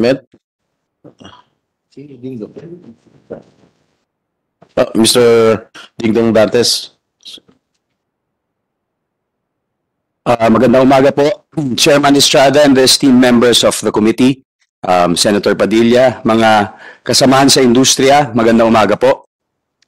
Met? Uh, Mr. Digdong Dantes. Uh, magandang umaga po, Chairman Estrada and the esteemed members of the committee, um, Senator Padilla, mga kasamahan sa industriya, magandang umaga po.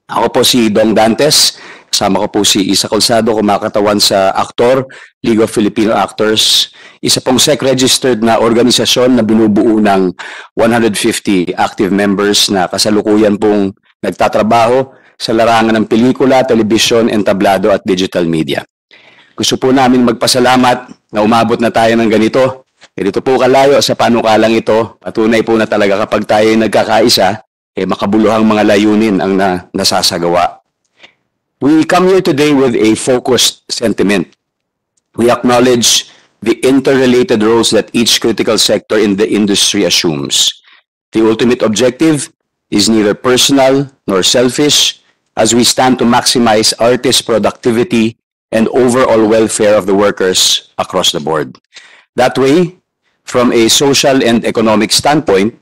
Ako po si Dong Dantes, kasama ko po si Isa Calzado, kumakatawan sa Actor, League of Filipino Actors, isa pong SEC-registered na organisasyon na binubuo ng 150 active members na kasalukuyan pong nagtatrabaho sa larangan ng pelikula, telebisyon, entablado at digital media. Gusto po namin magpasalamat na umabot na tayo ng ganito. Ganito po kalayo sa panukalang ito. Patunay po na talaga kapag tayo ay nagkakaisa, eh makabuluhang mga layunin ang na, nasasagawa. We come here today with a focused sentiment. We acknowledge the interrelated roles that each critical sector in the industry assumes. The ultimate objective is neither personal nor selfish as we stand to maximize artists' productivity and overall welfare of the workers across the board. That way, from a social and economic standpoint,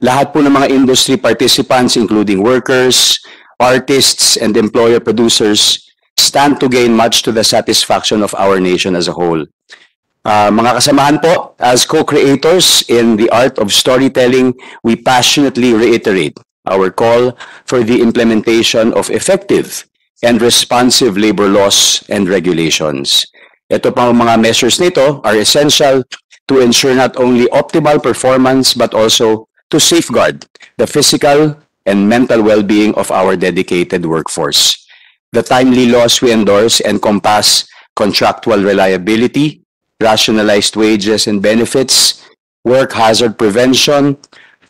lahat po ng mga industry participants, including workers, artists, and employer producers, stand to gain much to the satisfaction of our nation as a whole. Uh, mga kasamahan po, as co-creators in the art of storytelling, we passionately reiterate our call for the implementation of effective and responsive labor laws and regulations. Ito pang mga measures nito are essential to ensure not only optimal performance but also to safeguard the physical and mental well-being of our dedicated workforce. The timely laws we endorse encompass contractual reliability, rationalized wages and benefits, work hazard prevention,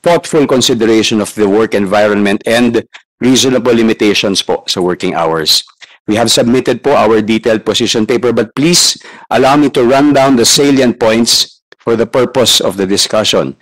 thoughtful consideration of the work environment, and reasonable limitations po sa working hours. We have submitted po our detailed position paper, but please allow me to run down the salient points for the purpose of the discussion.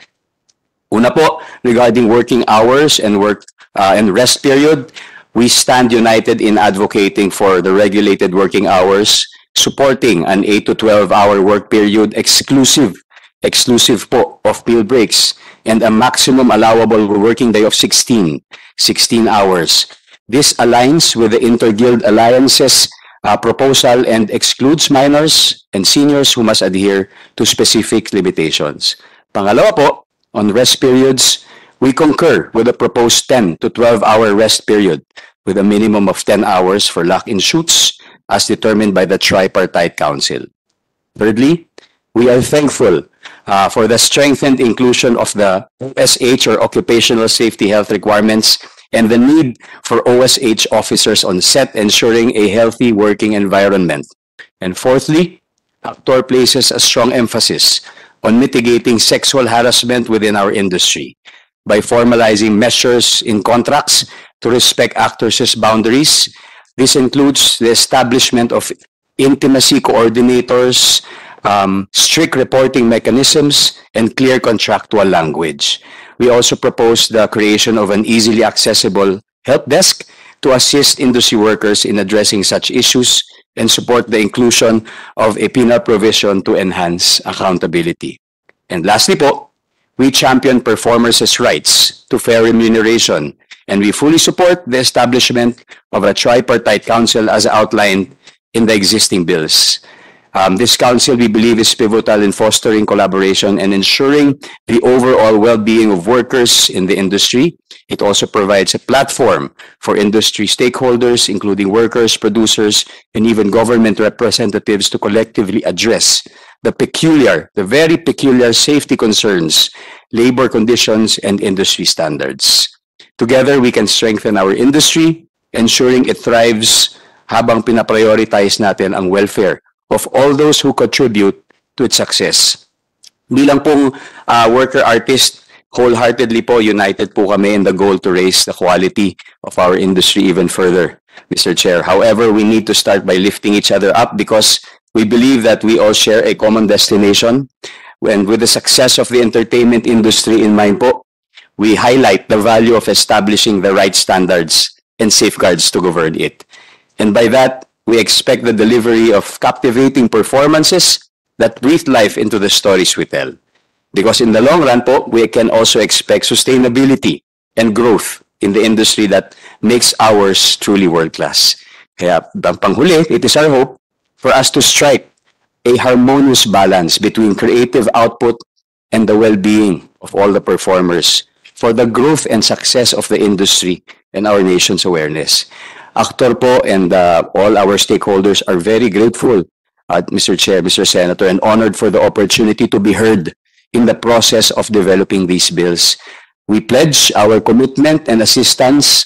Una po, regarding working hours and work uh, and rest period, we stand united in advocating for the regulated working hours, supporting an 8 to 12 hour work period exclusive exclusive po of meal breaks and a maximum allowable working day of 16 16 hours. This aligns with the Interguild Alliance's uh, proposal and excludes minors and seniors who must adhere to specific limitations. Pangalawa po, on rest periods, we concur with the proposed 10 to 12 hour rest period with a minimum of 10 hours for lock-in shoots as determined by the Tripartite Council. Thirdly, we are thankful uh, for the strengthened inclusion of the OSH or occupational safety health requirements and the need for OSH officers on set ensuring a healthy working environment. And fourthly, Actor places a strong emphasis on mitigating sexual harassment within our industry by formalizing measures in contracts to respect actors' boundaries. This includes the establishment of intimacy coordinators, um, strict reporting mechanisms, and clear contractual language. We also propose the creation of an easily accessible help desk to assist industry workers in addressing such issues and support the inclusion of a penal provision to enhance accountability. And lastly po, we champion performers' rights to fair remuneration, and we fully support the establishment of a tripartite council as outlined in the existing bills. Um, this council, we believe, is pivotal in fostering collaboration and ensuring the overall well-being of workers in the industry. It also provides a platform for industry stakeholders, including workers, producers, and even government representatives to collectively address the peculiar, the very peculiar safety concerns, labor conditions, and industry standards. Together, we can strengthen our industry, ensuring it thrives habang pinaprioritize natin ang welfare of all those who contribute to its success. Bilang pong uh, worker artist, wholeheartedly po united po kami in the goal to raise the quality of our industry even further, Mr. Chair. However, we need to start by lifting each other up because we believe that we all share a common destination. And with the success of the entertainment industry in mind po, we highlight the value of establishing the right standards and safeguards to govern it. And by that, we expect the delivery of captivating performances that breathe life into the stories we tell. Because in the long run po, we can also expect sustainability and growth in the industry that makes ours truly world-class. It is our hope for us to strike a harmonious balance between creative output and the well-being of all the performers for the growth and success of the industry and our nation's awareness. Actor po and uh, all our stakeholders are very grateful, uh, Mr. Chair, Mr. Senator, and honored for the opportunity to be heard in the process of developing these bills. We pledge our commitment and assistance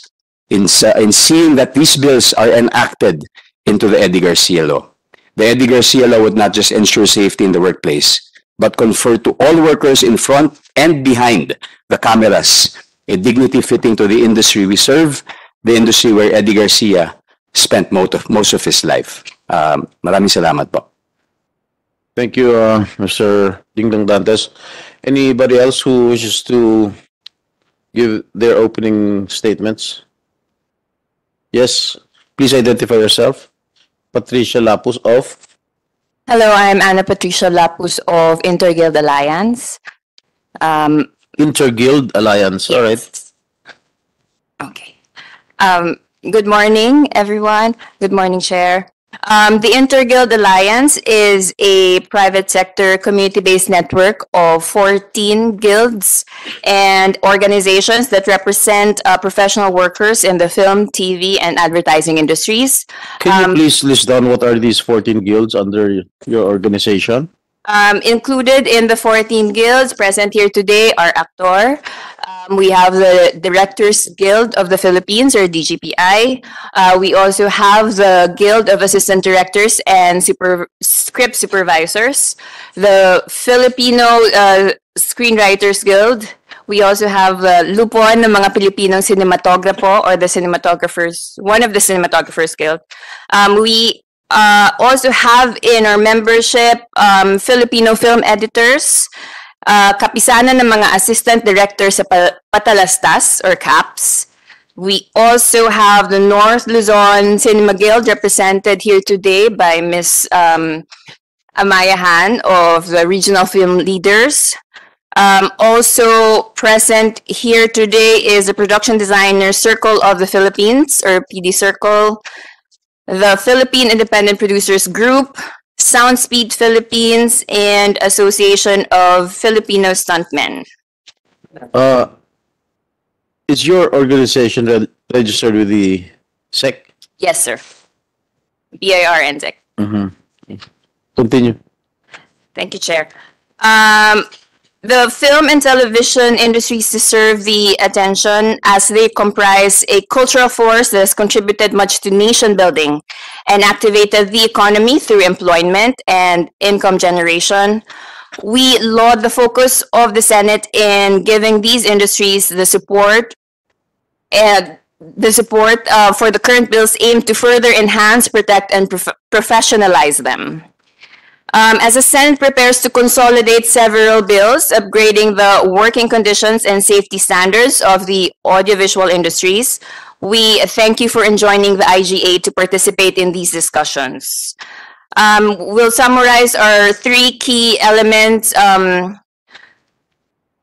in, sa- in seeing that these bills are enacted into the Eddie Garcia law. The Eddie Garcia law would not just ensure safety in the workplace, but confer to all workers in front and behind the cameras a dignity fitting to the industry we serve, the industry where Eddie Garcia spent most of, most of his life. Um, maraming salamat po. Thank you, uh, Mr. Dingdong Dantes. Anybody else who wishes to give their opening statements? Yes, please identify yourself. Patricia Lapus of, Hello, I'm Anna Patricia Lapus of Interguild Alliance. Um, Interguild Alliance, all right. okay. Um, good morning, everyone. Good morning, Chair. Um, the Interguild Alliance is a private sector community-based network of 14 guilds and organizations that represent uh, professional workers in the film, TV, and advertising industries. Can you Um, please list down what are these 14 guilds under your organization? Um, included in the 14 guilds present here today are Actor. Um, we have the Directors Guild of the Philippines or DGPI. Uh, we also have the Guild of Assistant Directors and Super, Script Supervisors, the Filipino uh, Screenwriters Guild. We also have uh, Lupon ng mga Pilipinong Cinematograpo or the Cinematographers, one of the Cinematographers Guild. Um, we uh, also have in our membership um, Filipino film editors, uh, kapisanan ng mga assistant directors sa Patalastas or CAPS. We also have the North Luzon Cinema Guild represented here today by Ms. Um, Amaya Han of the Regional Film Leaders. Um, also present here today is the Production Designer Circle of the Philippines or PD Circle the Philippine Independent Producers Group, Soundspeed Philippines, and Association of Filipino Stuntmen. Uh, is your organization re- registered with the SEC? Yes, sir. BIR NZEC. Mm-hmm. Continue. Thank you, Chair. Um, the film and television industries deserve the attention as they comprise a cultural force that has contributed much to nation building and activated the economy through employment and income generation. We laud the focus of the Senate in giving these industries the support and the support uh, for the current bills aim to further enhance, protect, and prof- professionalize them. Um, as the Senate prepares to consolidate several bills upgrading the working conditions and safety standards of the audiovisual industries, we thank you for joining the IGA to participate in these discussions. Um, we'll summarize our three key elements um,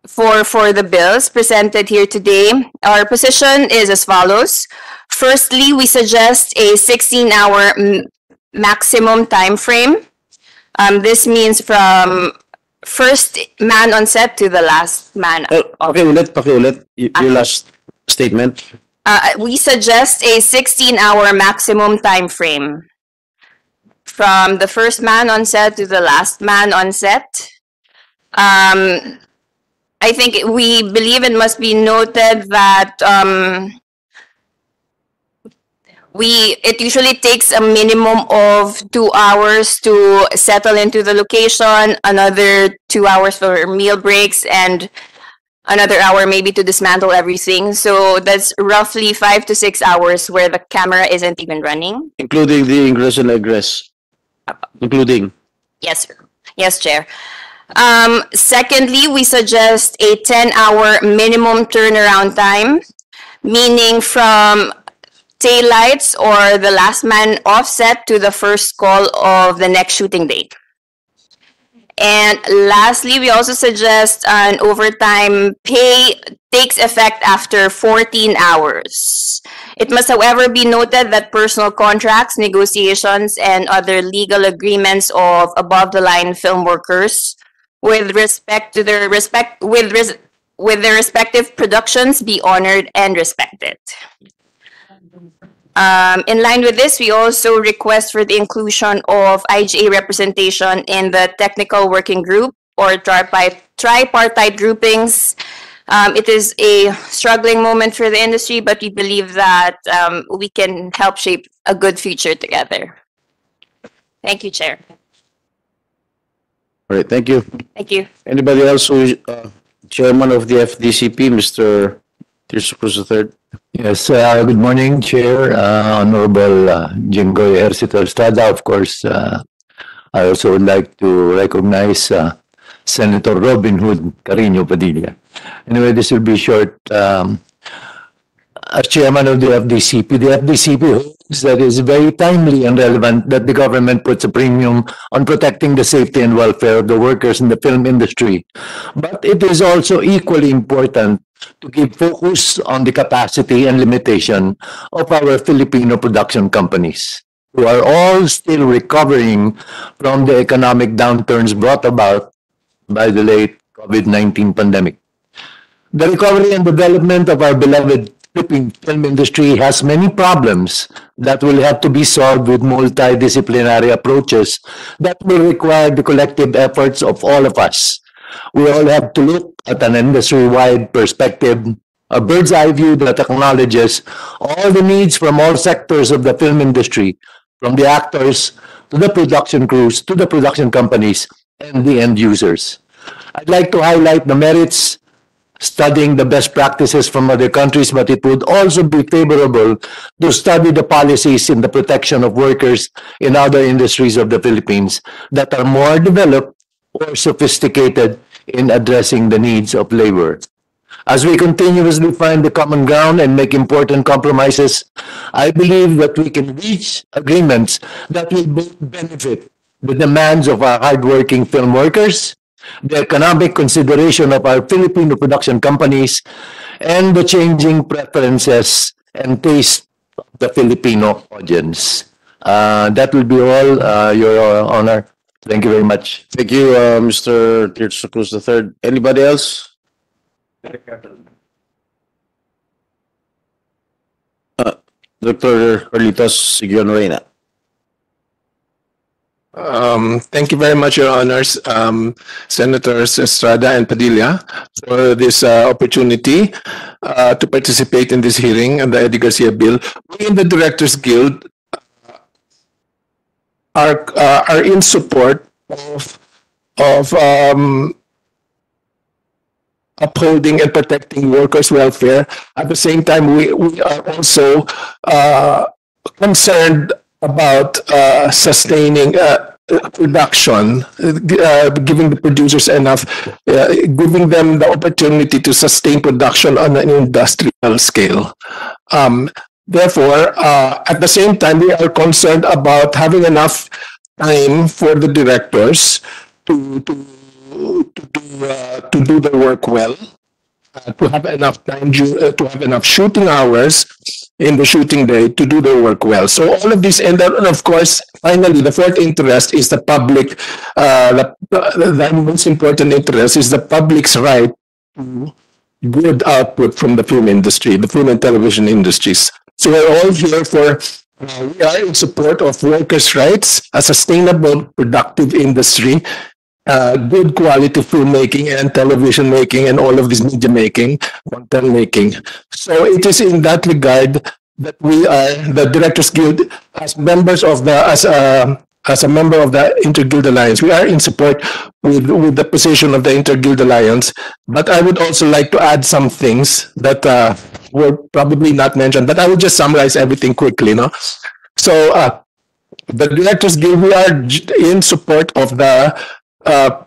for, for the bills presented here today. Our position is as follows. Firstly, we suggest a 16-hour maximum time frame. Um, this means from first man on set to the last man. Uh, pakiulit, pakiulit. Y- Your last statement. Uh, we suggest a 16-hour maximum time frame. From the first man on set to the last man on set. Um, I think we believe it must be noted that um, we it usually takes a minimum of two hours to settle into the location, another two hours for meal breaks, and another hour maybe to dismantle everything. So that's roughly five to six hours where the camera isn't even running. Including the ingress and egress. Including. Yes, sir. Yes, Chair. Um, secondly, we suggest a 10-hour minimum turnaround time, meaning from taillights or the last man offset to the first call of the next shooting date. And lastly, we also suggest an overtime pay takes effect after 14 hours. It must however be noted that personal contracts, negotiations, and other legal agreements of above-the-line film workers with respect to their respect with res- with their respective productions be honored and respected. Um, in line with this, we also request for the inclusion of IGA representation in the technical working group or tripartite groupings. Um, it is a struggling moment for the industry, but we believe that um, we can help shape a good future together. Thank you, Chair. All right, thank you. Thank you. Anybody else who is uh, chairman of the FDCP, Mr. Yes, uh, good morning, Chair, uh, Honorable uh, Ercito Estrada. Of course, uh, I also would like to recognize uh, Senator Robin Hood Carino Padilla. Anyway, this will be short. Um, as chairman of the FDCP, the FDCP that it's very timely and relevant that the government puts a premium on protecting the safety and welfare of the workers in the film industry. But it is also equally important to give focus on the capacity and limitation of our Filipino production companies who are all still recovering from the economic downturns brought about by the late COVID-19 pandemic. The recovery and development of our beloved Philippine film industry has many problems that will have to be solved with multidisciplinary approaches that will require the collective efforts of all of us. We all have to look at an industry-wide perspective, a bird's eye view that acknowledges all the needs from all sectors of the film industry, from the actors to the production crews to the production companies and the end users. I'd like to highlight the merits studying the best practices from other countries, but it would also be favorable to study the policies in the protection of workers in other industries of the Philippines that are more developed or sophisticated in addressing the needs of labor. As we continuously find the common ground and make important compromises, I believe that we can reach agreements that will both benefit the demands of our hardworking film workers, the economic consideration of our Filipino production companies, and the changing preferences and taste of the Filipino audience. Uh, that will be all, uh, Your Honor. Thank you very much. Thank you, uh, Mr. Tirso Cruz III. Anybody else? Uh, Dr. Carlitos Sigion Reyna. Um, thank you very much, Your Honors, um, Senators Estrada and Padilla, for this uh, opportunity uh, to participate in this hearing on the Eddie Garcia bill. We in the Directors Guild uh, are uh, are in support of of um, upholding and protecting workers' welfare. At the same time, we we are also uh, concerned about uh, sustaining uh, production, uh, giving the producers enough, uh, giving them the opportunity to sustain production on an industrial scale. Um, therefore, uh, at the same time, we are concerned about having enough time for the directors to to to do, uh, to do their work well uh, to have enough time, uh, to have enough shooting hours in the shooting day to do their work well. So all of this, and then, of course, finally, the fourth interest is the public, uh, the, the most important interest is the public's right to good output from the film industry, the film and television industries. So we're all here for, uh, we are in support of workers' rights, a sustainable, productive industry, uh, good quality filmmaking and television making and all of this media making, content making. So it is in that regard that we are the Directors Guild as members of the as a as a member of the Interguild Alliance. We are in support with with the position of the Interguild Alliance. But I would also like to add some things that uh, were probably not mentioned. But I will just summarize everything quickly. No, so. Uh, the Directors Guild, we are in support of the uh,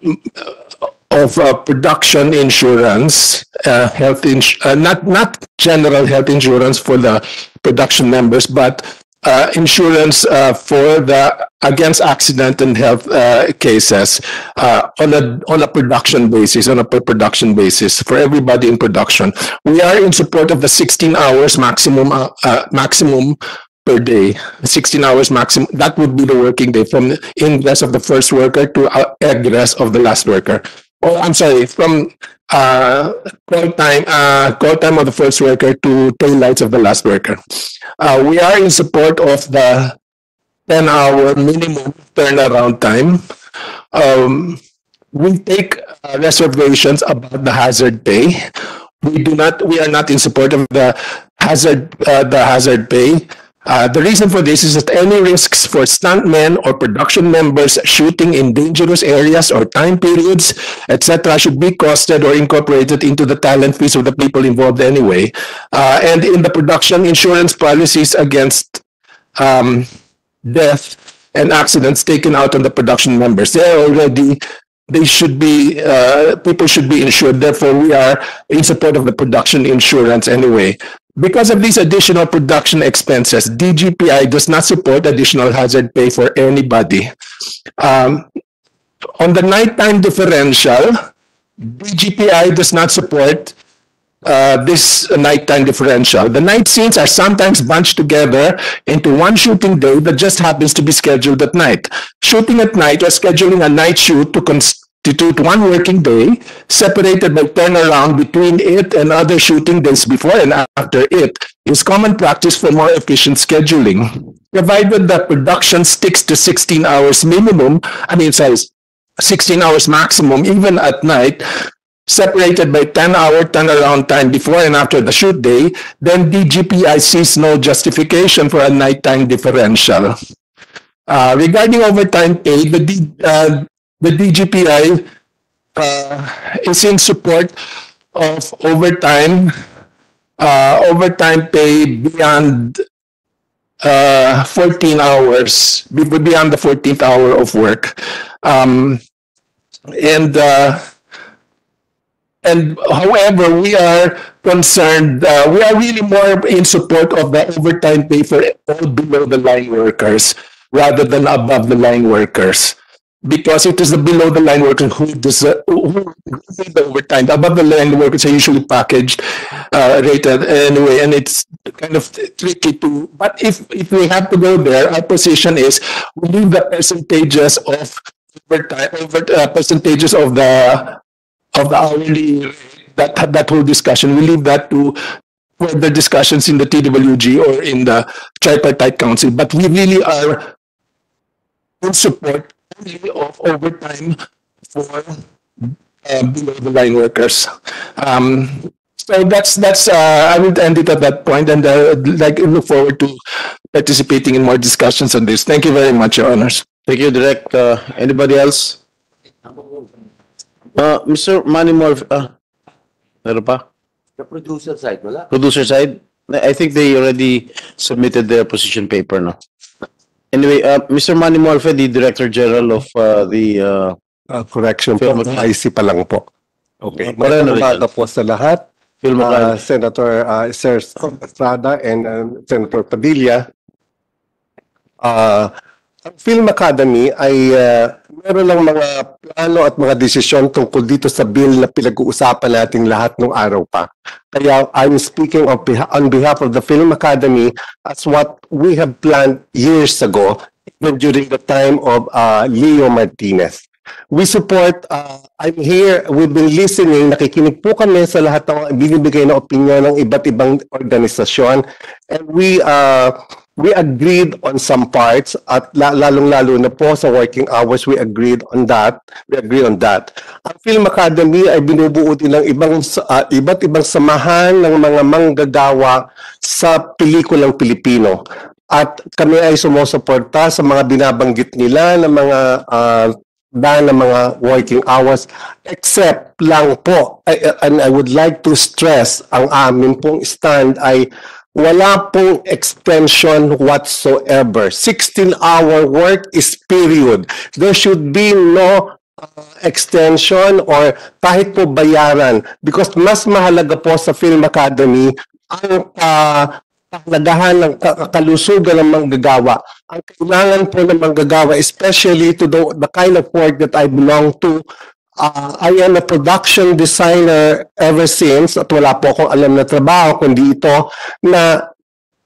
of uh, production insurance, uh, health ins- uh, not not general health insurance for the production members, but uh, insurance uh, for the against accident and health cases on a on a production basis, on a per production basis for everybody in production. We are in support of the 16 hours maximum maximum per day, 16 hours maximum. That would be the working day from ingress of the first worker to uh, egress of the last worker. Oh, I'm sorry, from uh, call time, uh, call time of the first worker to tail lights of the last worker. Uh, we are in support of the 10 hour minimum turnaround time. Um, we take uh, reservations about the hazard pay. We do not, we are not in support of the hazard, uh, the hazard pay. Uh, the reason for this is that any risks for stuntmen or production members shooting in dangerous areas or time periods, etc., should be costed or incorporated into the talent fees of the people involved anyway. Uh, and in the production insurance policies against um, death and accidents taken out on the production members, they're already they should be uh, people should be insured. Therefore, we are in support of the production insurance anyway. Because of these additional production expenses, DGPI does not support additional hazard pay for anybody. Um, on the nighttime differential, DGPI does not support uh, this nighttime differential. The night scenes are sometimes bunched together into one shooting day that just happens to be scheduled at night. Shooting at night or scheduling a night shoot to constitute one working day, separated by turnaround between it and other shooting days before and after it, is common practice for more efficient scheduling. Provided that production sticks to 16 hours minimum, I mean, sorry, 16 hours maximum, even at night, separated by 10 hour turnaround time before and after the shoot day, then DGPI sees no justification for a nighttime differential. Uh, regarding overtime pay, the, D, uh, the DGPI uh, is in support of overtime, uh, overtime pay beyond uh, 14 hours, beyond the 14th hour of work. Um, and uh, and however, we are concerned, uh, we are really more in support of the overtime pay for all below the line workers rather than above the line workers. Because it is the below the line workers who deserve, who need the overtime. The Above the line workers are usually packaged, uh, rated anyway, and it's kind of tricky to, but if, if we have to go there, our position is we need the percentages of overtime, over, uh, percentages of the of the hourly that that whole discussion. We leave that to further discussions in the TWG or in the tripartite council. But we really are in support of overtime for uh, below the line workers. Um, so that's that's uh, I will end it at that point, and uh, like look forward to participating in more discussions on this. Thank you very much, Your Honors. Thank you, Direct. Uh, anybody else? Uh, Mr. Manny Morf, uh, meron pa? The producer side, wala. Producer side? I think they already submitted their position paper, no? Anyway, uh, Mr. Manny Morfe, the Director General of uh, the uh, Uh, correction po, Film Academy. IC pa lang po. Okay. Moreno Magandang umaga po sa lahat. Film Uh. Senator uh, Sir Estrada and uh, Senator Padilla. Uh, ang Film Academy ay uh, meron lang mga plano at mga desisyon tungkol dito sa bill na pinag-uusapan nating lahat nung araw pa. Kaya I'm speaking behalf, on behalf of the Film Academy as what we have planned years ago, during the time of uh, Leo Martinez. We support, uh, I'm here, we've been listening, nakikinig po kami sa lahat ng binibigay na opinion ng iba't ibang organisasyon. And we, uh, we agreed on some parts at la- lalong-lalo na po sa working hours, we agreed on that. We agree on that. Ang Film Academy ay binubuo din ng ibang, uh, iba't ibang samahan ng mga manggagawa sa pelikulang Pilipino. At kami ay sumusuporta sa mga binabanggit nila ng mga uh, ban ng mga working hours except lang po I- and I would like to stress ang amin pong stand ay wala pong extension whatsoever 16 hour work is period there should be no uh, extension or kahit po bayaran because mas mahalaga po sa Film Academy ang uh, ng ka- kalusugan ng manggagawa. Ang kailangan po ng manggagawa, especially to the, the kind of work that I belong to, uh, I am a production designer ever since at wala po akong alam na trabaho kundi ito na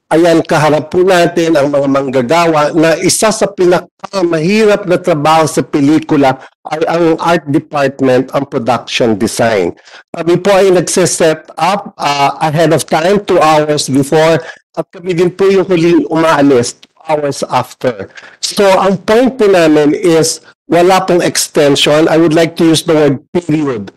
ayan kaharap po natin ang mga manggagawa na isa sa pinakamahirap na trabaho sa pelikula ay ang art department, ang production design. Kami po ay nagsiset up uh, ahead of time, two hours before, at kami din po yung huling umaalis, hours after. So ang point po namin is wala pong extension. I would like to use the word period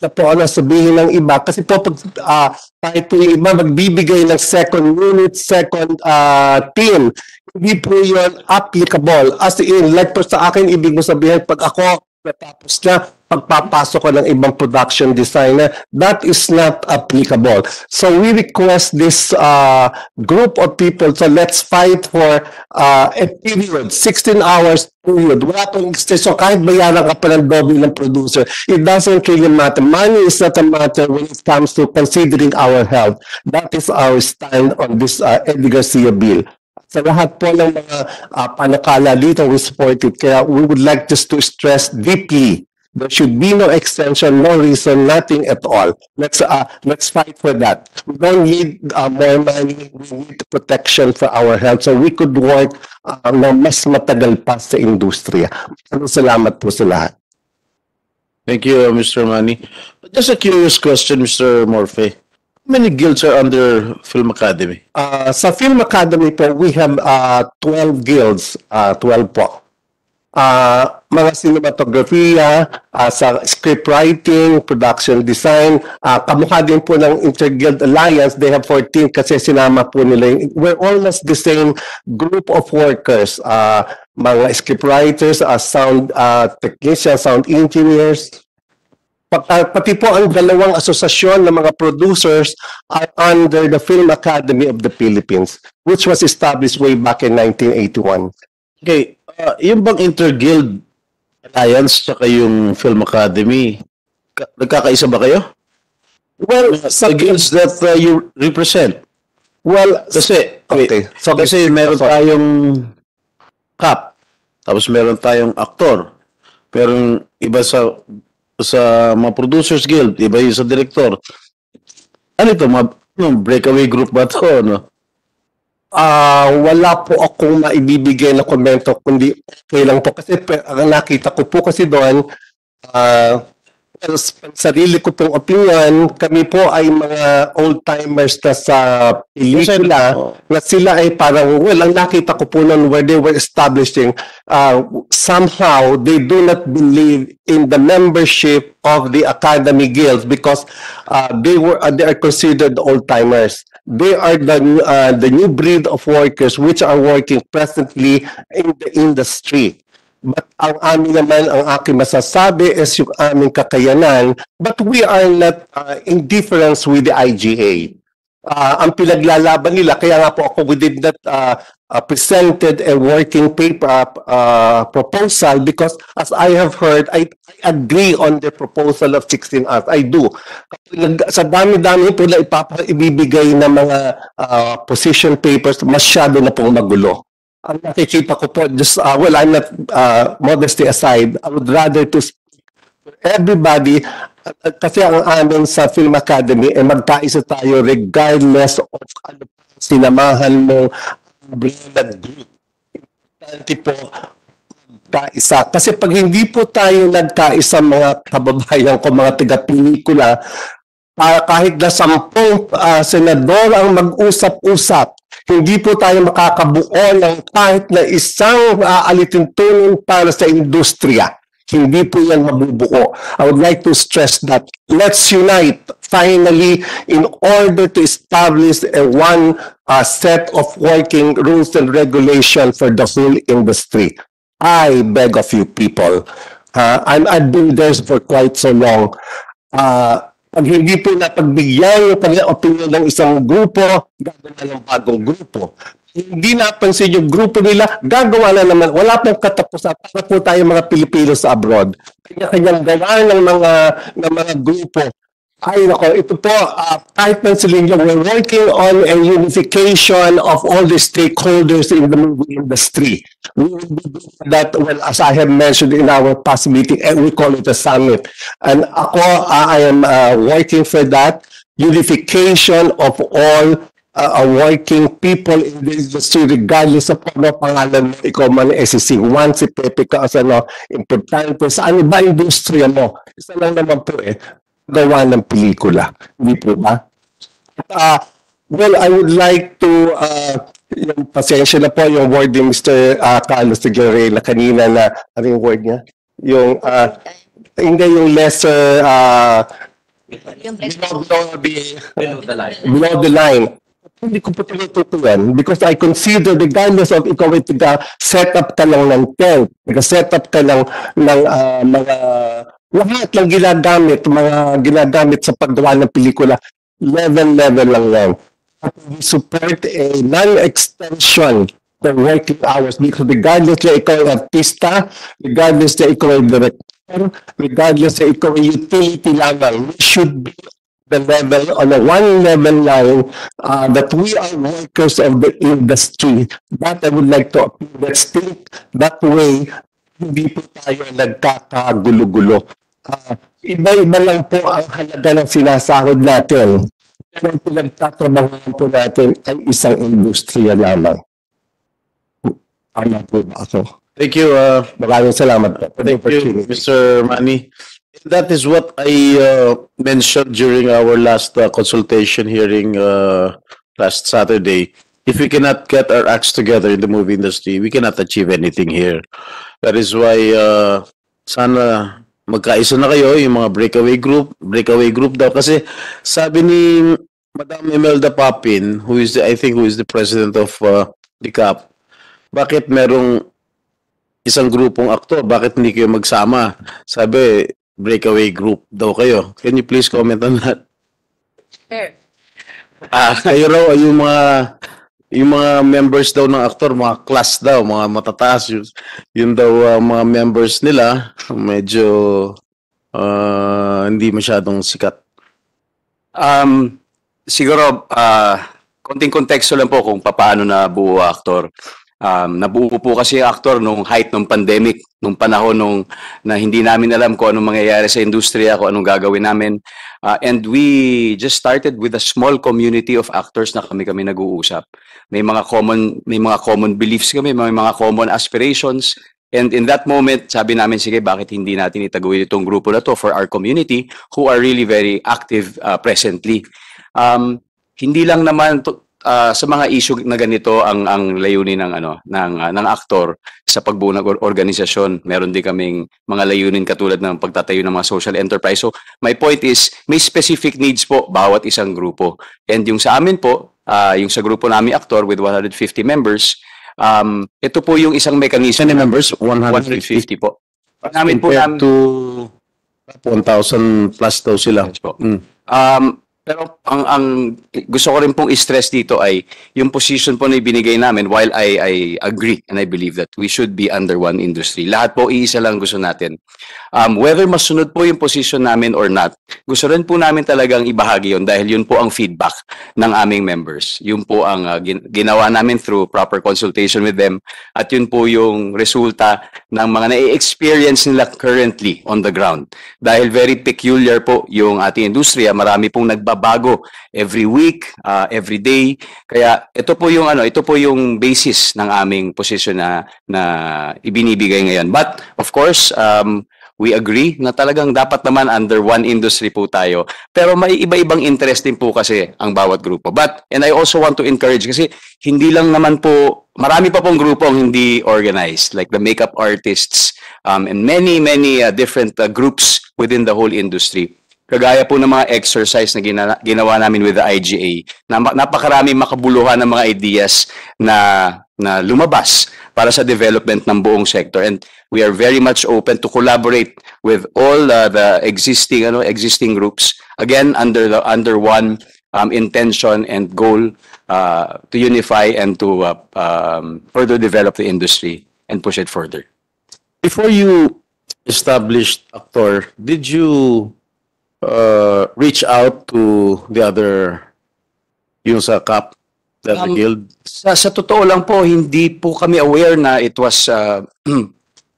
na po ano sabihin ng iba kasi po pag ah, kahit po yung iba magbibigay ng second unit, second ah, team, hindi po yun applicable. As in, like po sa akin, ibig mo sabihin, pag ako natapos na, pagpapasok ko ng ibang production designer, that is not applicable. So we request this uh, group of people, so let's fight for uh, a period, 16 hours period. Wala pong extension, kahit bayaran ka pa ng doble ng producer, it doesn't really matter. Money is not a matter when it comes to considering our health. That is our stand on this uh, Eddie Garcia bill sa lahat po ng mga uh, panakala dito we support it. Kaya we would like just to stress deeply there should be no extension, no reason, nothing at all. Let's uh, let's fight for that. We don't need uh, more money. We need protection for our health. So we could work uh, na mas matagal pa sa industriya. Maraming Salamat po sa lahat. Thank you, uh, Mr. Manny. Just a curious question, Mr. Morphe. How many guilds are under Film Academy? Uh, sa Film Academy po, we have uh, 12 guilds, uh, 12 po. Uh, mga cinematografiya, uh, sa script writing, production design, uh, kamukha din po ng Interguild Alliance, they have 14 kasi sinama po nila. yung- We're almost the same group of workers, uh, mga script writers, uh, sound uh, technicians, sound engineers, Pat- pati po ang dalawang asosasyon ng mga producers are under the Film Academy of the Philippines, which was established way back in 1981. Okay, uh, yung bang Interguild Alliance tsaka yung Film Academy, ka- nagkakaisa ba kayo? Well, Sa guilds that uh, you represent. well, Kasi, wait, okay. So, kasi meron tayong cop, tapos meron tayong aktor, meron iba sa sa mga producers guild, iba yung sa director. Ano ito, mga breakaway group ba to, no? Ah wala po akong maibibigay na komento, kundi okay lang po. Kasi ang nakita ko po kasi doon, ah well, sarili ko pong opinion, kami po ay mga old-timers na sa pelikula. Na sila ay parang, well, ang nakita ko po noon where they were establishing, uh, somehow they do not believe in the membership of the Academy Guilds because uh, they were uh, they are considered old-timers. They are the, uh, the new breed of workers which are working presently in the industry. But ang amin naman, ang aking masasabi is yung aming kakayanan, but we are not uh, in difference with the IGA uh, ang pinaglalaban nila. Kaya nga po ako, we did not uh, uh, presented a working paper uh, uh, proposal because as I have heard, I, I agree on the proposal of 16 hours. I do. Sa dami-dami po na ipapa, ibibigay na mga uh, position papers, masyado na pong magulo. Ang nakikita ko po, just, uh, well, I'm not, uh, modesty aside, I would rather to for everybody at kasi ang amin sa Film Academy ay magkaisa tayo regardless of ano pa sinamahan mo umbrella group. Importante po magkaisa. Kasi pag hindi po tayo nagkaisa mga kababayan ko, mga taga-pelikula, para kahit na sampung ah, senador ang mag-usap-usap, hindi po tayo makakabuo ng kahit na isang uh, alituntunin para sa industriya. Hindi po yan mabubuo. I would like to stress that. Let's unite finally in order to establish a one uh, set of working rules and regulation for the whole industry. I beg of you people. Uh, I'm, I've been there for quite so long. Uh, pag hindi po napagbigyan yung kanilang opinion ng isang grupo, gagawa ng bagong grupo. Hindi napansin yung grupo nila, gagawa na naman. Wala pong katapusan. Para po tayo mga Pilipino sa abroad. Kanya-kanyang gawa ng mga, ng mga grupo. Ay, nako, ito po, uh, kahit niyo, we're working on a unification of all the stakeholders in the movie industry. That, well, as I have mentioned in our past meeting, and we call it a summit. And ako, uh, I am uh, working for that, unification of all uh, working people in the industry regardless of ano pangalan mo, ikaw man SEC1, si Pepe ka as ano, importante sa ano ba industriya mo. Isa lang naman po eh, gawa ng pelikula. Hindi po ba? Uh, well, I would like to, uh, yung pasensya na po yung word ni Mr. Uh, Carlos Figueroa kanina na, ano yung word niya? Yung, uh, hindi yung lesser, uh, below the, Below the line. below the line. Hindi ko po tinututuan because I consider regardless of ikaw ay tiga setup ka lang ng tent, tiga setup ka lang ng ah, mga lahat ng ginagamit, mga ginagamit sa paggawa ng pelikula, level-level lang yan. At we support a non-extension the working hours because regardless na ikaw ay artista, regardless na ikaw ay director, regardless na ikaw ay utility lamang, we should be the level on a one level line uh, that we are workers of the industry. That I would like to appeal. Let's think that way. Hindi po tayo nagkakagulo-gulo. Uh, iba-iba lang po ang halaga ng sinasahod natin. Pero ang pinagtatrabahoan po natin ay isang industriya lamang. Tama po ba ako? Thank you, uh, Maraming salamat po. Thank you. Mr. Manny. That is what I uh, mentioned during our last uh, consultation hearing uh, last Saturday. If we cannot get our acts together in the movie industry, we cannot achieve anything here. That is why uh, sana magkaisa na kayo, yung mga breakaway group, breakaway group daw. Kasi sabi ni Madam Imelda Papin, who is the, I think who is the president of uh, the CAP, bakit merong isang grupong aktor, bakit hindi kayo magsama? Sabi, breakaway group daw kayo. Can you please comment on that? Sure. Ah, kayo raw yung mga yung mga members daw ng aktor, mga class daw, mga matataas yun, yun daw ah, mga members nila, medyo ah, hindi masyadong sikat. Um, siguro, ah, konting konteksto lang po kung paano na buo aktor. Um, nabuo po kasi ang aktor nung height ng pandemic, nung panahon nung na hindi namin alam kung anong mangyayari sa industriya, kung anong gagawin namin. Ah, and we just started with a small community of actors na kami-kami nag-uusap. May mga common may mga common beliefs kami, may mga common aspirations. And in that moment, sabi namin, sige, bakit hindi natin itaguyod itong grupo na to for our community who are really very active ah, presently. Um, hindi lang naman to, ah, sa mga issue na ganito ang ang layunin ng ano ng ah, ng aktor sa pagbuo ng or- organisasyon. Meron din kaming mga layunin katulad ng pagtatayo ng mga social enterprise. So my point is may specific needs po bawat isang grupo. And yung sa amin po, ah, yung sa grupo namin aktor with 150 members, um, ito po yung isang mechanism. Any members? 150. 150 po. Namin po namin to 1,000 plus daw sila. Yes po. Mm. Um, pero ang ang gusto ko rin pong i-stress dito ay yung position po na ibinigay namin while I I agree and I believe that we should be under one industry. Lahat po iisa lang gusto natin. Um, whether masunod po yung position namin or not, gusto rin po namin talagang ibahagi yon dahil yun po ang feedback ng aming members. Yun po ang uh, gin- ginawa namin through proper consultation with them at yun po yung resulta ng mga na-experience nila currently on the ground. Dahil very peculiar po yung ating industriya, marami pong nagbabago every week, uh, every day. Kaya ito po yung ano, ito po yung basis ng aming position na na ibinibigay ngayon. But of course, um, we agree na talagang dapat naman under one industry po tayo. Pero may iba-ibang interest din po kasi ang bawat grupo. But, and I also want to encourage kasi hindi lang naman po, marami pa pong grupo ang hindi organized, like the makeup artists, um, and many, many uh, different uh, groups within the whole industry. Kagaya po ng mga exercise na gina- ginawa namin with the IGA, na napakarami makabuluhan ng mga ideas na na lumabas para sa development ng buong sector and we are very much open to collaborate with all uh, the existing ano existing groups again under the under one um, intention and goal uh, to unify and to uh, um, further develop the industry and push it further. Before you established actor, did you uh, reach out to the other, yung sa CAP, the other Um, guild? Sa, sa totoo lang po, hindi po kami aware na it was uh,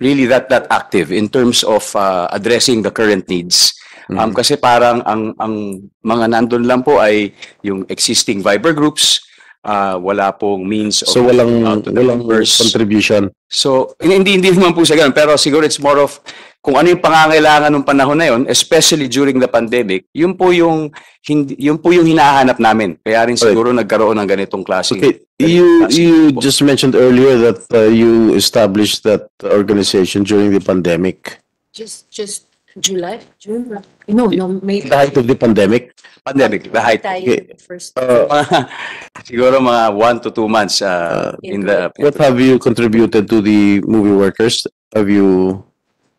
really that that active in terms of uh, addressing the current needs. Um, kasi parang ang ang mga nandun lang po ay yung existing Viber groups, uh, wala pong means of So walang, out to the walang members. contribution. So, hindi, hindi naman po sa ganun. Pero siguro it's more of kung ano yung pangangailangan ng panahon na yun, especially during the pandemic, yun po yung, hindi, yun po yung hinahanap namin. Kaya rin siguro nagkaroon ng ganitong klase. Okay, you, you just mentioned earlier that uh, you established that organization during the pandemic. Just, just July, June, no, no, maybe. The height of the pandemic. Pandemic, the height. Okay. first. Uh, siguro mga one to two months uh, in the... What have you contributed to the movie workers? Have you,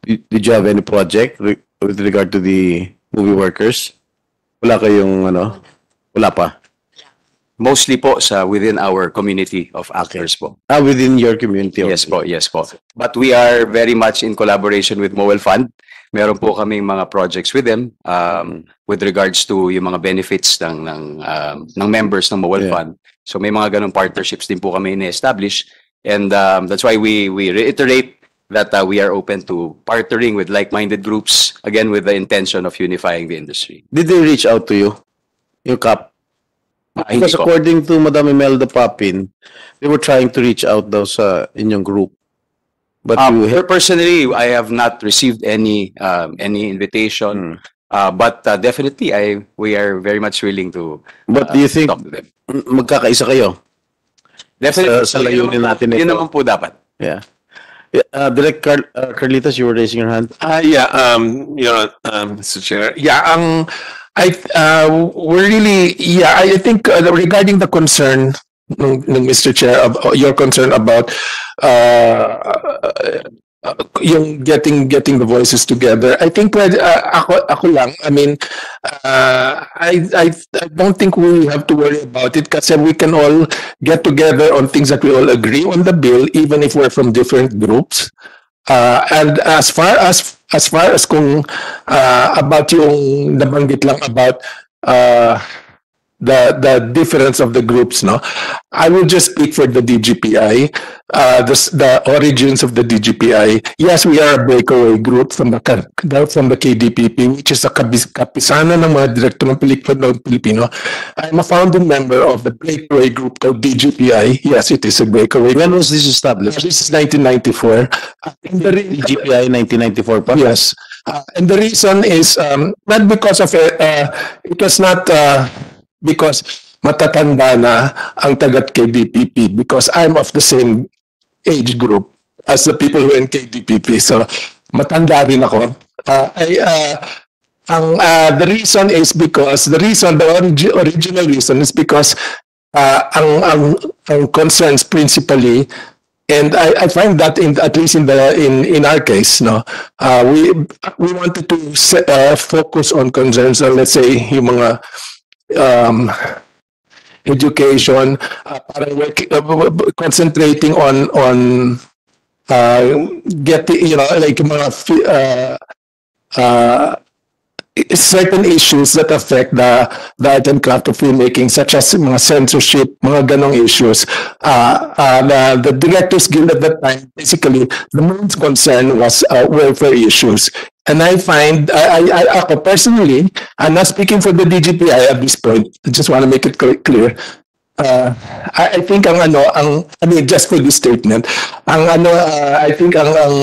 did did you have any project re- with regard to the movie workers? Wala kayong ano? Wala pa? Mostly po sa within our community of actors po. Ah, within your community? Yes po, yes po. But we are very much in collaboration with Mowel Fund. Meron po kaming mga projects with them um, with regards to yung mga benefits ng ng um, ng members ng Mowel Yeah. Fund. So may mga ganong partnerships din po kami ini-establish and um, that's why we we reiterate that uh, we are open to partnering with like-minded groups again with the intention of unifying the industry. Did they reach out to you? Yung CAP? Ah, Because po. according to Madam Imelda Papin, they were trying to reach out daw sa inyong group. But Um, you, per- personally, I have not received any um, any invitation, Hmm. uh, but uh, definitely, I we are very much willing to but uh, do you think talk to them. magkakaisa kayo? Definitely, sa yun layunin naman po- natin Yun ito. naman po dapat. Yeah. Uh, Direct Car- uh, Carlitas, you were raising your hand. Uh, yeah, um, you know, um, Mr. Chair. Yeah, ang I uh, we're really yeah, I think uh, regarding the concern Mr. Chair of uh, your concern about uh, uh, yung getting getting the voices together. I think pwede, uh, ako ako lang. I mean, uh, I, I I don't think we have to worry about it kasi we can all get together on things that we all agree on the bill even if we're from different groups. Uh, and as far as as far as kung uh, about yung nabanggit lang about uh, the the difference of the groups no? I will just speak for the DGPI uh, the the origins of the DGPI yes we are a breakaway group from the from the KDPP which is a kabis, kapisanan ng mga direktor ng pelikula ng Pilipino. I'm a founding member of the breakaway group called DGPI yes it is a breakaway. When was this established? this is 1994 Uh, and the re- GPI 1994 pa? Yes. Uh, and the reason is um, not because of it, uh, it was not uh, because matatanda na ang tagat KDPP because I'm of the same age group as the people who in KDPP. So matanda rin ako. Uh, I, uh, ang uh, the reason is because the reason the origi- original reason is because uh, ang, ang ang concerns principally and I, I find that in at least in the in in our case no uh, we we wanted to se- uh, focus on concerns uh, let's say yung mga um, education uh, uh, concentrating on on uh, getting you know like uh, uh, certain issues that affect the the art and craft of filmmaking such as mga censorship mga ganong issues. Uh, uh, the, the directors guild at that time basically the main concern was uh, welfare issues and I find I, I, ako personally I'm not speaking for the DGPI at this point. I just want to make it cl- clear. Uh, I, I think ang ano ang I mean just for this statement ang ano uh, I think ang ang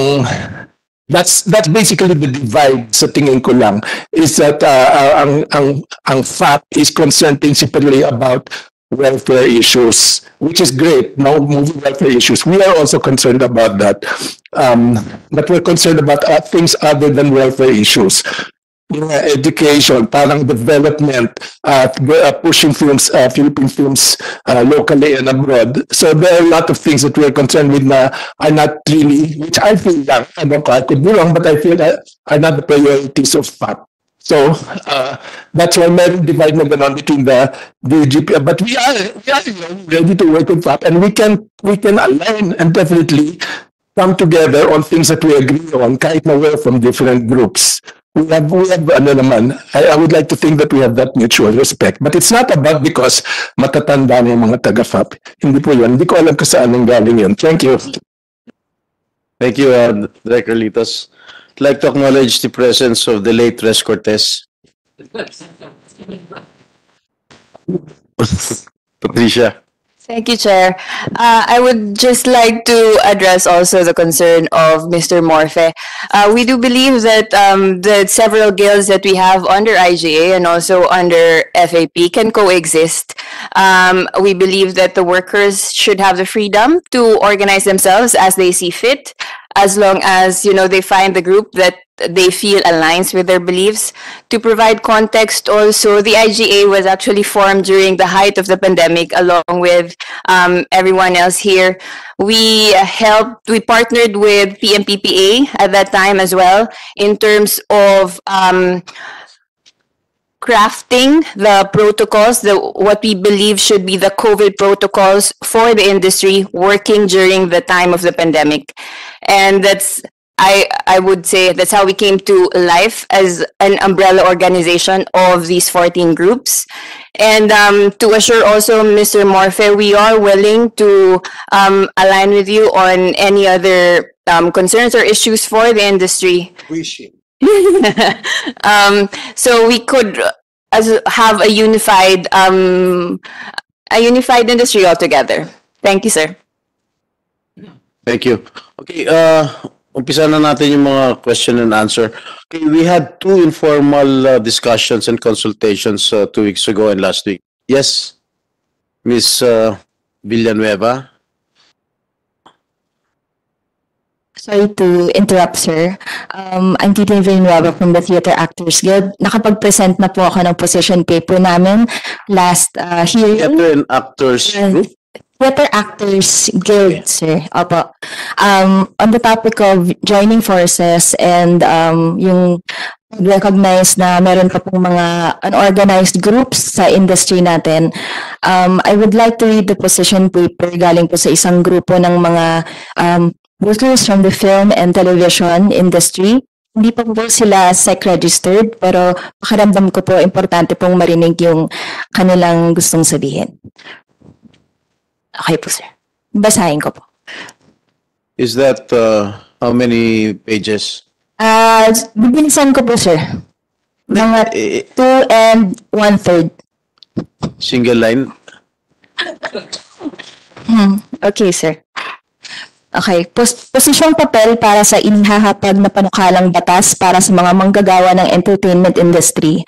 that's that's basically the divide sa tingin ko lang is that uh, ang ang ang fact is concerned principally about welfare issues which is great. No movie welfare issues. We are also concerned about that. Um but we're concerned about uh, things other than welfare issues. Yung uh, education, parang development, uh, uh, pushing films, uh, Philippine films uh, locally and abroad. So there are a lot of things that we're concerned with na are not really, which I feel I don't know, I could be wrong, but I feel that are not the priorities of FAP. So uh, that's why meron divide na ganon between the DGP. But we are, we are ready to work with FAP and we can, we can align and definitely come together on things that we agree on kahit na we're from different groups. we have, we have, ano naman, I, I would like to think that we have that mutual respect. But it's not about because matatanda na yung mga taga-FAP. Hindi po yun. Hindi ko alam kung saan ang galing yun. Thank you. Thank you, uh, Director Litos. I'd like to acknowledge the presence of the late Res Cortez. Patricia. Thank you, Chair. Uh, I would just like to address also the concern of Mr. Morfe. Uh, we do believe that um, the several guilds that we have under IGA and also under FAP can coexist. Um, we believe that the workers should have the freedom to organize themselves as they see fit, as long as you know they find the group that they feel aligns with their beliefs. To provide context also, the IGA was actually formed during the height of the pandemic along with um, everyone else here. We helped, we partnered with PMPPA at that time as well in terms of um, crafting the protocols, the what we believe should be the COVID protocols for the industry working during the time of the pandemic. And that's I I would say that's how we came to life as an umbrella organization of these 14 groups. And um, to assure also Mr. Morfe, we are willing to um, align with you on any other um, concerns or issues for the industry. Wishing. um, so we could uh, as have a unified um, a unified industry altogether. Thank you, sir. Thank you. Okay, uh, umpisa na natin yung mga question and answer. Okay, we had two informal uh, discussions and consultations uh, two weeks ago and last week. Yes, Miss uh, Villanueva. Sorry to interrupt, sir. Um, I'm Tita Villanueva from the Theater Actors Guild. Nakapag-present na po ako ng position paper namin last uh, hearing. Theater and Actors Group. Theater Actors Guild, sir. Opo. Um, on the topic of joining forces and um, yung recognize na meron pa pong mga unorganized groups sa industry natin. Um, I would like to read the position paper galing po sa isang grupo ng mga um, workers from the film and television industry. Hindi pa po sila SEC-registered, pero pakiramdam ko po, importante pong marinig yung kanilang gustong sabihin. Okay po, sir. Basahin ko po. Is that uh, how many pages? Ah, bibilisan ko po, sir. Mga Eh, two and one-third. single line? Hmm. Okay, sir. Okay. Pos posisyong papel para sa inihahapag na panukalang batas para sa mga manggagawa ng entertainment industry.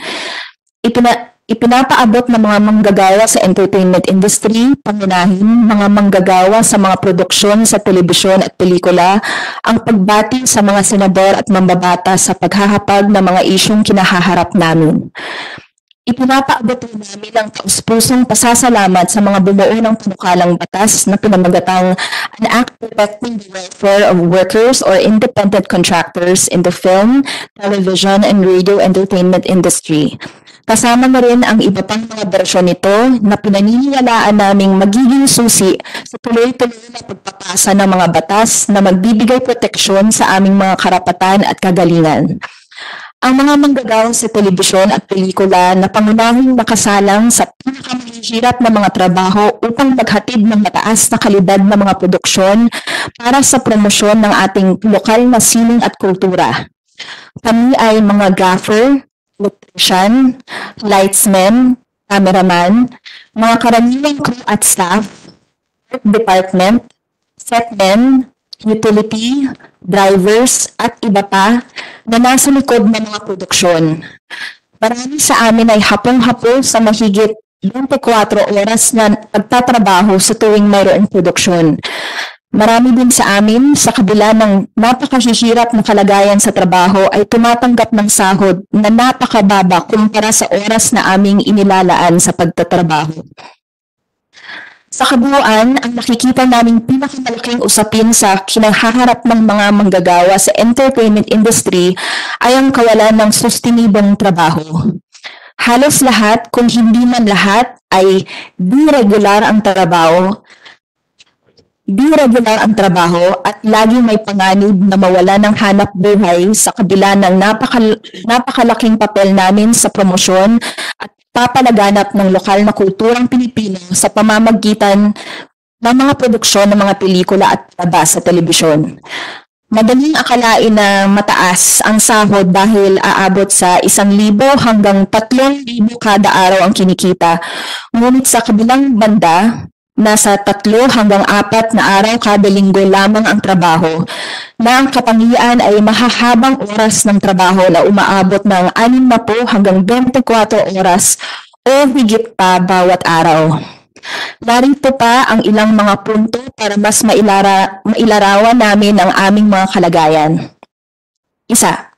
Ipina ipinapaabot ng mga manggagawa sa entertainment industry, pangunahin mga manggagawa sa mga produksyon sa telebisyon at pelikula, ang pagbati sa mga senador at mambabata sa paghahapag ng mga isyong kinahaharap namin. Ipinapaabot namin ang taus-pusong pasasalamat sa mga bumuo ng panukalang batas na pinamagatang an act protecting the welfare of workers or independent contractors in the film, television, and radio entertainment industry. Kasama na rin ang iba pang mga bersyon nito na pinaniniwalaan naming magiging susi sa tuloy-tuloy na pagpapasa ng mga batas na magbibigay proteksyon sa aming mga karapatan at kagalingan. Ang mga manggagawang sa telebisyon at pelikula na pangunahing nakasalang sa pinakamahihirap na mga trabaho upang maghatid ng mataas na kalidad na mga produksyon para sa promosyon ng ating lokal na sining at kultura. Kami ay mga gaffer, electrician, lightsmen, cameraman, mga karaniwang crew at staff, art department, setmen, utility, drivers, at iba pa na nasa likod ng mga produksyon. Marami sa amin ay hapong-hapo sa mahigit 24 oras na pagtatrabaho sa tuwing mayroong produksyon. Marami din sa amin, sa kabila ng napakahihirap na kalagayan sa trabaho, ay tumatanggap ng sahod na napakababa kumpara sa oras na aming inilalaan sa pagtatrabaho. Sa kabuuan, ang nakikita naming pinakamalaking usapin sa kinahaharap ng mga manggagawa sa entertainment industry ay ang kawalan ng sustenibong trabaho. Halos lahat, kung hindi man lahat, ay di regular ang trabaho di regular ang trabaho at lagi may panganib na mawala ng hanap buhay sa kabila ng napakal- napakalaking papel namin sa promosyon at papalaganap ng lokal na kulturang Pilipino sa pamamagitan ng mga produksyon ng mga pelikula at labas sa telebisyon. Madaling akalain na mataas ang sahod dahil aabot sa isang libo hanggang tatlong libo kada araw ang kinikita. Ngunit sa kabilang banda, nasa tatlo hanggang apat na araw kada linggo lamang ang trabaho na ang katangian ay mahahabang oras ng trabaho na umaabot ng 60 hanggang 24 oras o higit pa bawat araw. Narito pa ang ilang mga punto para mas mailara, mailarawan namin ang aming mga kalagayan. Isa,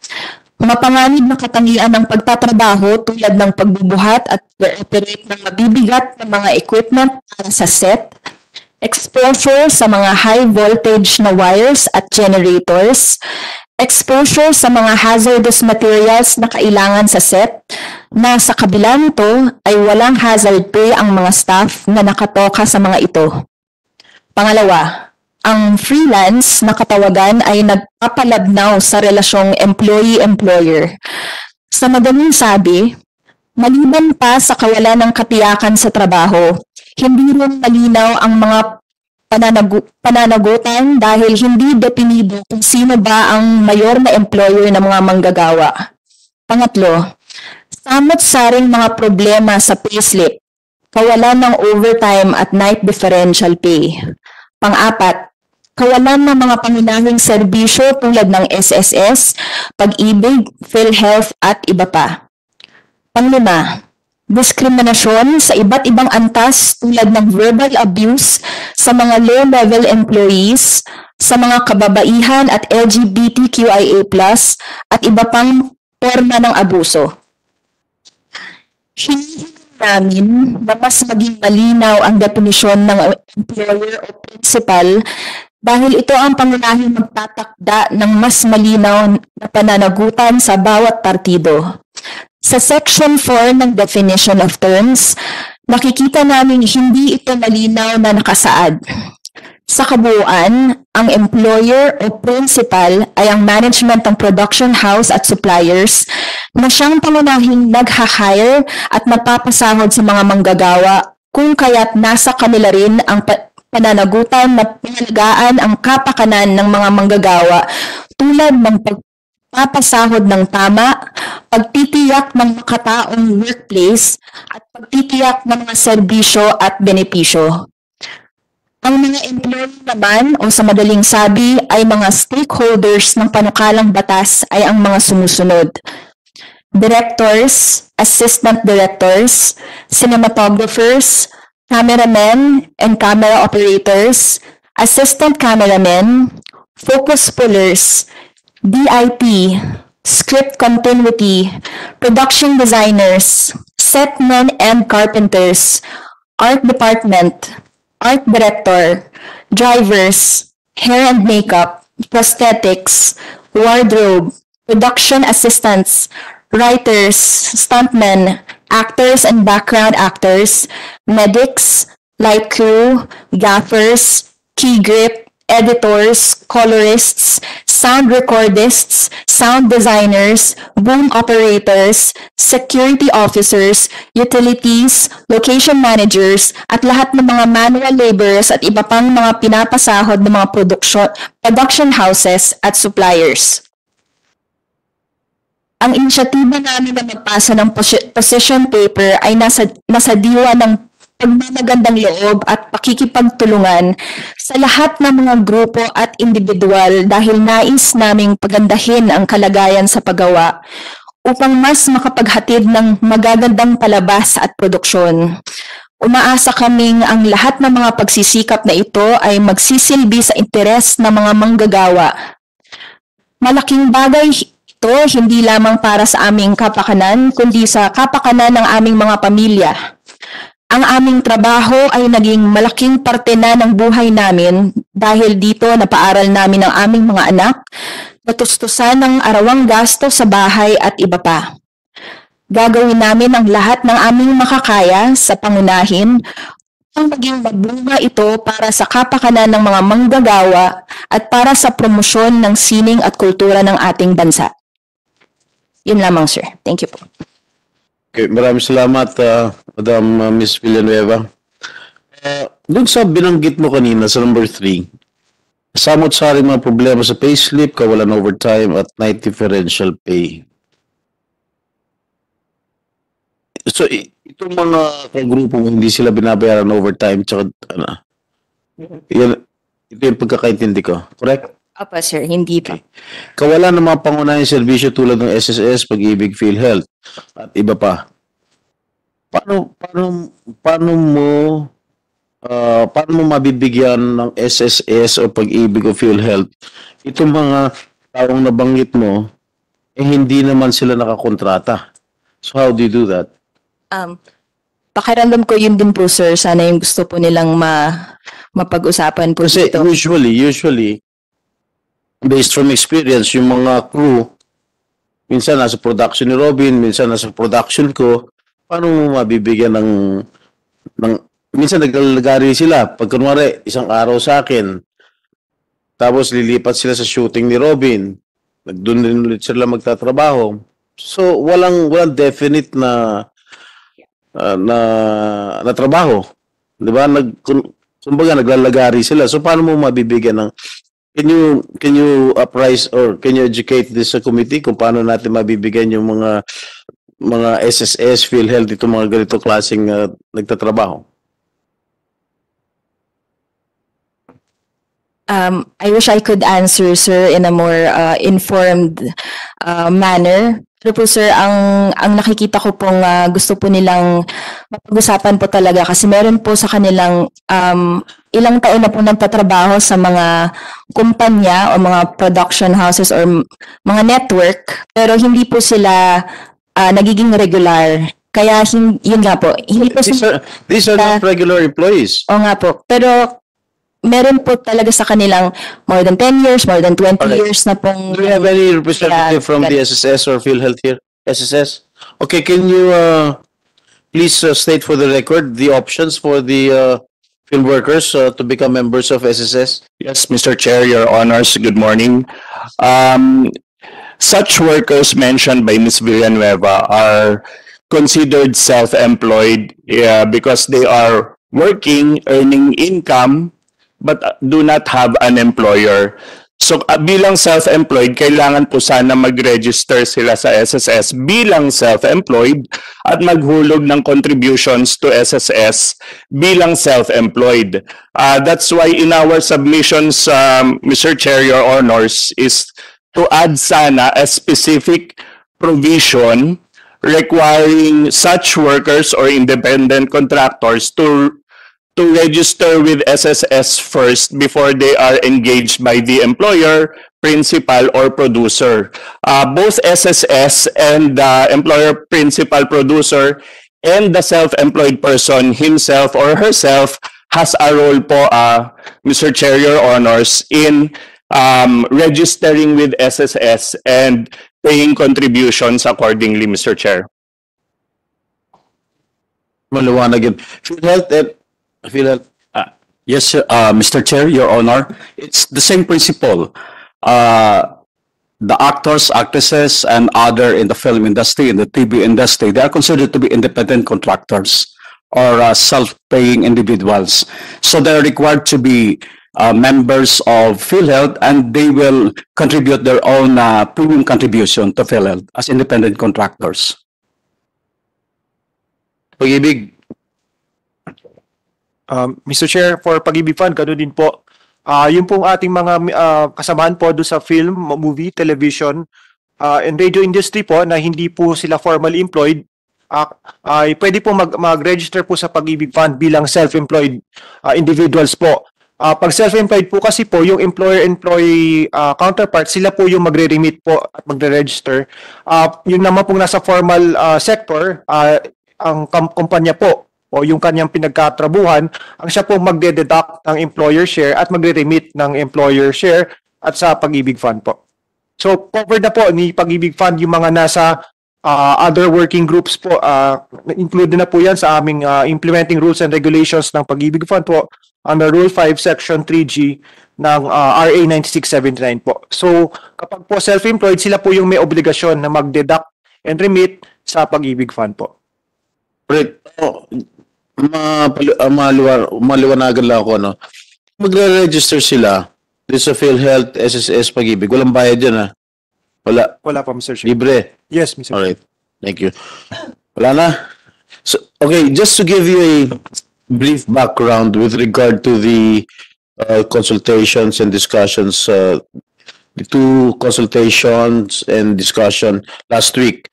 mapanganib na katangian ng pagtatrabaho tulad ng pagbubuhat at operate ng mabibigat na mga equipment para sa set, exposure sa mga high voltage na wires at generators, exposure sa mga hazardous materials na kailangan sa set, na sa kabila nito ay walang hazard pay ang mga staff na nakatoka sa mga ito. Pangalawa, ang freelance na katawagan ay nagpapalabnaw sa relasyong employee-employer. Sa madaling sabi, maliban pa sa kawalan ng katiyakan sa trabaho, hindi rin malinaw ang mga pananagu- pananagutan dahil hindi definido kung sino ba ang mayor na employer ng mga manggagawa. Pangatlo, samot-saring mga problema sa payslip, kawalan ng overtime at night differential pay. Pang-apat, kawalan ng mga pangunahing serbisyo tulad ng SSS, pag-ibig, PhilHealth at iba pa. Panglima, diskriminasyon sa iba't ibang antas tulad ng verbal abuse sa mga low-level employees, sa mga kababaihan at LGBTQIA+, at iba pang forma ng abuso. Hinihiling namin na mas maging malinaw ang definisyon ng employer o principal dahil ito ang pangunahing magtatakda ng mas malinaw na pananagutan sa bawat partido. Sa Section 4 ng Definition of Terms, nakikita namin hindi ito malinaw na nakasaad. Sa kabuuan, ang employer o principal ay ang management ng production house at suppliers na siyang pangunahing nagha-hire at napapasahod sa mga manggagawa kung kaya't nasa kanila rin ang pananagutan na pangalagaan ang kapakanan ng mga manggagawa tulad ng pagpapasahod ng tama, pagtitiyak ng makataong workplace at pagtitiyak ng mga serbisyo at benepisyo. Ang mga employee naman o sa madaling sabi ay mga stakeholders ng panukalang batas ay ang mga sumusunod. Directors, assistant directors, cinematographers, cameramen and camera operators, assistant cameramen, focus pullers, DIP, script continuity, production designers, setmen and carpenters, art department, art director, drivers, hair and makeup, prosthetics, wardrobe, production assistants, writers, stuntmen, actors and background actors, medics, light crew, gaffers, key grip, editors, colorists, sound recordists, sound designers, boom operators, security officers, utilities, location managers, at lahat ng mga manual laborers at iba pang mga pinapasahod ng mga production, production houses at suppliers. Ang inisyatiba namin na magpasa ng posi- position paper ay nasa, nasa diwa ng pagmamagandang loob at pakikipagtulungan sa lahat ng mga grupo at individual dahil nais naming pagandahin ang kalagayan sa paggawa upang mas makapaghatid ng magagandang palabas at produksyon. Umaasa kaming ang lahat ng mga pagsisikap na ito ay magsisilbi sa interes ng mga manggagawa. Malaking bagay ito hindi lamang para sa aming kapakanan, kundi sa kapakanan ng aming mga pamilya. Ang aming trabaho ay naging malaking parte na ng buhay namin dahil dito napaaral namin ang aming mga anak, natustusan ng arawang gasto sa bahay at iba pa. Gagawin namin ang lahat ng aming makakaya sa pangunahin upang maging mabunga ito para sa kapakanan ng mga manggagawa at para sa promosyon ng sining at kultura ng ating bansa. Yun lamang, sir. Thank you po. Okay, maraming salamat, uh, Madam uh, Miss Villanueva. Uh, doon sa binanggit mo kanina sa number three, samot sa mga problema sa payslip, kawalan overtime at night differential pay. So, itong mga kagrupo mo, hindi sila binabayaran overtime, tsaka, ano, yan, ito yung pagkakaintindi ko, correct? Apa, sir. Hindi po. Kawalan ng mga pangunahing serbisyo tulad ng SSS, Pag-ibig, PhilHealth, at iba pa. Paano, paano, paano mo, ah, paano mo mabibigyan ng SSS o Pag-ibig o PhilHealth itong mga taong nabanggit mo, eh hindi naman sila nakakontrata. So how do you do that? Um, pakiramdam ko yun din po, sir. Sana yung gusto po nilang ma mapag-usapan po Kasi dito. usually, usually, based from experience, yung mga crew, minsan nasa production ni Robin, minsan nasa production ko, paano mo mabibigyan ng, ng minsan naglalagari sila. Pag kunwari, isang araw sa akin, tapos lilipat sila sa shooting ni Robin, nagdoon din ulit sila magtatrabaho. So, walang, walang definite na, ah, na, na trabaho. Di ba? Nag, kumbaga naglalagari sila. So paano mo mabibigyan ng Can you can you apprise or can you educate this sa committee kung paano natin mabibigyan yung mga mga SSS, PhilHealth, itong mga ganito klaseng uh, nagtatrabaho? Um, I wish I could answer, sir, in a more uh, informed uh, manner. Pero po, sir, ang, ang nakikita ko pong uh, gusto po nilang mapag-usapan po talaga kasi meron po sa kanilang um, ilang taon na po nagtatrabaho sa mga kumpanya o mga production houses or mga network pero hindi po sila uh, nagiging regular. Kaya hin- yun nga po, hindi po These sila are, these are not regular employees. Oo nga po. Pero meron po talaga sa kanilang more than 10 years, more than 20 Okay. years na pong Do we have any representative Yeah, from the SSS or PhilHealth here? SSS? Okay, can you uh, please uh, state for the record the options for the uh, field workers uh, to become members of SSS? Yes, Mr. Chair, Your Honors, good morning. Um, such workers mentioned by Ms. Villanueva are considered self-employed because they are working, earning income, but do not have an employer. So uh, bilang self-employed, kailangan po sana mag-register sila sa SSS bilang self-employed at maghulog ng contributions to SSS bilang self-employed. Uh, that's why in our submissions, um, Mr. Chair, Your Honors, is to add sana a specific provision requiring such workers or independent contractors to to register with SSS first before they are engaged by the employer, principal, or producer. Uh, both SSS and the employer, principal, producer, and the self-employed person himself or herself has a role po, uh, Mr. Chair, Your Honors, in um, registering with SSS and paying contributions accordingly, Mr. Chair. Maliwanag yun. PhilHealth and PhilHealth. Yes, uh, Mr. Chair, Your Honor, it's the same principle. Uh, the actors, actresses, and other in the film industry, in the TV industry, they are considered to be independent contractors or uh, self-paying individuals. So they're required to be uh, members of PhilHealth and they will contribute their own uh, premium contribution to PhilHealth as independent contractors. Pag-ibig, Um, Mr. Chair, for Pag-ibig Fund, gano'n din po. Ah, yung pong ating mga ah, kasamahan po doon sa film, movie, television, ah, and radio industry po na hindi po sila formally employed, ah, ay pwede po mag, mag-register po sa Pag-ibig Fund bilang self-employed ah, individuals po. Ah, pag self-employed po kasi po, yung employer-employee ah, counterpart, sila po yung magre-remit po at magre-register. Ah, yun naman pong nasa formal ah, sector, ah, ang kam- kumpanya po o yung kanyang pinagkatrabuhan, ang siya po magde-deduct ng employer share at magre-remit ng employer share at sa pag-ibig fund po. So covered na po ni pag-ibig fund yung mga nasa uh, other working groups po, uh, included na po yan sa aming uh, implementing rules and regulations ng Pag-ibig Fund po under Rule 5, Section 3G ng uh, RA 9679 po. So, kapag po self-employed, sila po yung may obligasyon na mag-deduct and remit sa Pag-ibig Fund po. Correct. Oh, mapali- ah, maliwa- maliwanagan lang ako, no? Magre-register sila. This sa PhilHealth, SSS, Pag-ibig. Walang bayad yan, ha? Wala. Wala pa, Mr. Chair. Libre. Yes, Mr. Chair. Alright. Thank you. Wala na. So, okay, just to give you a brief background with regard to the uh, consultations and discussions, uh, the two consultations and discussion last week.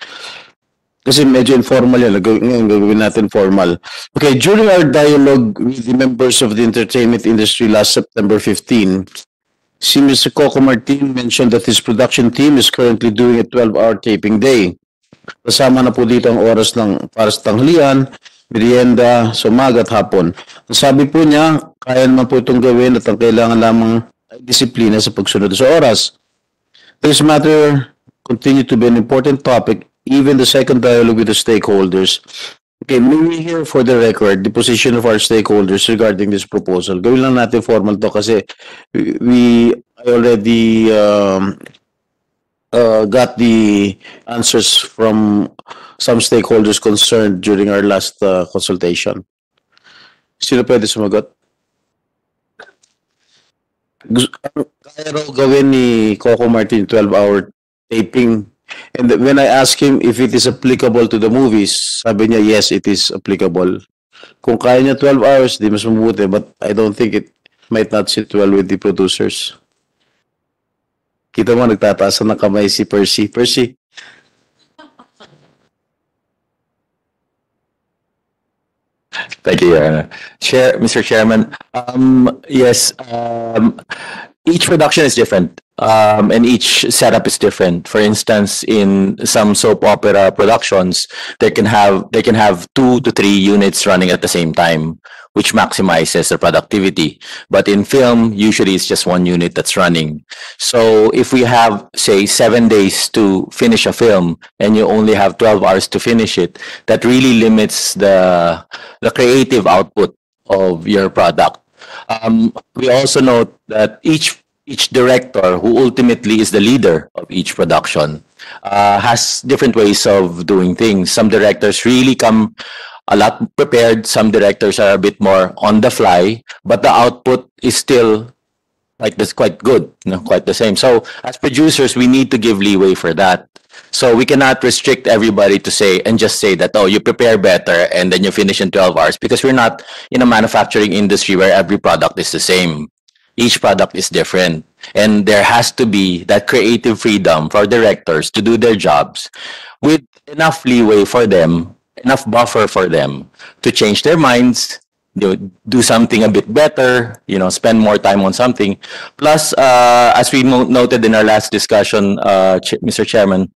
Kasi medyo informal yan. Ngayon, gagawin natin formal. Okay, during our dialogue with the members of the entertainment industry last September 15, si Mr. Coco Martin mentioned that his production team is currently doing a 12-hour taping day. Kasama na po dito ang oras ng para sa tanghalian, merienda, sa umaga at hapon. Ang sabi po niya, kaya naman po itong gawin at ang kailangan lamang disiplina sa pagsunod sa oras. This matter continue to be an important topic, even the second dialogue with the stakeholders. Okay, may we hear for the record the position of our stakeholders regarding this proposal. Gawin lang natin formal to kasi we- already um, uh, got the answers from some stakeholders concerned during our last uh, consultation. Sino pwede sumagot? Kaya raw gawin ni Coco Martin 12-hour taping And when I asked him if it is applicable to the movies, sabi niya, yes, it is applicable. Kung kaya niya 12 hours, di mas mabuti. But I don't think it might not sit well with the producers. Kita mo, nagtataas ng kamay si Percy. Percy, Thank you, Your Honor. Chair, Mr. Chairman, um, yes, um, each production is different, um, and each setup is different. For instance, in some soap opera productions, they can have, they can have two to three units running at the same time, which maximizes the productivity. But in film, usually it's just one unit that's running. So if we have, say, seven days to finish a film, and you only have twelve hours to finish it, that really limits the the creative output of your product. Um, we also note that each each director, who ultimately is the leader of each production, uh, has different ways of doing things. Some directors really come a lot prepared. Some directors are a bit more on the fly, but the output is still like that's quite good, you know, quite the same. So as producers, we need to give leeway for that. So we cannot restrict everybody to say and just say that oh you prepare better and then you finish in 12 hours because we're not in a manufacturing industry where every product is the same. Each product is different and there has to be that creative freedom for directors to do their jobs with enough leeway for them, enough buffer for them to change their minds, do, something a bit better, you know, spend more time on something. Plus, uh, as we noted in our last discussion, uh, Ch- Mr. Chairman,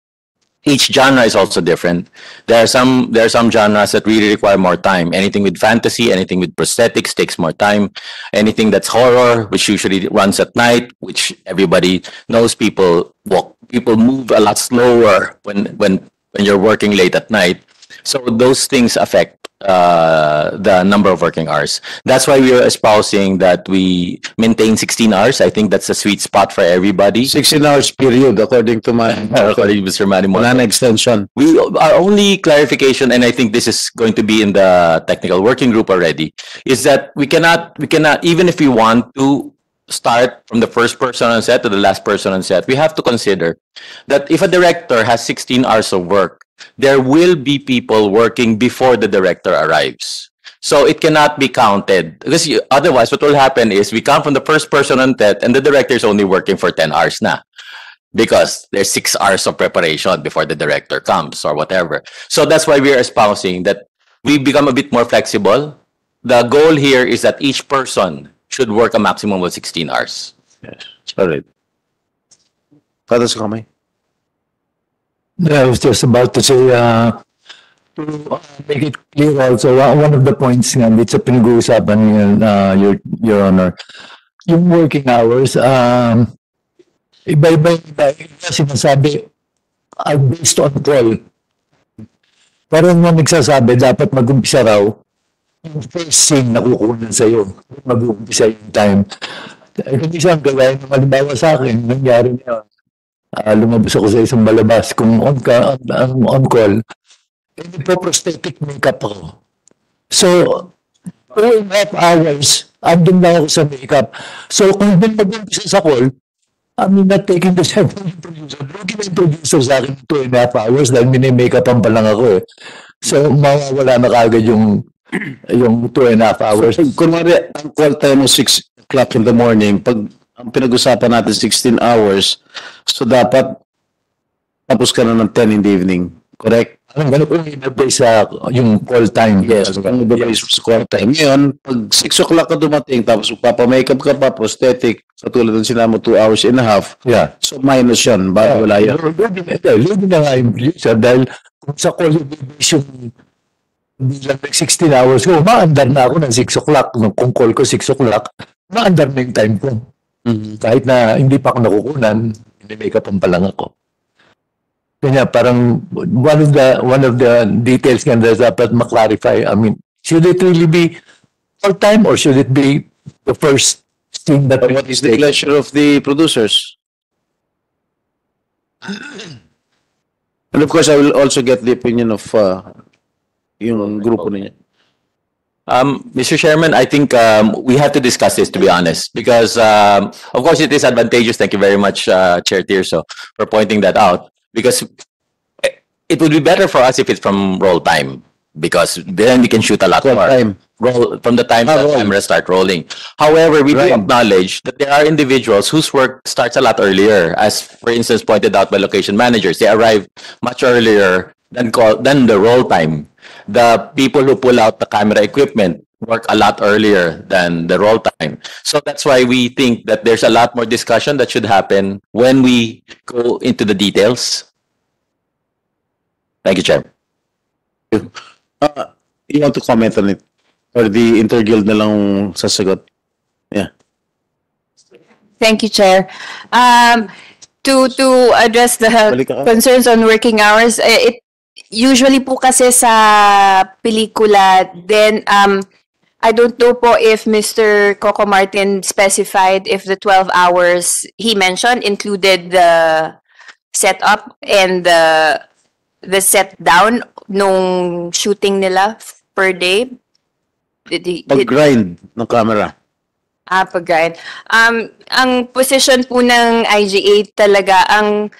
each genre is also different. There are some there are some genres that really require more time. Anything with fantasy, anything with prosthetics takes more time. Anything that's horror, which usually runs at night, which everybody knows people walk people move a lot slower when when when you're working late at night. So those things affect uh, the number of working hours. That's why we are espousing that we maintain 16 hours. I think that's a sweet spot for everybody. 16 hours period according to my, According to Mr. Wala extension. We, our only clarification, and I think this is going to be in the technical working group already, is that we cannot, we cannot, even if we want to start from the first person on set to the last person on set, we have to consider that if a director has 16 hours of work, there will be people working before the director arrives. So it cannot be counted because you, otherwise what will happen is we count from the first person on set and the director is only working for 10 hours na because there's six hours of preparation before the director comes or whatever. So that's why we are espousing that we become a bit more flexible. The goal here is that each person should work a maximum of 16 hours. Yes. Alright. Kada sa kamay. I was just about to say, uh, to make it clear also, one one of the points nga, dito sa pinag-uusapan ngayon, uh, your, your honor, yung working hours, um, iba-iba iba, iba sinasabi, are based on call. parang mga nagsasabi, dapat mag-umpisa raw yung first scene na kukunan sa'yo. Mag-umpisa yung time. Kung isang gawin, halimbawa sa akin, nangyari na. Ah, lumabas ako sa isang malabas. Kung on, ka, on, on call, eh, nagpo-prosthetic makeup ako. So, two and a half hours, andun lang ako sa makeup. So, kung din mag-umpisa sa call, I'm not taking the side of the producer. Lugi na yung producer sa akin two and a half hours dahil mini-makeupan pa lang ako eh. So, mawawala na kagad yung yung two and a half hours. Pag kunwari, ang call time mo 6 o'clock in the morning, pag ang pinag-usapan natin 16 hours, so dapat tapos ka na ng 10 in the evening. Correct? Anong ganun po yung sa yung call time? Yes, ang iba sa call time. Ngayon, pag 6 o'clock ka dumating, tapos magpapa-makeup ka pa, prosthetic, katulad ng sinama 2 hours and a half, Yeah. so minus yun, ba, wala yun. Lodi na, eh, na nga yung producer dahil kung sa call yung bibis yung hindi lang nag 16 hours ko, maandar na ako ng 6 o'clock. Kung call ko 6 o'clock, maandar na yung time ko. Mhm. Kahit na hindi pa ako nakukunan, hindi-makeupan pa lang ako. Kanya parang one of the one of the details nga na dapat maklarify. I mean, should it really be all time or should it be the first thing that But what is the pleasure of the producers? And of course, I will also get the opinion of uh, yung grupo ninyo. Um, Mr. Chairman, I think um, we have to discuss this to be honest, because um, of course it is advantageous. Thank you very much, uh, Chair Tirso, for pointing that out. Because eh, it would be better for us if it's from roll time, because then we can shoot a lot Call more. time. Roll from the time Ah, that cameras start rolling. However, we do acknowledge that there are individuals whose work starts a lot earlier, as for instance pointed out by location managers. They arrive much earlier than call than the roll time. The people who pull out the camera equipment work a lot earlier than the roll time. So that's why we think that there's a lot more discussion that should happen when we go into the details. Thank you, Chair. Uh, you want to comment on it? Or the interguild na lang sasagot? Yeah. Thank you, Chair. Um, to, to address the concerns on working hours, eh, it, usually po kasi sa pelikula, then, um, I don't know po if Mr. Coco Martin specified if the 12 hours he mentioned included the setup and the the set down nung shooting nila per day. Did he, did, Pag-grind ng camera. Ah, pag-grind. Um, ang position po ng IGA talaga, ang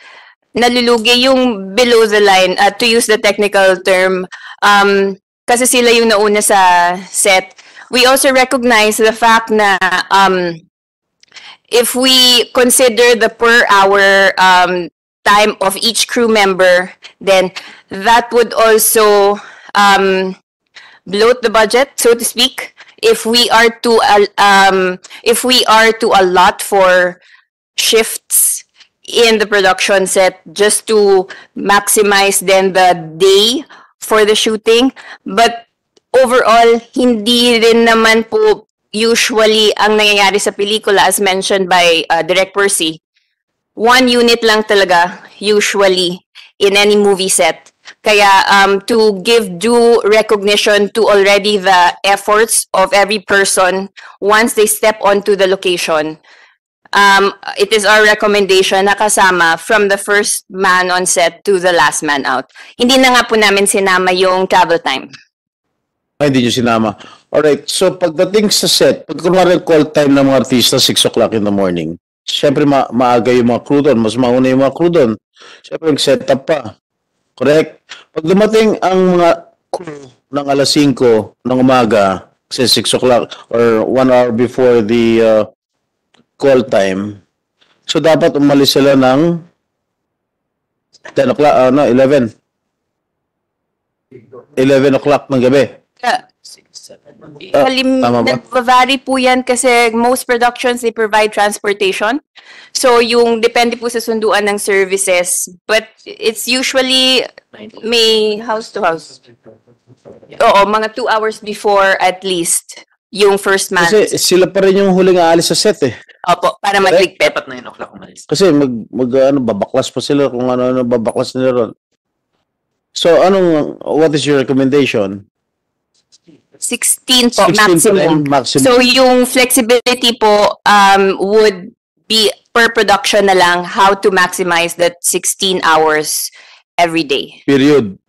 nalulugi yung below the line, uh, to use the technical term, um, kasi sila yung nauna sa set. We also recognize the fact na um, if we consider the per hour um, time of each crew member, then that would also um, bloat the budget, so to speak. If we are to um, if we are to allot for shifts in the production set just to maximize then the day for the shooting, but overall hindi rin naman po usually ang nangyayari sa pelikula as mentioned by uh, Direct Percy. One unit lang talaga usually in any movie set. Kaya um, to give due recognition to already the efforts of every person once they step onto the location, um, it is our recommendation na kasama from the first man on set to the last man out. Hindi na nga po namin sinama yung travel time. Ay, hindi nyo sinama. Alright, so pagdating sa set, pag kunwari call time ng mga artista, 6 o'clock in the morning, syempre ma maaga yung mga crew doon, mas mauna yung mga crew doon. Syempre, mag-setup pa. Correct? Pag dumating ang mga crew ng alas 5 ng umaga, kasi 6 o'clock or 1 hour before the uh, call time, so dapat umalis sila ng 10 o'clock, ano, 11. 11 o'clock ng gabi. Ah, Halim, tama ba? nagva-vary po yan kasi most productions, they provide transportation. So, yung depende po sa sunduan ng services. But it's usually may house to house. Oo, mga two hours before at least yung first man. Kasi sila pa rin yung huling aalis sa set eh. Opo, para magligpit. Kasi mag, mag ano, babaklas pa sila kung ano-ano babaklas nila ron. So anong, what is your recommendation? 16 po 16 pa maximum. rin, maximum. So yung flexibility po um, would be per production na lang how to maximize that 16 hours every day. Period.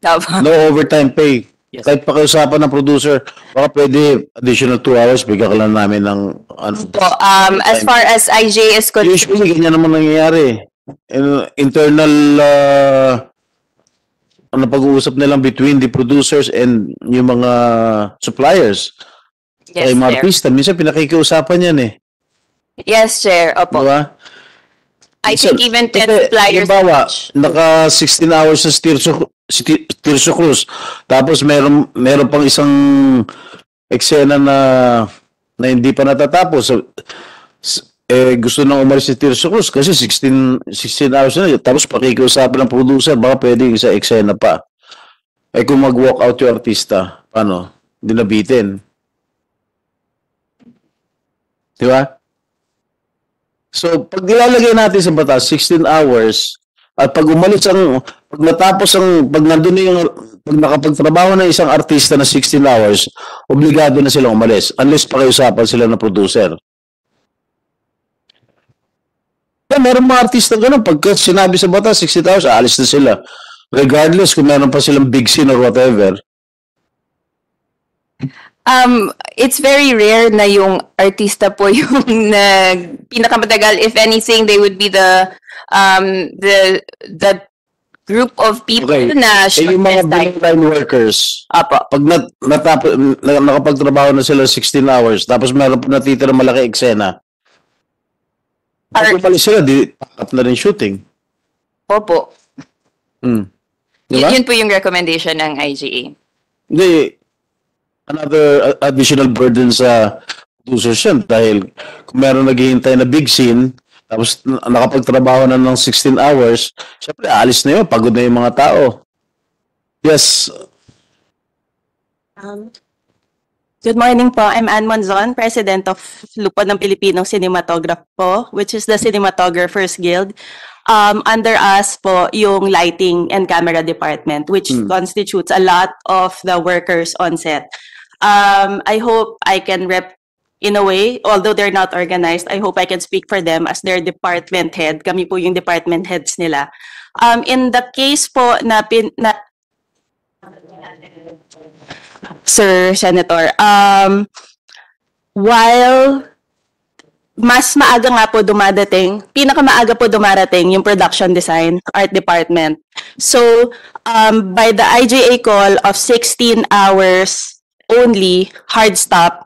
Tama. No overtime pay. Kahit pakiusapan ng producer, baka pwede additional two hours, bigyan ka lang namin ng ano. Po, um, as far as IJ is concerned, Usually, ganyan naman nangyayari. In- internal uh, ano pag-uusap nilang between the producers and yung mga suppliers. yes, Kay mga artista, minsan pinakikiusapan yan eh. Yes, Chair. Opo. Di ba? I think even ten Kasi, suppliers. halimbawa, naka 16 hours sa Tirso, si Ti- Tirso Cruz. Tapos meron, meron pang isang eksena na na hindi pa natatapos. So, eh, gusto nang umalis si Tirso Cruz kasi 16, 16 hours na. Tapos pakikiusapan ng producer, baka pwede isa eksena pa. Eh kung mag-walk out yung artista, paano? Hindi nabitin. Di ba? So, pag nilalagay natin sa batas, 16 hours, at pag umalis ang, pag natapos ang, pag nandun na yung, pag nakapagtrabaho na isang artista na 16 hours, obligado na silang umalis, unless pakiusapan sila ng producer. Yeah, meron mga artista ganun, pagka sinabi sa batas, 16 hours, aalis na sila. Regardless kung meron pa silang big scene or whatever. Um, it's very rare na yung artista po yung nag pinakamatagal. If anything, they would be the um the the group of people Okay. na Eh, yung mga shortest time. billing line workers, Apo. pag nat, natap, na, nakapagtrabaho na sila 16 hours, tapos meron pa natitira malaki eksena, Ar- umalis sila, di, up na rin shooting. Opo. Hmm. Di Y- yun po yung recommendation ng IGA. Hindi, another uh, additional burden sa producers yan dahil kung meron naghihintay na big scene, tapos na- nakapagtrabaho na ng 16 hours, syempre alis na yun, pagod na yung mga tao. Yes, Um, Good morning po. I'm Ann Monzon, President of Lupon ng Pilipinong Cinematograph po, which is the Cinematographers Guild. Um, under us po yung lighting and camera department, which Hmm. constitutes a lot of the workers on set. Um, I hope I can rep in a way, although they're not organized, I hope I can speak for them as their department head. Kami po yung department heads nila. Um, in the case po na, pin, na Sir Senator, um, while mas maaga nga po dumadating, pinakamaaga po dumarating yung production design, art department. So, um, by the IJA call of 16 hours only, hard stop,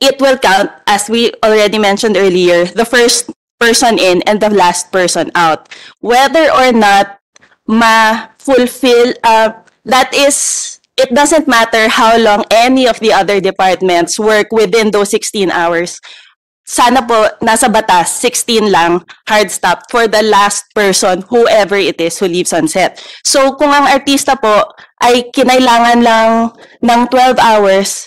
it will count, as we already mentioned earlier, the first person in and the last person out. Whether or not ma-fulfill, uh, that is, it doesn't matter how long any of the other departments work within those 16 hours. Sana po, nasa batas, 16 lang, hard stop for the last person, whoever it is who leaves on set. So, kung ang artista po ay kinailangan lang ng 12 hours,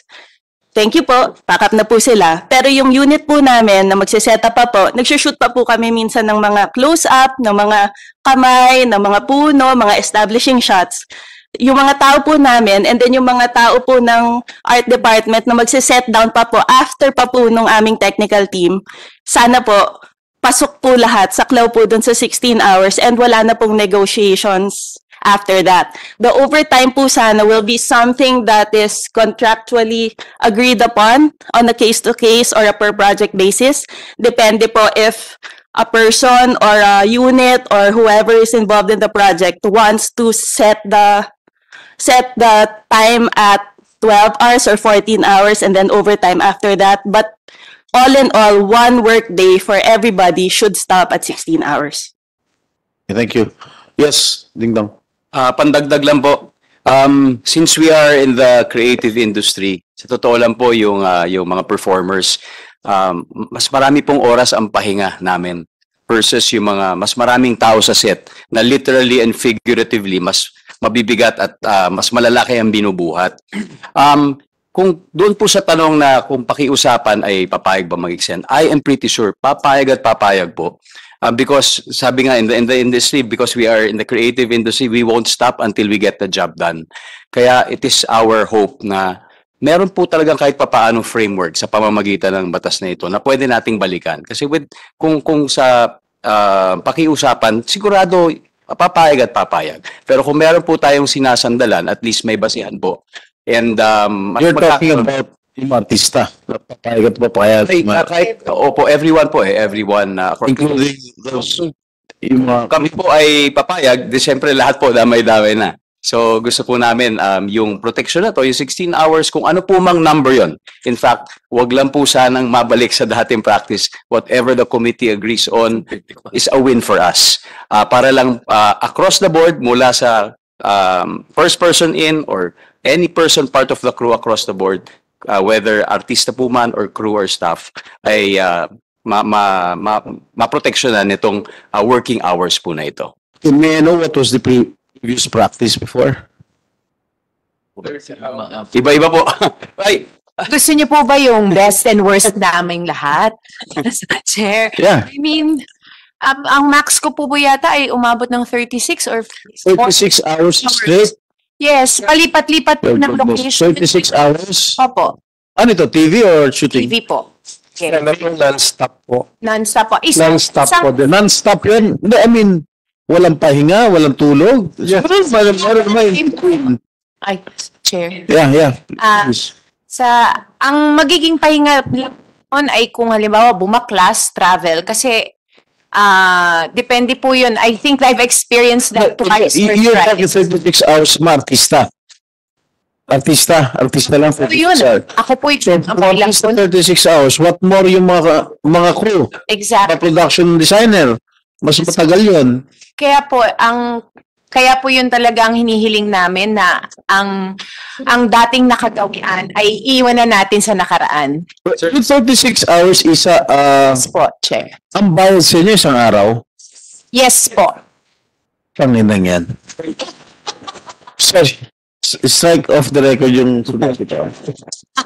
Thank you po. Pack up na po sila. Pero yung unit po namin na magsiset up pa po, nagsushoot pa po kami minsan ng mga close-up, ng mga kamay, ng mga puno, mga establishing shots. Yung mga tao po namin and then yung mga tao po ng art department na magsiset down pa po after pa po nung aming technical team, sana po pasok po lahat, saklaw po dun sa 16 hours and wala na pong negotiations after that. The overtime po sana will be something that is contractually agreed upon on a case-to-case or a per-project basis. Depende po if a person or a unit or whoever is involved in the project wants to set the set the time at 12 hours or 14 hours and then overtime after that. But all in all, one work day for everybody should stop at 16 hours. thank you. Yes, Ding Dong. Ah, pandagdag lang po. Um, since we are in the creative industry, sa totoo lang po yung ah, yung mga performers, um, mas marami pong oras ang pahinga namin versus yung mga mas maraming tao sa set na literally and figuratively mas mabibigat at ah, mas malalaki ang binubuhat. Um, kung doon po sa tanong na kung pakiusapan ay papayag ba mag-extend, I am pretty sure papayag at papayag po. Uh, because sabi nga in the, in the industry, because we are in the creative industry, we won't stop until we get the job done. Kaya it is our hope na meron po talagang kahit papaano framework sa pamamagitan ng batas na ito na pwede nating balikan. Kasi with, kung, kung sa uh, pakiusapan, sigurado papayag at papayag. Pero kung meron po tayong sinasandalan, at least may basihan po. And um, You're talking about yung artista. Papayag at papayag. Ay, uh, kahit, opo, everyone po eh, everyone. Uh, Including those, yung mga kami po ay papayag, di syempre lahat po damay-damay na. So gusto po namin um, yung protection na to, yung 16 hours, kung ano po mang number yon. In fact, wag lang po sanang mabalik sa dating practice. Whatever the committee agrees on is a win for us. Ah, para lang ah, across the board, mula sa um, first person in or any person part of the crew across the board, ah, whether artista po man or crew or staff, ay ah, ma ma ma maproteksyonan nitong ah, working hours po na ito. May I know what was the pre- previous practice before? Iba-iba po. Ay, Gusto niyo po ba yung best and worst naming lahat? Chair, Yeah. I mean, um, ang max ko po po yata ay umabot ng 36 or 36 hours straight? Yes, palipat-lipat po ng location. 36 hours? Opo, Ano ito, TV or shooting? TV po. Okay. Senator, non-stop po. Non-stop po. Isa, Non-stop isang- po din. Non-stop yun. Hindi, I mean, walang pahinga, walang tulog. Yes. Meron, meron, meron, meron. Ay, Chair. Yeah, yeah. Ah, sa ang magiging pahinga on ay kung halimbawa bumaklas, travel kasi ah depende po 'yun. I think I've experienced that twice. You, for you're trials. talking 36 hours artista. Artista, artista lang So 36 yun, ako po ito. Kung artista 36 hours, what more yung mga mga crew, mga Exactly. production designer. Mas matagal yun. Kaya po ang kaya po 'yun talaga ang hinihiling namin na ang ang dating nakagawian ay iwan na natin sa nakaraan. Yung 36 hours isa, uh, Yes po, Chair. ang bayad sa inyo isang araw, Yes po. panginang yan. Sir, s- strike off the record yung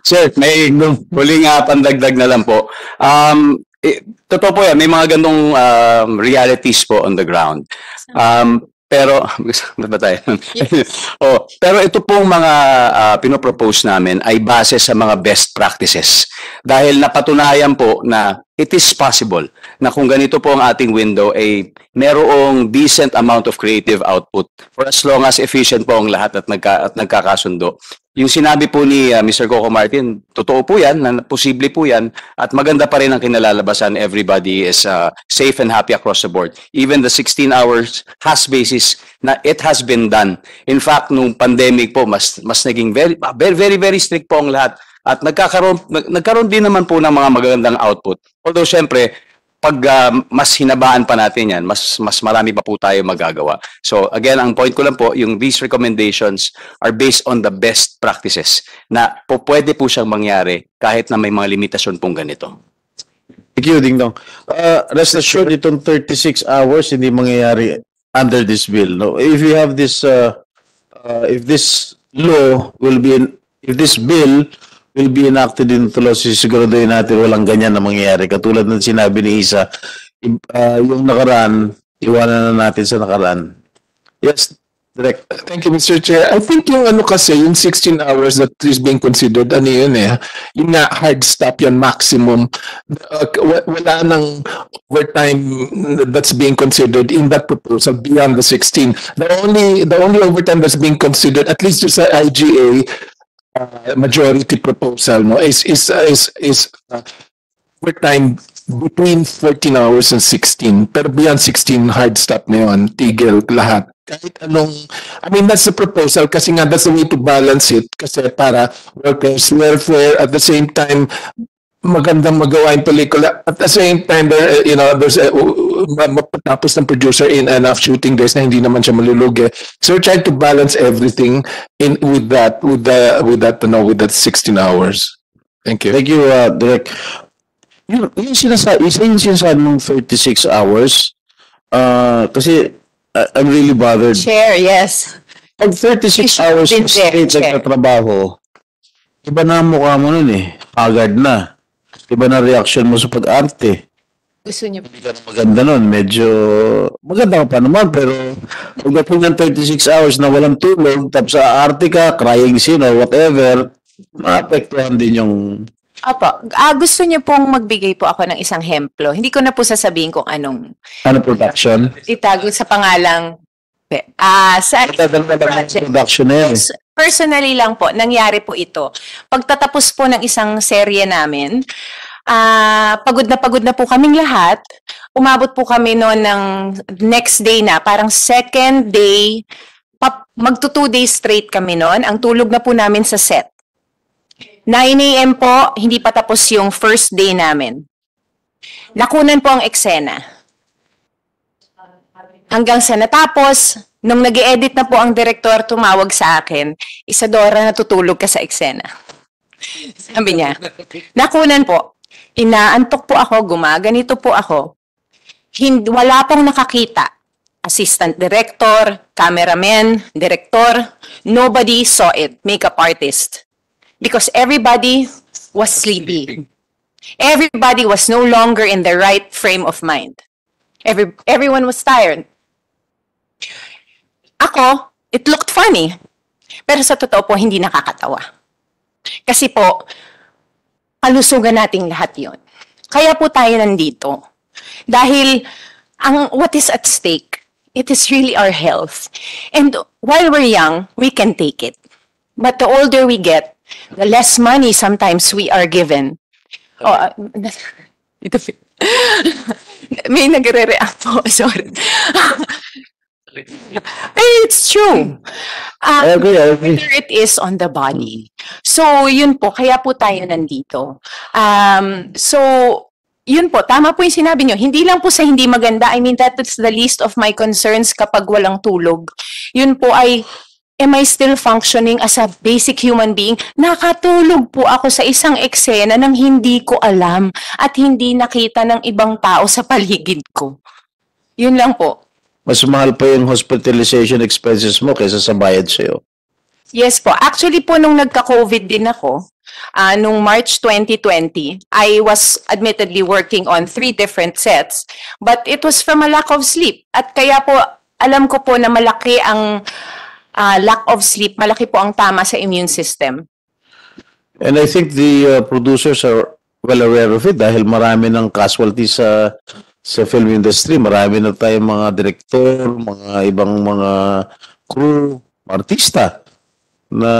Sir, may huling uh, pandagdag na lang po. Um, eh, totoo po yan, may mga ganong um, realities po on the ground. Um, pero, ba tayo? oh, pero ito pong mga uh, pinopropose namin ay base sa mga best practices. Dahil napatunayan po na it is possible na kung ganito po ang ating window ay merong decent amount of creative output for as long as efficient po ang lahat at, nagka, at nagkakasundo. Yung sinabi po ni uh, Mr. Coco Martin, totoo po yan, na posible po yan, at maganda pa rin ang kinalalabasan. Everybody is uh, safe and happy across the board. Even the 16 hours has basis na it has been done. In fact, nung pandemic po, mas, mas naging very, very, very, very strict po ang lahat. At nagkakaroon, nag- nagkaroon din naman po ng mga magagandang output. Although, syempre, pag uh, mas hinabaan pa natin yan, mas mas marami pa po tayo magagawa. So again, ang point ko lang po, yung these recommendations are based on the best practices na po pwede po siyang mangyari kahit na may mga limitasyon pong ganito. Thank you, Ding Dong. Uh, rest assured, itong 36 hours hindi mangyayari under this bill. No, if you have this, uh, uh, if this law will be, in, if this bill will be enacted into law, sisiguraduhin natin walang ganyan na mangyayari. Katulad ng sinabi ni Isa, uh, yung nakaraan, iwanan na natin sa nakaraan. Yes, direct. Thank you, Mr. Chair. I think yung ano kasi, yung 16 hours that is being considered, ano yun eh, yung nga hard stop yun, maximum. Uh, wa- wala nang overtime that's being considered in that proposal beyond the 16. The only, the only overtime that's being considered, at least sa IGA, uh, majority proposal, no, is, is, is, is uh, overtime between 14 hours and 16. Pero beyond 16, hard stop na yun. Tigil lahat. Kahit anong, I mean, that's the proposal kasi nga that's the way to balance it kasi para workers' welfare at the same time magandang magawa yung pelikula. At the same time, there, you know, there's a, ma- mapatapos ng producer in enough shooting days na hindi naman siya malulugi. So we're trying to balance everything in with that, with the, with that, you know, with that 16 hours. Thank you. Thank you, uh, Direk. Yung, yung sinasabi, isa yung sinasabi mong 36 hours, uh, kasi uh, I'm really bothered. Chair, yes. Pag 36 hours straight nagtatrabaho, iba na ang mukha mo nun eh. Haggard na. Iba na reaction mo sa pag-arte. Gusto niyo Hindi ka na maganda nun. Medyo maganda ka pa naman pero pagdating ng 36 hours na walang tulog tapos sa arte ka, crying scene or whatever, maapektuhan din yung Apo, ah, gusto niyo pong magbigay po ako ng isang hemplo. Hindi ko na po sasabihin kung anong ano production. itago sa pangalang ah sa Matagal na lang yung production na yan. Personally lang po, nangyari po ito. Pagtatapos po ng isang serye namin, ah pagod na pagod na po kaming lahat. Umabot po kami noon ng next day na, parang second day, magto two days straight kami noon. Ang tulog na po namin sa set. 9 a.m. po, hindi pa tapos yung first day namin. Nakunan po ang eksena. Hanggang sa natapos, nung nag edit na po ang direktor, tumawag sa akin, Isadora, natutulog ka sa eksena. Sabi niya, nakunan po, inaantok po ako, gumaganito po ako. Hindi, wala pong nakakita. Assistant director, cameraman, director, nobody saw it, makeup artist. Because everybody was sleepy. Everybody was no longer in the right frame of mind. Every, everyone was tired. Ako, it looked funny. Pero sa totoo po, hindi nakakatawa. Kasi po, kalusugan nating lahat yon. Kaya po tayo nandito. Dahil ang what is at stake, it is really our health. And while we're young, we can take it. But the older we get, the less money sometimes we are given. Oh, ito, may nagre-react po, sorry. Eh, it's true. Ah, I agree, I agree. whether it is on the body. So, yun po, kaya po tayo nandito. Um, so, yun po, tama po yung sinabi nyo. Hindi lang po sa hindi maganda. I mean, that is the least of my concerns kapag walang tulog. Yun po ay, am I still functioning as a basic human being? Nakatulog po ako sa isang eksena nang hindi ko alam at hindi nakita ng ibang tao sa paligid ko. Yun lang po. Mas mahal pa yung hospitalization expenses mo kaysa sa bayad sa'yo. Yes po. Actually po, nung nagka-COVID din ako, ah, nung March 2020, I was admittedly working on three different sets, but it was from a lack of sleep. At kaya po, alam ko po na malaki ang ah, lack of sleep, malaki po ang tama sa immune system. And I think the uh, producers are well aware of it dahil marami ng casualties sa sa film industry. Marami na tayong mga director, mga ibang mga crew, artista na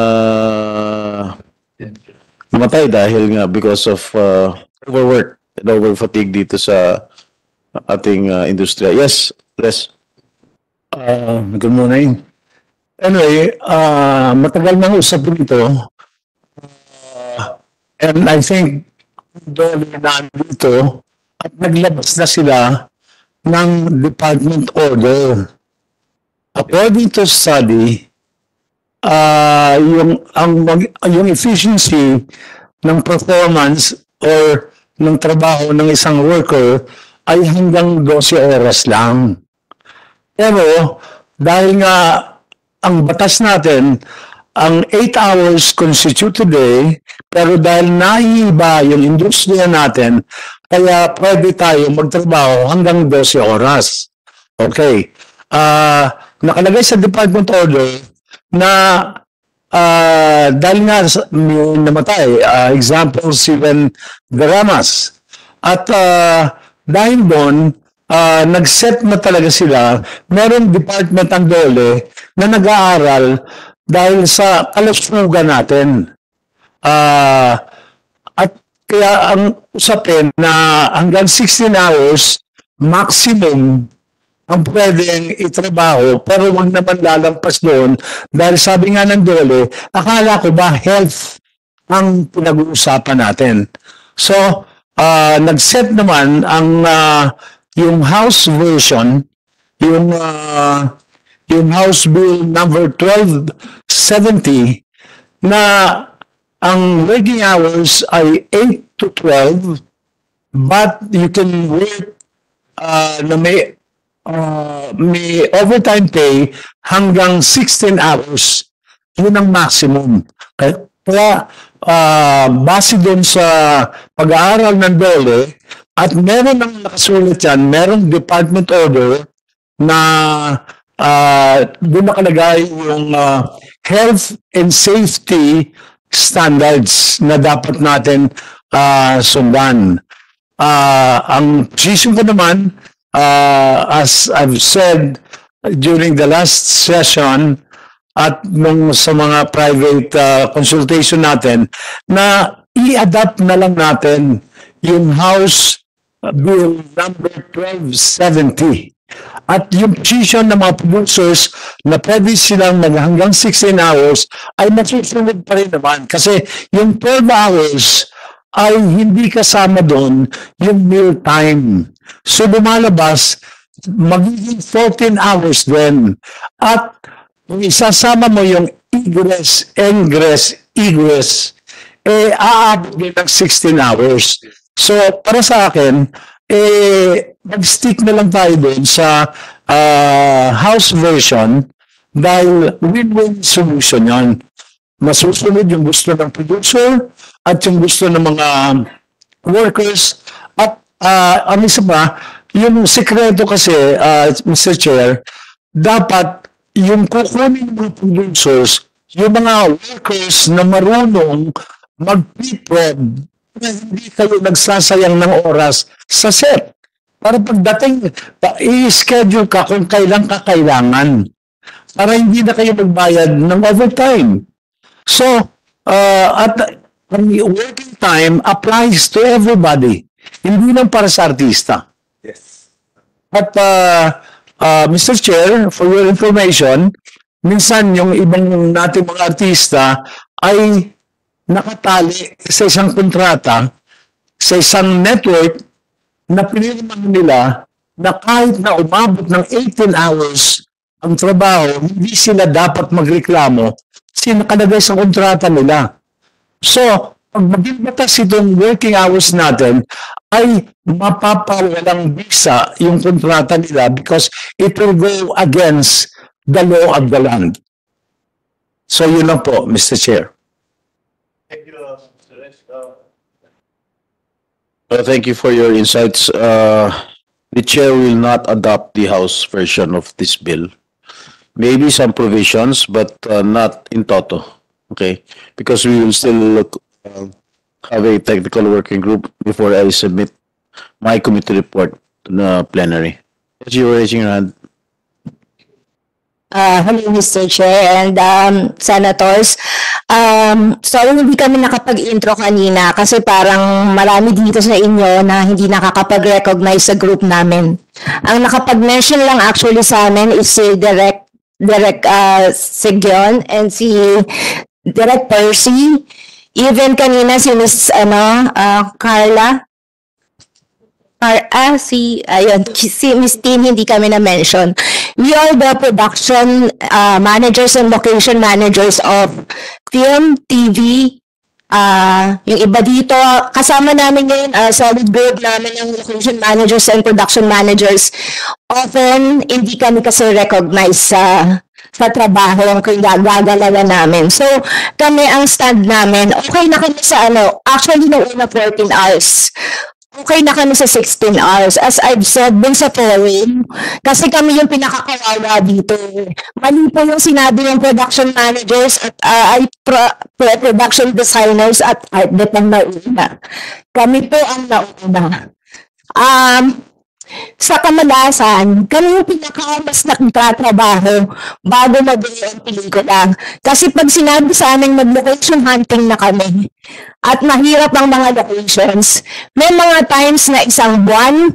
namatay dahil nga because of uh, overwork and over fatigue dito sa ating uh, industriya. Yes, Les. Uh, good morning. Anyway, uh, matagal nang usapin ito. Uh, and I think doon na dito at naglabas na sila ng department order. According to study, uh, yung ang mag- yung efficiency ng performance or ng trabaho ng isang worker ay hanggang 12 oras lang. Pero dahil nga ang batas natin, ang 8 hours constitute today, pero dahil naiiba yung industriya natin, kaya pwede tayo magtrabaho hanggang 12 oras. Okay. Ah, nakalagay sa department order na ah, dahil nga may namatay, ah, example, Steven Garamas. At ah, dahil doon, ah, nag-set na talaga sila, meron department ang dole na nag-aaral dahil sa kalusugan natin. Ah, at kaya ang usapin na hanggang 16 hours maximum ang pwedeng itrabaho pero wag naman lalampas doon dahil sabi nga ng dole, akala ko ba health ang pinag-uusapan natin. So, ah, nag-set naman ang ah, yung House version, yung ah, yung House Bill number 1270 na ang working hours ay 8 to 12 but you can work uh, na may uh, may overtime pay hanggang 16 hours. Yun ang maximum. Kaya, uh, base doon sa pag-aaral ng DOLE, At meron ng nakasulat yan, merong department order na uh, doon nakalagay yung ah, health and safety standards na dapat natin ah, sundan. Ah, ang position ko naman, ah, as I've said during the last session at nung sa mga private ah, consultation natin, na i-adapt na lang natin yung House Bill number 1270. At yung position ng mga producers na pwede silang mag hanggang 16 hours ay masusunod pa rin naman. Kasi yung 12 hours ay hindi kasama doon yung meal time. So lumalabas, magiging 14 hours din. At kung isasama mo yung egress, ingress, egress, eh, aabot din ng 16 hours. So, para sa akin, eh, mag-stick na lang tayo dun sa ah, house version dahil win-win solution yan. Masusunod yung gusto ng producer at yung gusto ng mga workers at ah, ang isa pa, yung sekreto kasi, ah, Mr. Chair, dapat yung kukunin ng producers, yung mga workers na marunong mag-pre-prod na hindi kayo nagsasayang ng oras sa set. Para pagdating, pa, i-schedule ka kung kailan ka kailangan. Para hindi na kayo magbayad ng overtime. So, uh, at ang working time applies to everybody. Hindi lang para sa artista. Yes. At uh, uh, Mr. Chair, for your information, minsan yung ibang nating mga artista ay nakatali sa isang kontrata sa isang network na pinirmahan nila na kahit na umabot ng 18 hours ang trabaho, hindi sila dapat magreklamo kasi nakalagay sa kontrata nila. So, pag maging batas itong working hours natin, ay mapapawalang bisa yung kontrata nila because it will go against the law of the land. So, yun lang po, Mr. Chair. Thank you for your insights. Uh, the chair will not adopt the House version of this bill. Maybe some provisions, but uh, not in toto. Okay, because we will still look, uh, have a technical working group before I submit my committee report to the plenary. Yes, you were raising your hand. Uh, hello, Mr. Chair and um, Senators. Um, sorry, hindi kami nakapag-intro kanina kasi parang marami dito sa inyo na hindi nakakapag-recognize sa group namin. Ang nakapag-mention lang actually sa amin is si Direct, Direct uh, Sigyon and si Direct Percy. Even kanina si Miss ano, uh, Carla, Ar ah, si, ayun, si Miss Tin, hindi kami na-mention. We are the production uh, managers and location managers of film, TV, ah yung iba dito, kasama namin ngayon, uh, solid group namin ng location managers and production managers. Often, hindi kami kasi recognize sa sa trabaho ang gagalawan namin. So, kami ang stand namin, okay na kami sa ano, actually na una 14 hours okay na kami sa 16 hours. As I've said dun sa forum, kasi kami yung pinakakawawa dito. Mali po yung sinabi ng production managers at uh, pro- pro- production designers at art net ang nauna. Kami po ang nauna. Um, sa kamalasan, kami yung pinakamas na nagtatrabaho bago mag ang pelikula. Kasi pag sinabi sa amin mag-location hunting na kami, at mahirap ang mga locations, may mga times na isang buwan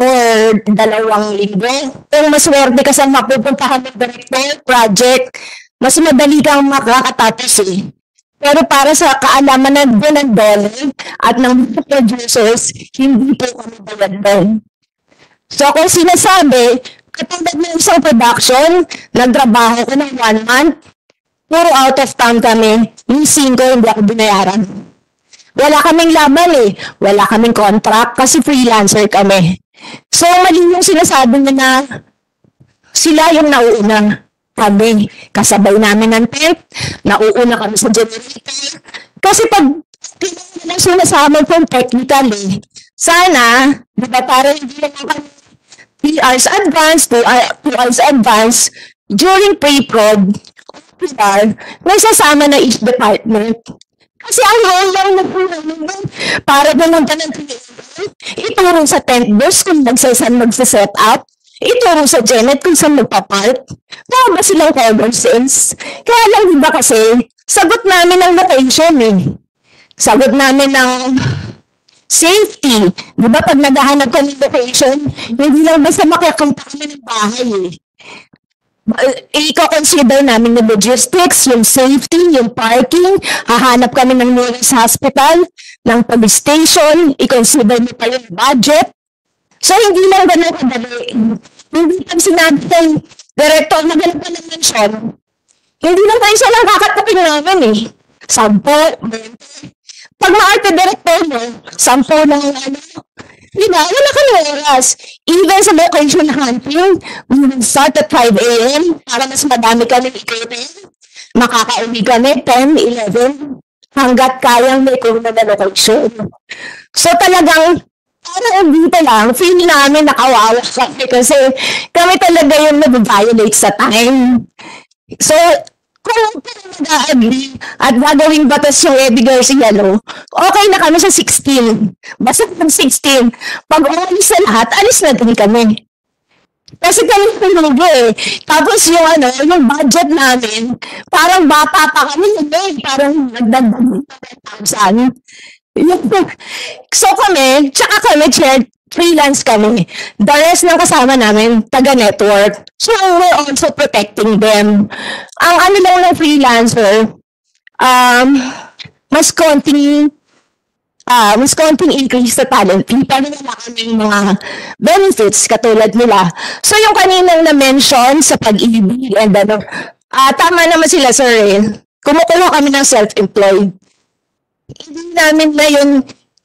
or dalawang linggo. Kung maswerte ka sa mapupuntahan ng director, project, mas madali kang makakatapos eh. Pero para sa kaalaman ng doon ng dollar at ng producers, hindi po kami bayad doon. So kung sinasabi, katulad ng isang production, nagtrabaho ko ng one month, puro out of town kami, yung singko hindi ako binayaran. Wala kaming laban eh. Wala kaming contract kasi freelancer kami. So mali yung sinasabi niya na sila yung nauuna kami. Kasabay namin ng tent, nauuna kami sa generator. Kasi pag kailangan sila sa amin from technical. Sana, di ba parang hindi lang kami 3 hours advance, 2 hours advance, during pre-prod, PR, may sasama na each department. Kasi ang role lang na po namin para ka ng ituro sa tent boss kung nagsasan magsa-set up, ituro sa Janet kung saan magpa-park. Wala ba silang common sense? Kaya lang diba kasi, sagot namin ng location eh. Sagot namin ng safety. Di ba pag naghahanap ka ng location, hindi lang basta makakita kami ng bahay eh. Uh, i-consider namin yung logistics, yung safety, yung parking, hahanap kami ng nearest hospital, ng police station, i-consider mo pa yung budget. So, hindi lang ganun kadali. Hindi pag sinabi ng director na ganun pa ng mention, hindi lang tayo siya lang kakatapin namin eh. Sampo, pag maarte director mo, sampo ng ano, di ba, wala ka ng oras. Even sa location hunting, we will start at 5 a.m. para mas madami kami ikutin. Makakauwi kami 10, 11, hanggat kayang may kurna na location. So talagang, parang dito lang, feel namin nakawawa kami kasi kami talaga yung nag-violate sa time. So, kung nag-agree at gagawing batas yung Eddie Garcia, no, okay na kami sa 16. Basta ng 16. Pag umalis na lahat, alis na din kami. Kasi kami pinugo eh. Tapos yung ano, yung budget namin, parang bata pa kami eh. Parang nagdagdag 1,000. So kami, tsaka kami, freelance kami. The rest ng kasama namin, taga-network. So, we're also protecting them. Ang ano lang ng freelancer, um, mas konting ah mas konting increase sa talent fee, pero wala kaming mga benefits katulad nila. So, yung kaninang na-mention sa pag-ibig and ano, ah tama naman sila, sir, eh. Kumukuha kami ng self-employed. Hindi namin na yun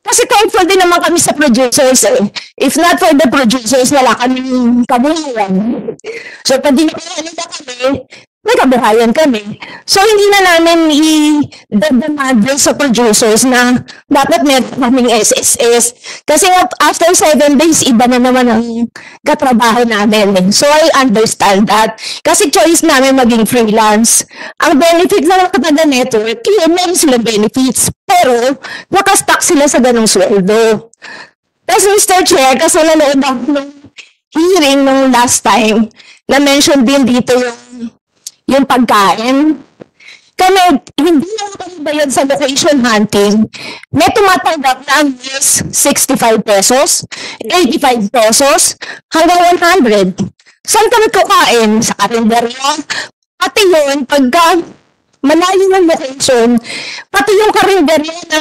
kasi thankful din naman kami sa producers eh. If not for the producers, wala kaming kabuhayan. So, pag dinakayan nila kami, may kabuhayan kami. So, hindi na namin i-demand sa producers na dapat meron kaming SSS. Kasi after seven days, iba na naman ang katrabaho namin. So, I understand that. Kasi choice namin maging freelance. Ang benefit ng Katanda Network, yun, meron silang benefits. Pero, nakastock sila sa ganong sweldo. Tapos, Mr. Chair, kasi nanood ako ng hearing nung last time, na-mention din dito yung yung pagkain. Kami, hindi lang kami bayad sa location hunting. May tumatanggap na meals 65 pesos, 85 pesos, hanggang 100. Saan kami kukain? Sa karinderya? Pati yun, pagka malayo ng location, pati yung karinderya na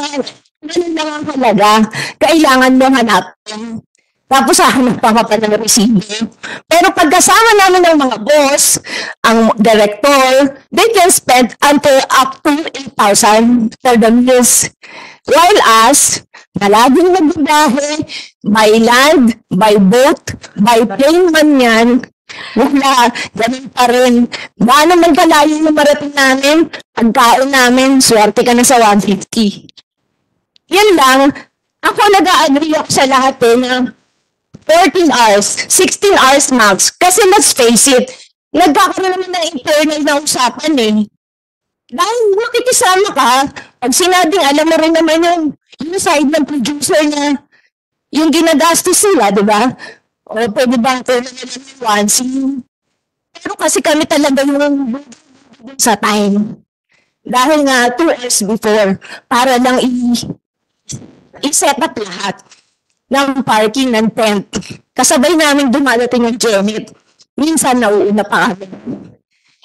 ganun lang ang halaga, kailangan mo hanapin. Tapos hahanap pa pa ng resibo. Pero pagkasama namin ng mga boss, ang director, they can spend until up to 8,000 for the meals. While us, na laging nagbibiyahe, by land, by boat, by plane man yan, wala, ganun pa rin. Gaano man kalayo yung marating namin, pagkain namin, swerte ka na sa 150. Yan lang, ako nag-agree ako sa lahat eh, na 14 hours, 16 hours max. Kasi let's face it, nagkakaroon naman ng internal na usapan eh. Dahil makikisama ka, pag sinabing alam mo rin naman yung, yung side ng producer na yung ginagastos nila, di ba? O pwede ba ito na nila yung one scene? Pero kasi kami talaga yung sa time. Dahil nga, two hours before, para lang i- i-set up lahat ng parking ng tent. Kasabay namin dumadating yung Janet. Minsan nauuna pa kami.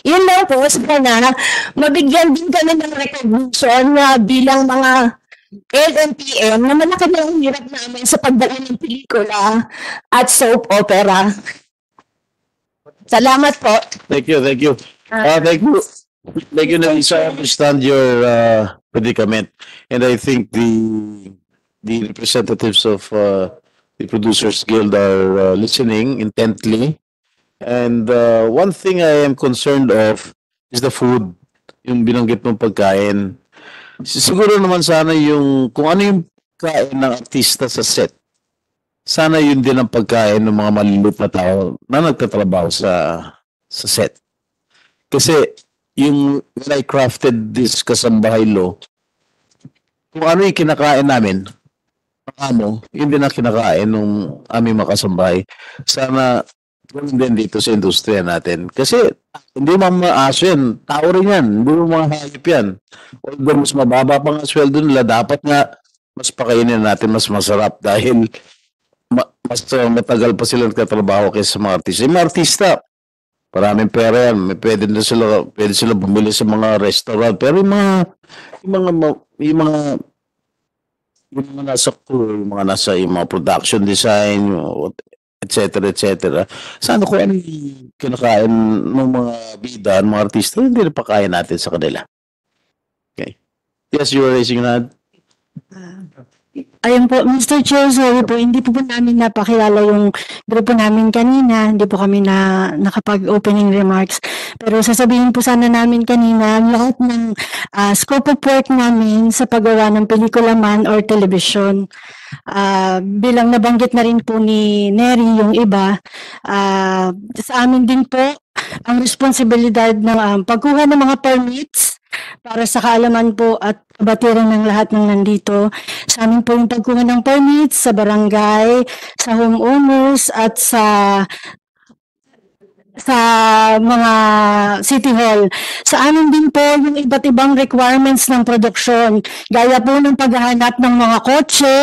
Yun lang po, sana mabigyan din kami ng recognition na bilang mga LNPM na malaki na ang hirap namin sa pagdala ng pelikula at soap opera. Salamat po. Thank you, thank you. Uh, thank you. Thank you, Nelisa. I understand your uh, predicament. And I think the the representatives of uh, the Producers Guild are uh, listening intently. And uh, one thing I am concerned of is the food, yung binanggit mong pagkain. Siguro naman sana yung kung ano yung kain ng artista sa set. sana yun din ang pagkain ng mga maliliit na tao na nagtatrabaho sa sa set. Kasi yung when I crafted this kasambahay law, kung ano yung kinakain namin, yun din ang kinakain ng aming makasambahay. Sana ganun din dito sa industriya natin. Kasi hindi mo mga aso yan, tao rin yan, hindi mo mga hayop yan. Although mas mababa pa nga sweldo nila, dapat nga mas pakainin natin mas masarap dahil ma- mas uh, matagal pa sila nagtatrabaho kaysa sa mga artista. Yung mga artista, maraming pera yan. May pwede na sila, pwede sila bumili sa mga restaurant. Pero yung mga, yung mga, yung mga, yung mga nasa crew, yung mga nasa, yung mga production design, yung, et cetera, et cetera. Sana kung ano kinakain ng mga bida, ng mga artista, hindi na pakain natin sa kanila. Okay. Yes, you were raising your hand. Ayun po, Mr. Chair, sorry po, hindi po po namin napakilala yung grupo namin kanina, hindi po kami na nakapag-opening remarks. Pero sasabihin po sana namin kanina, lahat ng ah, scope of work namin sa paggawa ng pelikula man or television. Ah, bilang nabanggit na rin po ni Neri yung iba, ah, sa amin din po ang responsibilidad ng um, pagkuha ng mga permits para sa kaalaman po at kabatiran ng lahat ng nandito. Sa amin po yung pagkuha ng permits sa barangay, sa homeowners at sa sa mga city hall. Sa amin din po yung iba't ibang requirements ng produksyon. Gaya po ng paghahanap ng mga kotse,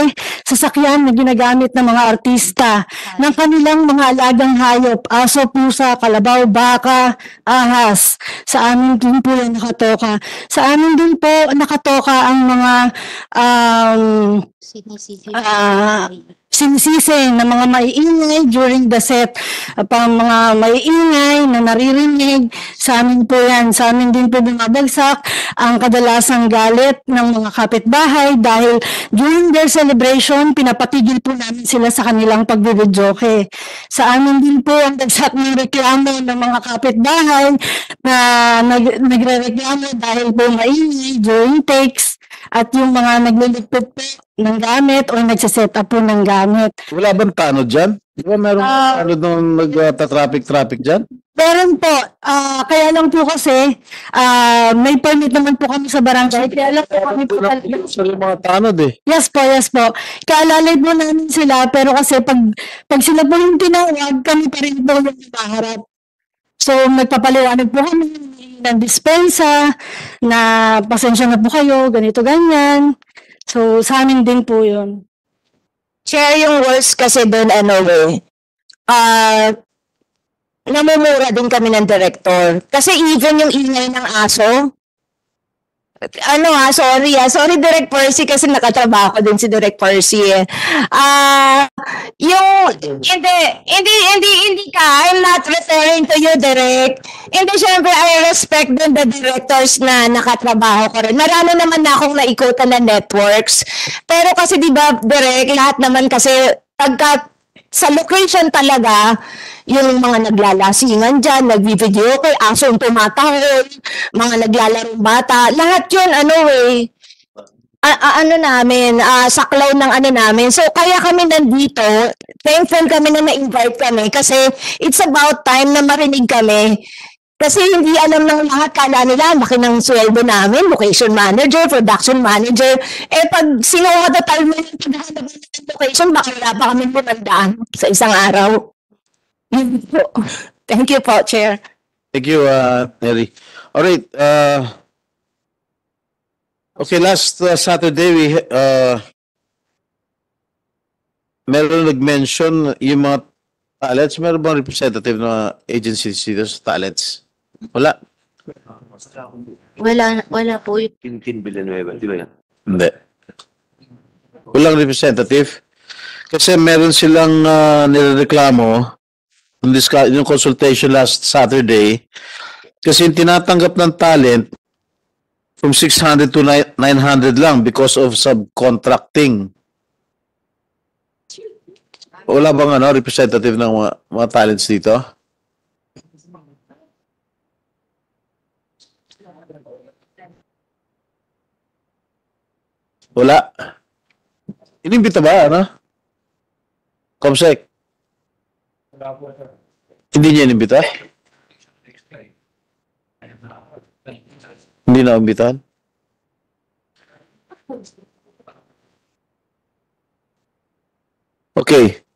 sasakyan na ginagamit ng mga artista, ng kanilang mga alagang hayop, aso, pusa, kalabaw, baka, ahas. Sa amin din po yan nakatoka. Sa amin din po nakatoka ang mga um, ah, sinisisi ng mga maiingay during the set, uh, pang mga maiingay na naririnig, sa amin po yan. Sa amin din po bumabagsak ang kadalasang galit ng mga kapitbahay dahil during their celebration, pinapatigil po namin sila sa kanilang pagbibidyoke. Sa amin din po ang dagsak ng reklamo ng mga kapitbahay na nag, nagre-reklamo dahil po maingay during takes at yung mga nagliligpit po ng gamit o nagsiset up po ng gamit. Wala bang tanod dyan? Di ba meron Ah. tanod nung nag-traffic-traffic dyan? Meron po, ah, kaya lang po kasi ah, may permit naman po kami sa barangay. Kaya lang po kami po Sa yung mga tanod eh. Yes po, yes po. Kaalalay po namin sila, pero kasi pag, pag sila po yung tinawag, kami pa rin po yung nabaharap. So, nagpapaliwanag po kami ng dispensa, na pasensya na po kayo, ganito, ganyan. So, sa amin din po yun. Chair, yung worst kasi doon, ano eh, ah, namumura din kami ng director. Kasi even yung ingay ng aso, ano ah, sorry ah, sorry Direct Percy kasi nakatrabaho ko din si Direct Percy eh. Ah, yung, hindi, hindi, hindi, hindi ka, I'm not referring to you, Direct. Hindi, syempre, I respect din the directors na nakatrabaho ko rin. Marami naman na akong naikutan na networks. Pero kasi di ba, Direct, lahat naman kasi, pagka sa location talaga, yung mga naglalasingan dyan, nagbi-video kay asong tumatahol, mga naglalarong bata, lahat yun, ano eh, a- ano namin, ah, saklaw ng ano namin. So, kaya kami nandito, thankful kami na na-invite kami kasi it's about time na marinig kami. Kasi hindi alam ng lahat, kala nila, laki ng sweldo namin, location manager, production manager. Eh, pag mo yung paghahanap ng location, baka wala pa kami bumandaan sa isang araw. Thank you po, Chair. Thank you, uh, Neri. All right. Uh, okay, last uh, Saturday, we, uh, meron nag-mention yung mga talents. Meron bang representative na agency dito sa talents? Wala. Wala, wala po yun. Tintin Villanueva, di ba yan? Hindi. Walang representative. Kasi meron silang uh, nireklamo yung, yung consultation last Saturday kasi yung tinatanggap ng talent from 600 to ni- 900 lang because of subcontracting. Wala bang ano, representative ng mga, mga talents dito? Wala. Inimbita ba, ano? Comsec? Hindi niya inimbita? Hindi na imbitahan? Okay.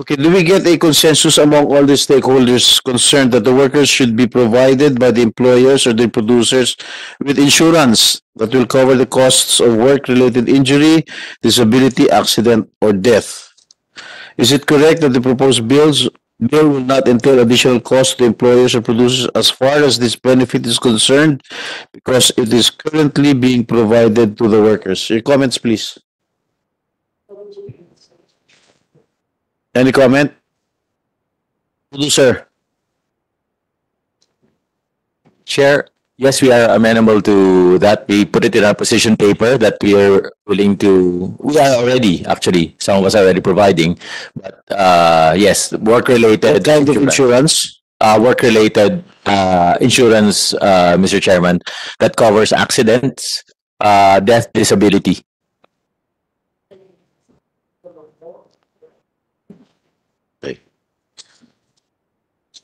Okay, do we get a consensus among all the stakeholders concerned that the workers should be provided by the employers or the producers with insurance that will cover the costs of work-related injury, disability, accident, or death? Is it correct that the proposed bills bill will not entail additional cost to employers or producers as far as this benefit is concerned because it is currently being provided to the workers? Your comments, please. Any comment? Producer. Chair, yes, we are amenable to that. We put it in our position paper that we are willing to, we are already, actually, some of us are already providing. But, uh, yes, work-related. What kind of insurance? Uh, work-related, uh, insurance, uh, Mr. Chairman, that covers accidents, uh, death, disability.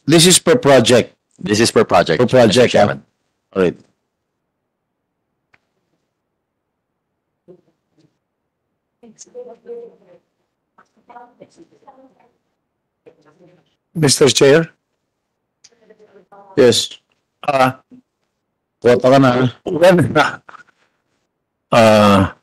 This is per project. This is per project. Per project, Mr. Chairman. All right. Mr. Chair? Yes. Ah, Kota ka na. well, ah,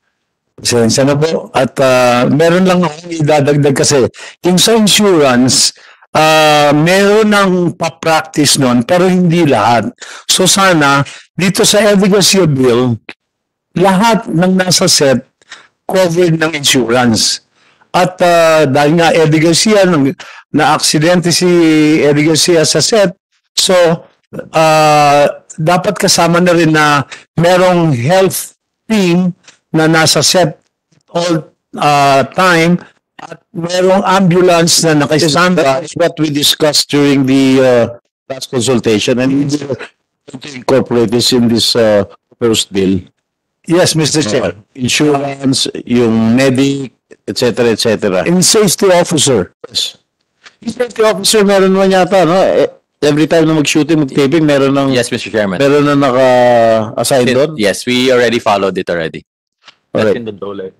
pasensya na po. At ah, meron lang akong idadagdag kasi, yung sa insurance, ah, meron ng pa-practice nun, pero hindi lahat. So sana, dito sa Garcia Bill, lahat ng nasa set covered ng insurance. At ah, dahil nga Eddie Garcia, nung na-aksidente si Eddie Garcia sa set, so ah, dapat kasama na rin na merong health team na nasa set all ah, time at merong ambulance na nakistanda. That is what we discussed during the uh, last consultation and we to incorporate this in this uh, proposed bill. Yes, Mr. Chair. Insurance, yung medic, et cetera, et cetera. In safety officer. Yes. Yung safety officer, meron naman yata, no? Eh, Every time na mag-shooting, mag-taping, meron ng, Yes, Mr. Chairman. meron na naka-assign doon? Yes, we already followed it already. Alright. in the DOLE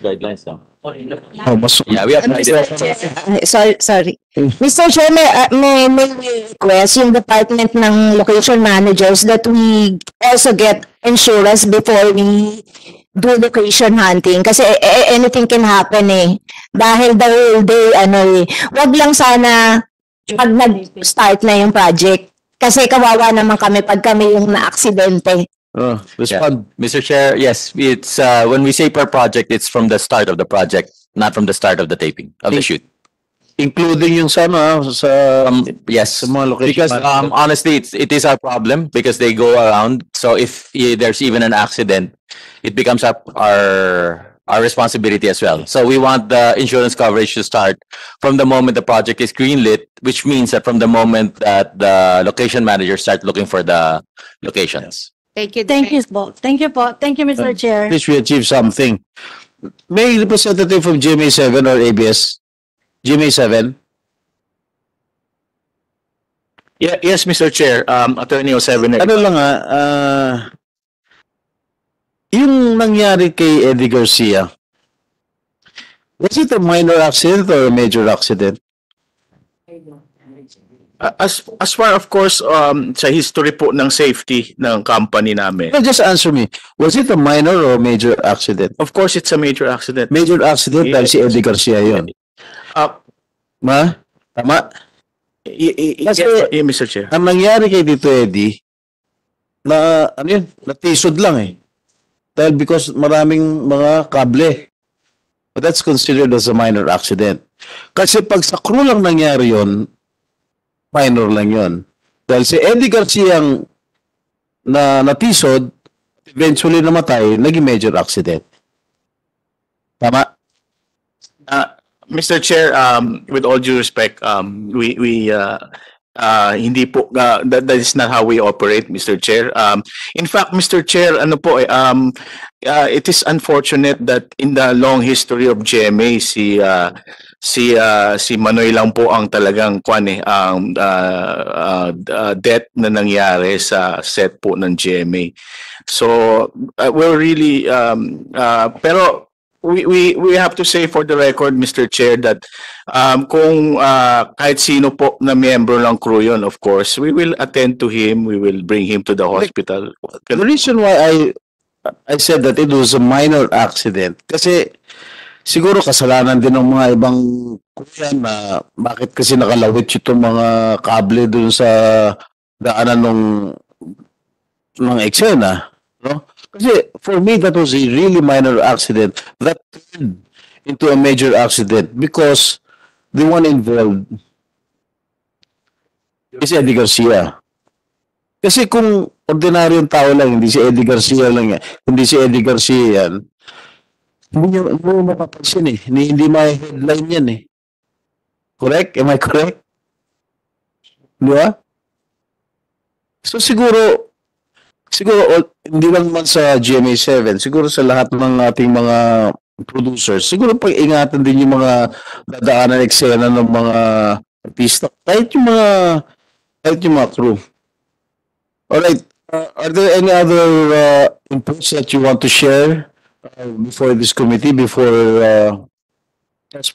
guidelines now. Oh, mas, Yeah, we have. Uh, sorry, sorry. Mr. Chair, may, uh, may, may request yung department ng location managers that we also get insurance before we do location hunting. Kasi eh, eh, anything can happen eh. Dahil the whole day, ano eh. Wag lang sana pag nag-start na yung project. Kasi kawawa naman kami pag kami yung na-aksidente. Uh, respond. Mr. Chair, yes, it's, uh, when we say per project, it's from the start of the project, not from the start of the taping, of the shoot. Including yung sa, ano, sa, Um, yes, sa mga location. because, um, honestly, it's, it is our problem because they go around. So if eh, there's even an accident, it becomes up our, our responsibility as well. So we want the insurance coverage to start from the moment the project is greenlit, which means that from the moment that the location managers start looking for the locations. Thank you. Thank you po. Thank you po. Thank you, Mr. Chair. At least we achieve something. May representative from GMA7 or ABS? GMA7? Yeah, yes, Mr. Chair, um, Attorney O'Seven. Ano lang ah, ah, yung nangyari kay Eddie Garcia, was it a minor accident or a major accident? As, as far, of course, um, sa history po ng safety ng company namin. No, just answer me. Was it a minor or major accident? Of course, it's a major accident. Major accident dahil si Eddie Garcia yun. Uh, Ma? Tama? y- y- Kasi- yes, yeah, Mr. Chair. Ang nangyari kay Tito Eddie, na, ano yun, natisod lang eh. Dahil because maraming mga kable. But that's considered as a minor accident. Kasi pag sa crew lang nangyari yon minor lang yon Dahil si Eddie Garcia ang na natisod, eventually namatay, naging major accident. Tama? Uh, Mr. Chair, um, with all due respect, um, we, we, uh, uh, hindi po uh, that, that is not how we operate Mr. Chair um in fact Mr. Chair ano po eh, um uh, it is unfortunate that in the long history of GMA si uh, si uh, si Manoy lang po ang talagang kwan eh ang uh, uh, uh, death na nangyari sa set po ng GMA so uh, we're really um uh, pero we we we have to say for the record Mr. Chair that um kung uh, kahit sino po na miyembro ng crew yun of course we will attend to him we will bring him to the hospital The reason why I I said that it was a minor accident kasi siguro kasalanan din ng mga ibang kuya na bakit kasi nakalawit itong mga kable dun sa daanan nung ng eksena, no? Kasi for me that was a really minor accident that turned into a major accident because the one involved is Eddie Garcia. Kasi kung ordinaryong tao lang, hindi si Eddie Garcia lang yan, hindi si Eddie Garcia yan, hindi niya hindi mo mapapansin eh. Hindi, hindi may headline yan eh. Correct? Am I correct? Di ba? So siguro, siguro hindi lang man sa GMA7, siguro sa lahat ng ating mga producers, siguro pag-ingatan din yung mga dadaanan eksena ng mga artista, kahit yung mga kahit yung mga crew. Alright, uh, are there any other uh, inputs that you want to share uh, before this committee, before uh, yes,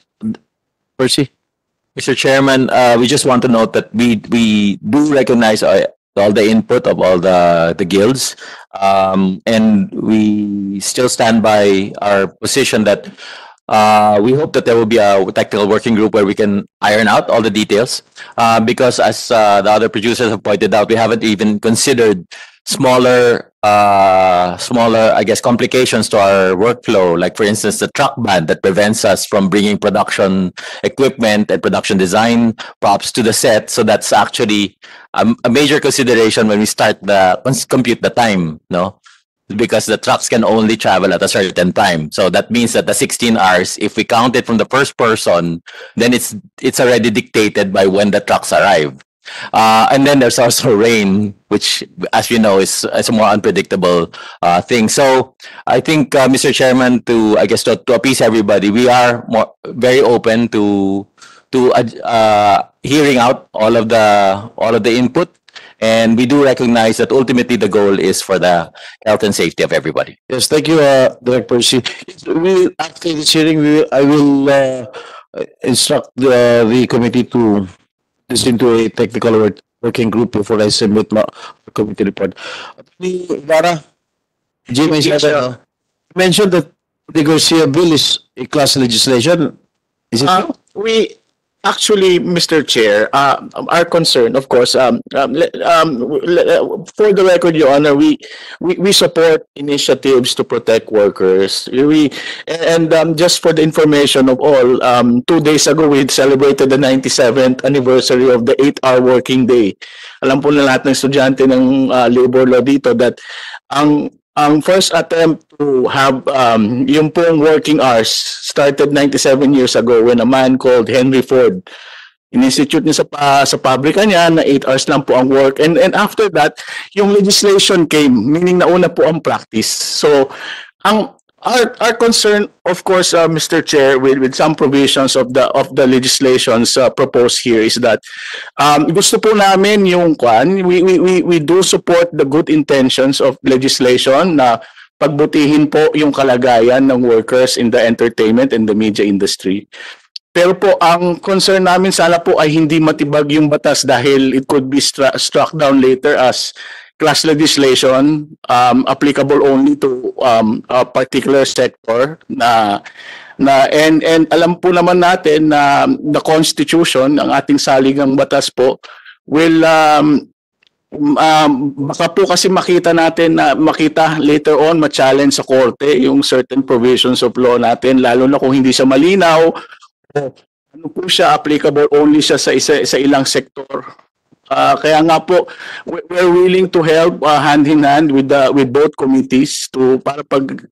Percy? Mr. Chairman, uh, we just want to note that we we do recognize uh, all the input of all the the guilds, um, and we still stand by our position that uh, we hope that there will be a technical working group where we can iron out all the details. Uh, because as uh, the other producers have pointed out, we haven't even considered smaller uh smaller i guess complications to our workflow. Like for instance the truck ban that prevents us from bringing production equipment and production design props to the set. So that's actually a, a major consideration when we start the compute the time no? Because the trucks can only travel at a certain time. So that means that the 16 hours if we count it from the first person then it's it's already dictated by when the trucks arrive uh, and then there's also rain, which, as you know, is, is a more unpredictable uh, thing. So I think, uh, Mr. Chairman, to I guess to, to appease everybody, we are more very open to to uh, hearing out all of the all of the input, and we do recognize that ultimately the goal is for the health and safety of everybody. Yes, thank you, uh, Director Percy. We, after this hearing, we, I will uh, instruct the, the committee to listen to a technical work, working group before I submit my committee report. Attorney Ibarra, Jimmy, Yes, sir. mentioned that the Garcia bill is a class legislation. Is it? Uh, we actually, Mr. Chair, uh, our concern, of course, um, um, um, uh, for the record, Your Honor, we, we, we support initiatives to protect workers. We, and um, just for the information of all, um, two days ago, we celebrated the 97th anniversary of the eight-hour working day. Alam po na lahat ng estudyante ng uh, labor law dito that ang ang first attempt to have um, yung pong working hours started 97 years ago when a man called Henry Ford in-institute niya sa, pa, sa pabrika niya na 8 hours lang po ang work. And, and after that, yung legislation came, meaning nauna po ang practice. So, ang our our concern of course uh, Mr. Chair with with some provisions of the of the legislations uh, proposed here is that um gusto po namin yung kwan we, we we we do support the good intentions of legislation na pagbutihin po yung kalagayan ng workers in the entertainment and the media industry. Pero po ang concern namin sana po ay hindi matibag yung batas dahil it could be stra- struck down later as class legislation um, applicable only to um, a particular sector na na and and alam po naman natin na the constitution ang ating saligang batas po will um, um, baka po kasi makita natin na makita later on ma-challenge sa korte yung certain provisions of law natin lalo na kung hindi siya malinaw ano po siya applicable only siya sa isa sa ilang sektor Ah, kaya nga po we- we're willing to help ah, hand in hand with the with both committees to para pag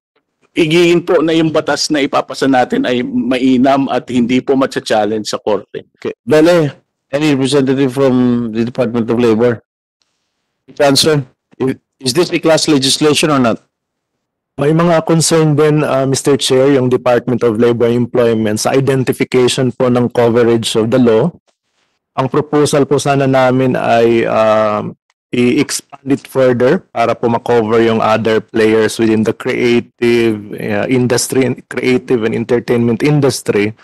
igiin po na yung batas na ipapasa natin ay mainam at hindi po matcha-challenge sa korte. Okay. Bele, Any representative from the Department of Labor? Answer. Is- Is this a class legislation or not? May mga concern din, uh, Mr. Chair, yung Department of Labor and Employment sa identification po ng coverage of the law. Ang proposal po sana namin ay um, i-expand it further para po makover yung other players within the creative uh, industry creative and entertainment industry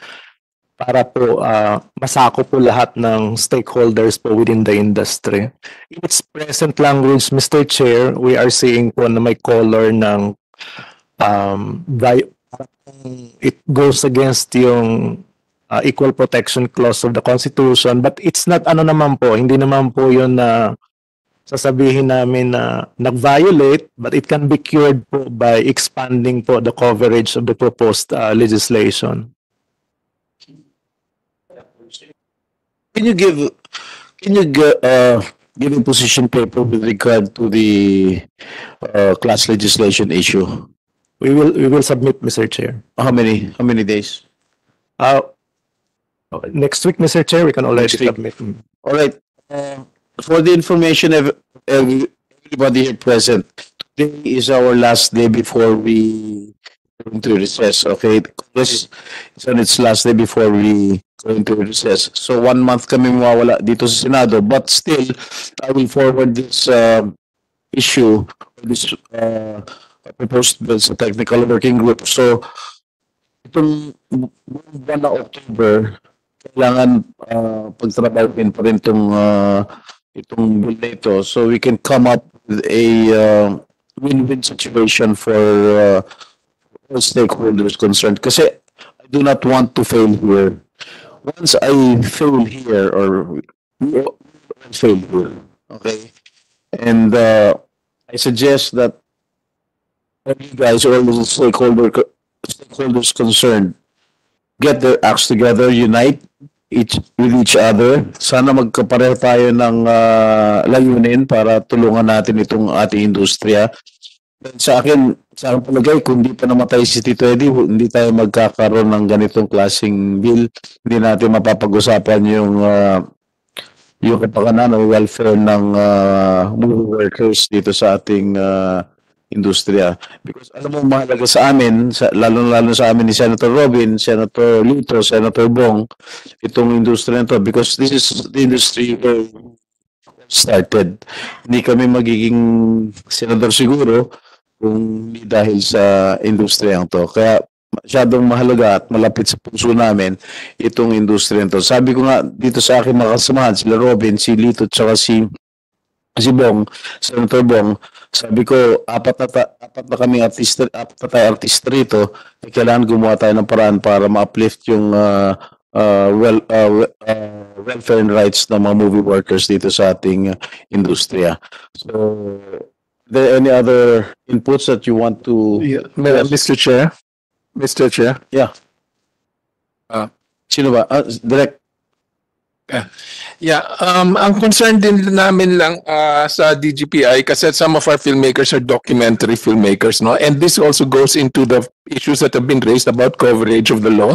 para po uh, masako po lahat ng stakeholders po within the industry. In its present language, Mr. Chair, we are seeing po na may color ng um, it goes against yung uh, equal protection clause of the Constitution but it's not ano naman po, hindi naman po yun na sasabihin namin na nag-violate but it can be cured po by expanding po the coverage of the proposed uh, legislation. Can you give, can you uh, give a position paper with regard to the uh, class legislation issue? We will we will submit, Mr. Chair. How many, how many days? Uh, next week, Mr. Chair, we can already submit. All right. Uh, for the information of ev- everybody here present, today is our last day before we go into recess. Okay, Congress is on its last day before we go into recess. So one month kami mawawala dito sa Senado, but still, I will forward this um, issue, this uh, proposed bill sa technical working group. So itong buwan na October, kailangan uh, pagtrabahuin pa rin itong uh, itong bill na ito. So we can come up with a uh, win-win situation for uh, all stakeholders concerned. Kasi I do not want to fail here. Once I fail here or fail here okay? And uh, I suggest that you guys all the stakeholder stakeholders concerned get their acts together, unite each with each other. Sana magkapareho tayo ng ah, layunin para tulungan natin itong ating industriya. Sa akin, sa akin palagay, kung di pa namatay si Tito Eddie, hindi tayo magkakaroon ng ganitong klaseng bill. Hindi natin mapapag-usapan yung ah, yung kapakanan o welfare ng uh, workers dito sa ating ah, industriya. Because alam mo, mahalaga sa amin, sa, lalo-lalo sa amin ni Senator Robin, Senator Lito, Senator Bong, itong industriya na to. Because this is the industry where started. Hindi kami magiging senador siguro kung hindi dahil sa industriya to. Kaya masyadong mahalaga at malapit sa puso namin itong industriya to. Sabi ko nga dito sa akin mga kasamahan, sila Robin, si Lito, tsaka si si Bong, Senator Bong, sabi ko, apat na, ta- apat na kami artista, apat na tayo artista rito, eh, kailangan gumawa tayo ng paraan para ma-uplift yung uh, uh, well, uh, we- uh, welfare and rights ng mga movie workers dito sa ating uh, industriya. So, are there any other inputs that you want to? Yeah, Mr. Chair, Mr. Chair. Yeah. Ah. Sino ba? Ah, direct. Yeah, um, ang concern din namin lang uh, sa DGPI kasi some of our filmmakers are documentary filmmakers, no? And this also goes into the issues that have been raised about coverage of the law.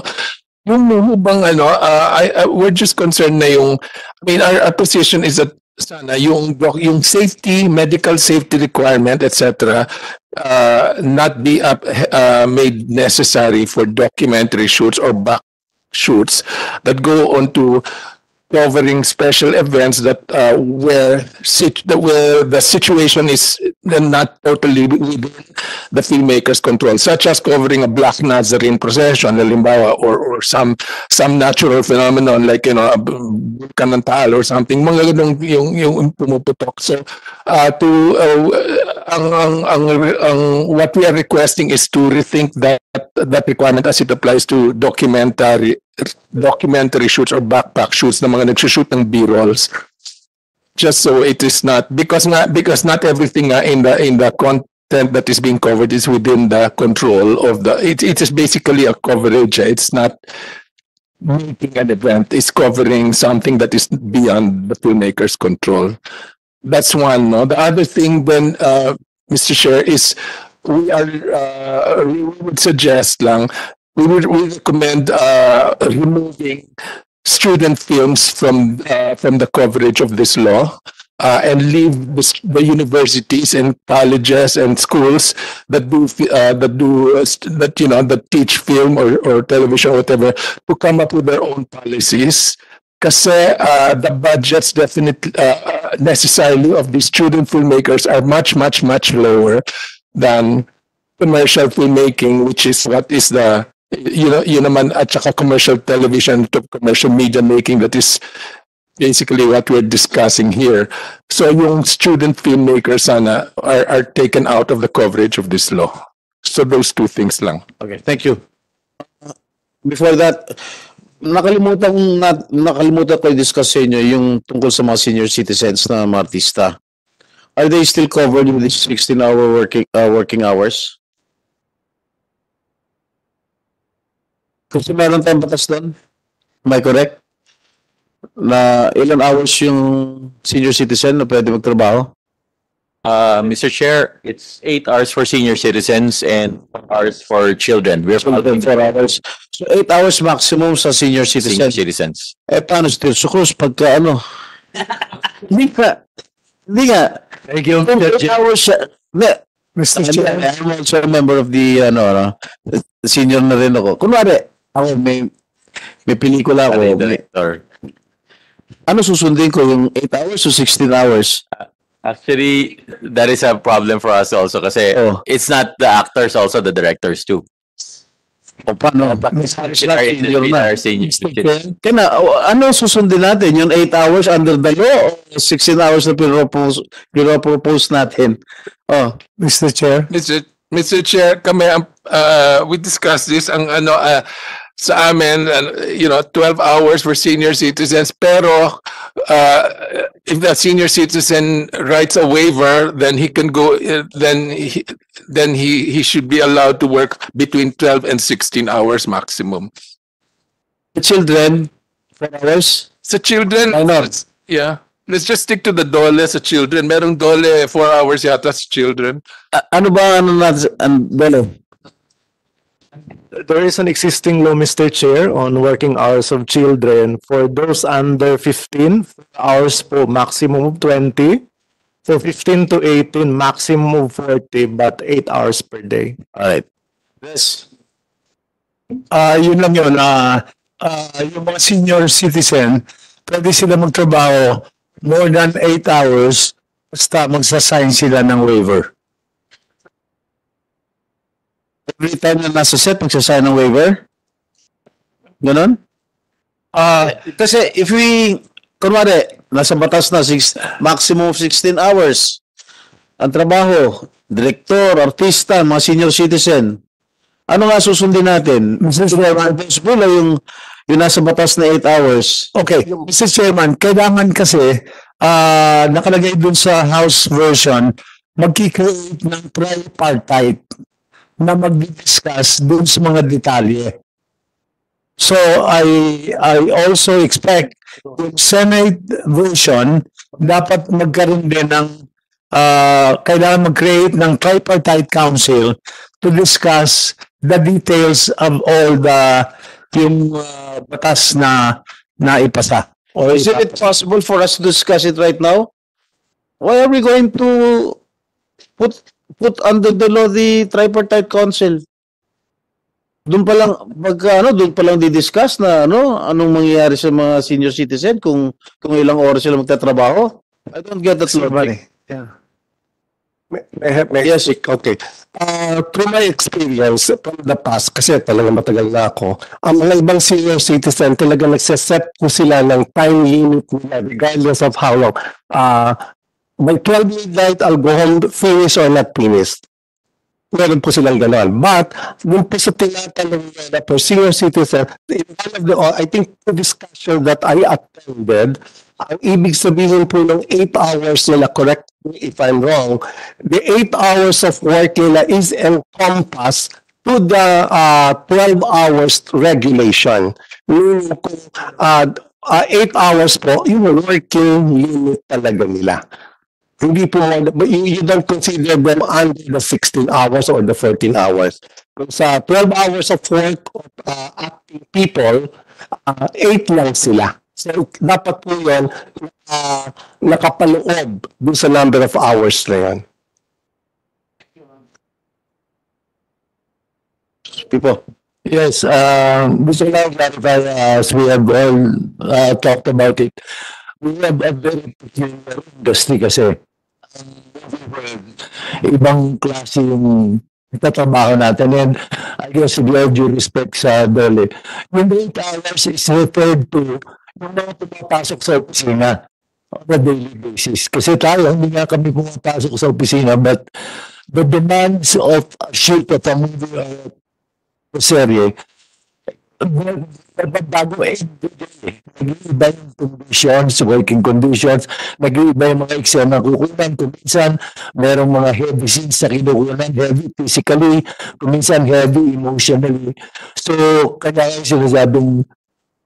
Yung bang ano, uh, I, I- we're just concerned na yung, I mean, our, our position is that sana yung yung safety, medical safety requirement, etc., uh, not be up, uh, made necessary for documentary shoots or back shoots that go on to covering special events that uh, where sit where the situation is not totally within the filmmaker's control, such as covering a Black Nazarene procession, halimbawa, or or some some natural phenomenon like you know a or something, mga ganung yung yung pumuputok. So uh, to uh, ang, ang ang ang what we are requesting is to rethink that that requirement as it applies to documentary documentary shoots or backpack shoots ng mga nagsushoot ng B-rolls. Just so it is not because nga because not everything nga in the in the content that is being covered is within the control of the it, it is basically a coverage eh. it's not making an event. It's covering something that is beyond the filmmaker's control that's one no the other thing then uh, Mr. Chair is we are uh, we would suggest lang we would we recommend uh, removing student films from, uh, from the coverage of this law uh, and leave the, the universities and colleges and schools that do uh, that do uh, that you know that teach film or, or television or whatever to come up with their own policies kasi uh, the budgets definitely uh, necessarily of the student filmmakers are much much much lower than commercial filmmaking which is what is the you know yun naman at saka commercial television to commercial media making that is basically what we're discussing here. So yung student filmmakers sana are, are taken out of the coverage of this law. So those two things lang. Okay, thank you. Uh, before that, nakalimutan na, nakalimutan ko i-discuss sa inyo yung tungkol sa mga senior citizens na mga artista. Are they still covered with these 16-hour working uh, working hours? Kasi meron tayong batas doon. Am I correct? Na ilan hours yung senior citizen na pwede magtrabaho? Uh, Mr. Chair, it's eight hours for senior citizens and four hours for children. We're Children, four hours. So eight hours maximum sa senior senior citizen. citizens. Eh, paano si Tirso Cruz pagka ano? Hindi ka. Hindi nga. Thank you, Mr. eight Chair. hours. Hindi. Mr. I'm- Chair. I'm also a member of the, ano, ano, senior na rin ako. Kunwari, ako may, may pelikula ako. Director. ano susundin ko? Yung 8 hours o 16 hours? Actually, that is a problem for us also kasi Oh. it's not the actors, also the directors too. O paano? With our senior na. senior. Kaya na, ano susundin natin? Yung 8 hours under the law o 16 hours na pinropose, pinropose natin? Oh, Mr. Chair. Mr. Mr. Chair, kami ang uh, we discussed this ang ano uh, sa amin uh, you know 12 hours for senior citizens pero uh, if the senior citizen writes a waiver then he can go uh, then he, then he he should be allowed to work between 12 and 16 hours maximum. the children, 4 hours? Sa children, Minors. yeah. Let's just stick to the dole sa children. Merong dole 4 hours yata sa children. Ano ba ano natin? Ang dalo? There is an existing law, Mr. Chair, on working hours of children. For those under 15, hours po, maximum of 20. For 15 to 18, maximum of 40, but 8 hours per day. Alright. Yes. Ah, yun lang yun. Ah, ah, yung mga senior citizen, pwede sila magtrabaho more than 8 hours basta magsasign sila ng waiver. Every time na nasa set, magsasign ng waiver? Ganon? Ah, kasi if we, kunwari, nasa batas na six, maximum of 16 hours, ang trabaho, director, artista, mga senior citizen, ano nga susundin natin? Mr. Chairman, possible yung, yung nasa batas na 8 hours? Okay, Mr. Chairman, kailangan kasi ah nakalagay dun sa House version, magkikreate ng tripartite na mag-discuss dun sa mga detalye. So I I also expect yung Senate version dapat magkaroon din ng ah, kailangan mag-create ng tripartite council to discuss the details of all the yung ah, batas na naipasa. Or is it possible for us to discuss it right now? Why are we going to put put under the law the tripartite council? Doon pa lang pag ano, doon pa lang di-discuss na ano, anong mangyayari sa mga senior citizen kung kung ilang oras sila magtatrabaho. I don't get that logic. Yeah. May, may, Yes. okay. Uh, through my experience from the past, kasi talaga matagal na ako, ang mga ibang senior citizen talaga nagsaset po sila ng time limit nila regardless of how long. Uh, by 12 midnight, I'll go home, finish or not finished. Meron po silang gano'n. But, yung po sa tinatanong nila for senior citizen, in one of the, I think the discussion that I attended, ang ibig sabihin po ng 8 hours nila, correct me if I'm wrong, the 8 hours of work nila is encompassed to the uh, 12 hours regulation. Meaning kung uh, uh, 8 hours po, yung working limit talaga nila. Hindi po, but you, don't consider them under the 16 hours or the 14 hours. Kung sa 12 hours of work of uh, acting people, ah, eight lang sila. So, dapat po yun ah, nakapaloob dun sa number of hours na yan. People. Yes, um, gusto lang clarify uh, as we have all uh, talked about it. We have a very peculiar industry kasi um, ibang klase yung tatrabaho natin. And I guess with all due respect sa Dole, yung 8 hours is referred to yung mga pumapasok sa opisina on a daily basis. Kasi tayo, hindi nga kami pumapasok sa opisina, but the demands of a shoot of a movie or a serye, bago every day. Nag-iiba yung conditions, working conditions, nag-iiba yung mga eksena kukunan. Kuminsan, merong mga heavy scenes na kinukunan, heavy physically, kuminsan heavy emotionally. So, kaya yung sinasabing,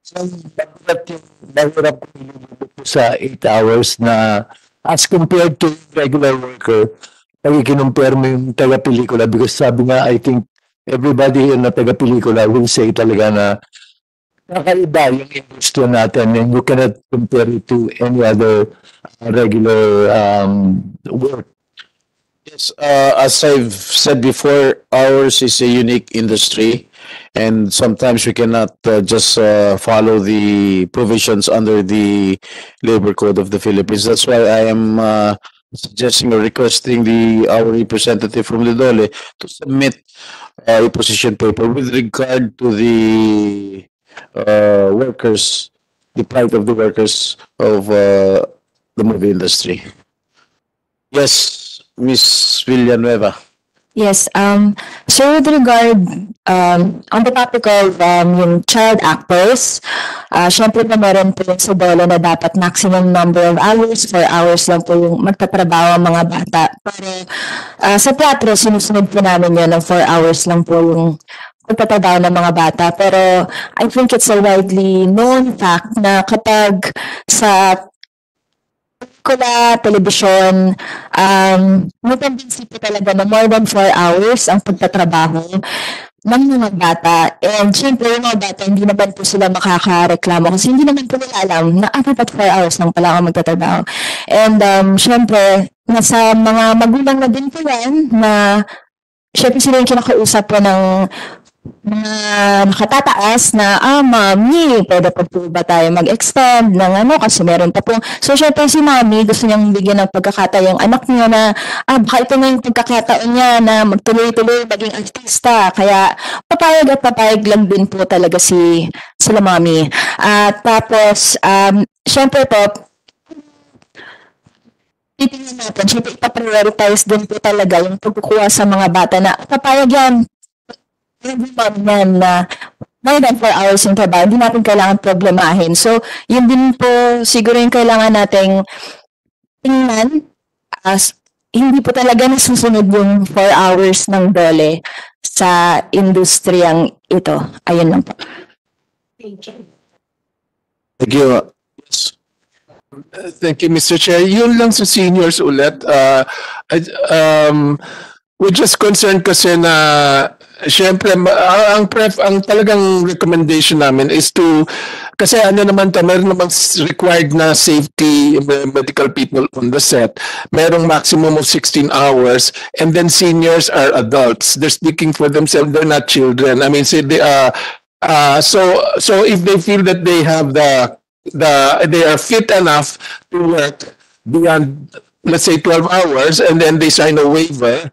so, mahirap yung kung iluluto po sa 8 hours na as compared to regular worker, pag ikinumpare mo yung taga-pelikula because sabi nga, I think everybody here na taga-pelikula will say talaga na kakaiba yung industry natin and you cannot compare it to any other uh, regular um, work. Yes, uh, as I've said before, ours is a unique industry, and sometimes we cannot uh, just uh, follow the provisions under the Labor Code of the Philippines. That's why I am uh, suggesting or requesting the our representative from the Dole to submit uh, a position paper with regard to the uh, workers, the plight of the workers of uh, the movie industry. Yes, Miss Villanueva. Yes, um, so with regard, um, on the topic of, um, yung child actors, uh, syempre na meron po yung sa na dapat maximum number of hours, four hours lang po yung magtatrabaho ang mga bata. Pero, uh, sa teatro, sinusunod po namin yun ng four hours lang po yung pagtatrabaho ng mga bata. Pero, I think it's a widely known fact na kapag sa pelikula, television, um, may tendency po talaga na more than 4 hours ang pagtatrabaho ng mga bata. And syempre, yung mga bata, hindi naman po sila makakareklamo kasi hindi naman po nila alam na ah, dapat 4 hours lang pala ako magtatrabaho. And um, syempre, nasa mga magulang na din po yan na syempre sila yung kinakausap po ng mga nakatataas na, ah, mami, pwede pa po ba tayo mag-extend ng ano, kasi meron pa po. So, syempre si mami, gusto niyang bigyan ng pagkakataon yung anak niya na, ah, baka ito na yung pagkakataon niya na magtuloy-tuloy maging artista. Kaya, papayag at papayag lang din po talaga si sila mami. At tapos, um, syempre po, titingnan natin, syempre ipaprioritize din po talaga yung pagkukuha sa mga bata na papayag yan, Nag-mom yan na more than 4 hours yung trabaho, hindi natin kailangan problemahin. So, yun din po siguro yung kailangan nating tingnan as hindi po talaga nasusunod yung 4 hours ng dole sa industriyang ito. Ayun lang po. Thank you. Yes. Thank you, Mr. Chair. Yun lang sa seniors ulit. Uh, I- um, we're just concerned kasi na Siyempre, ang, ang pref, ang talagang recommendation namin is to, kasi ano naman to, meron naman s- required na safety me- medical people on the set. Merong maximum of 16 hours and then seniors are adults. They're speaking for themselves. They're not children. I mean, say they are, uh, so, so if they feel that they have the, the, they are fit enough to work beyond, let's say 12 hours and then they sign a waiver,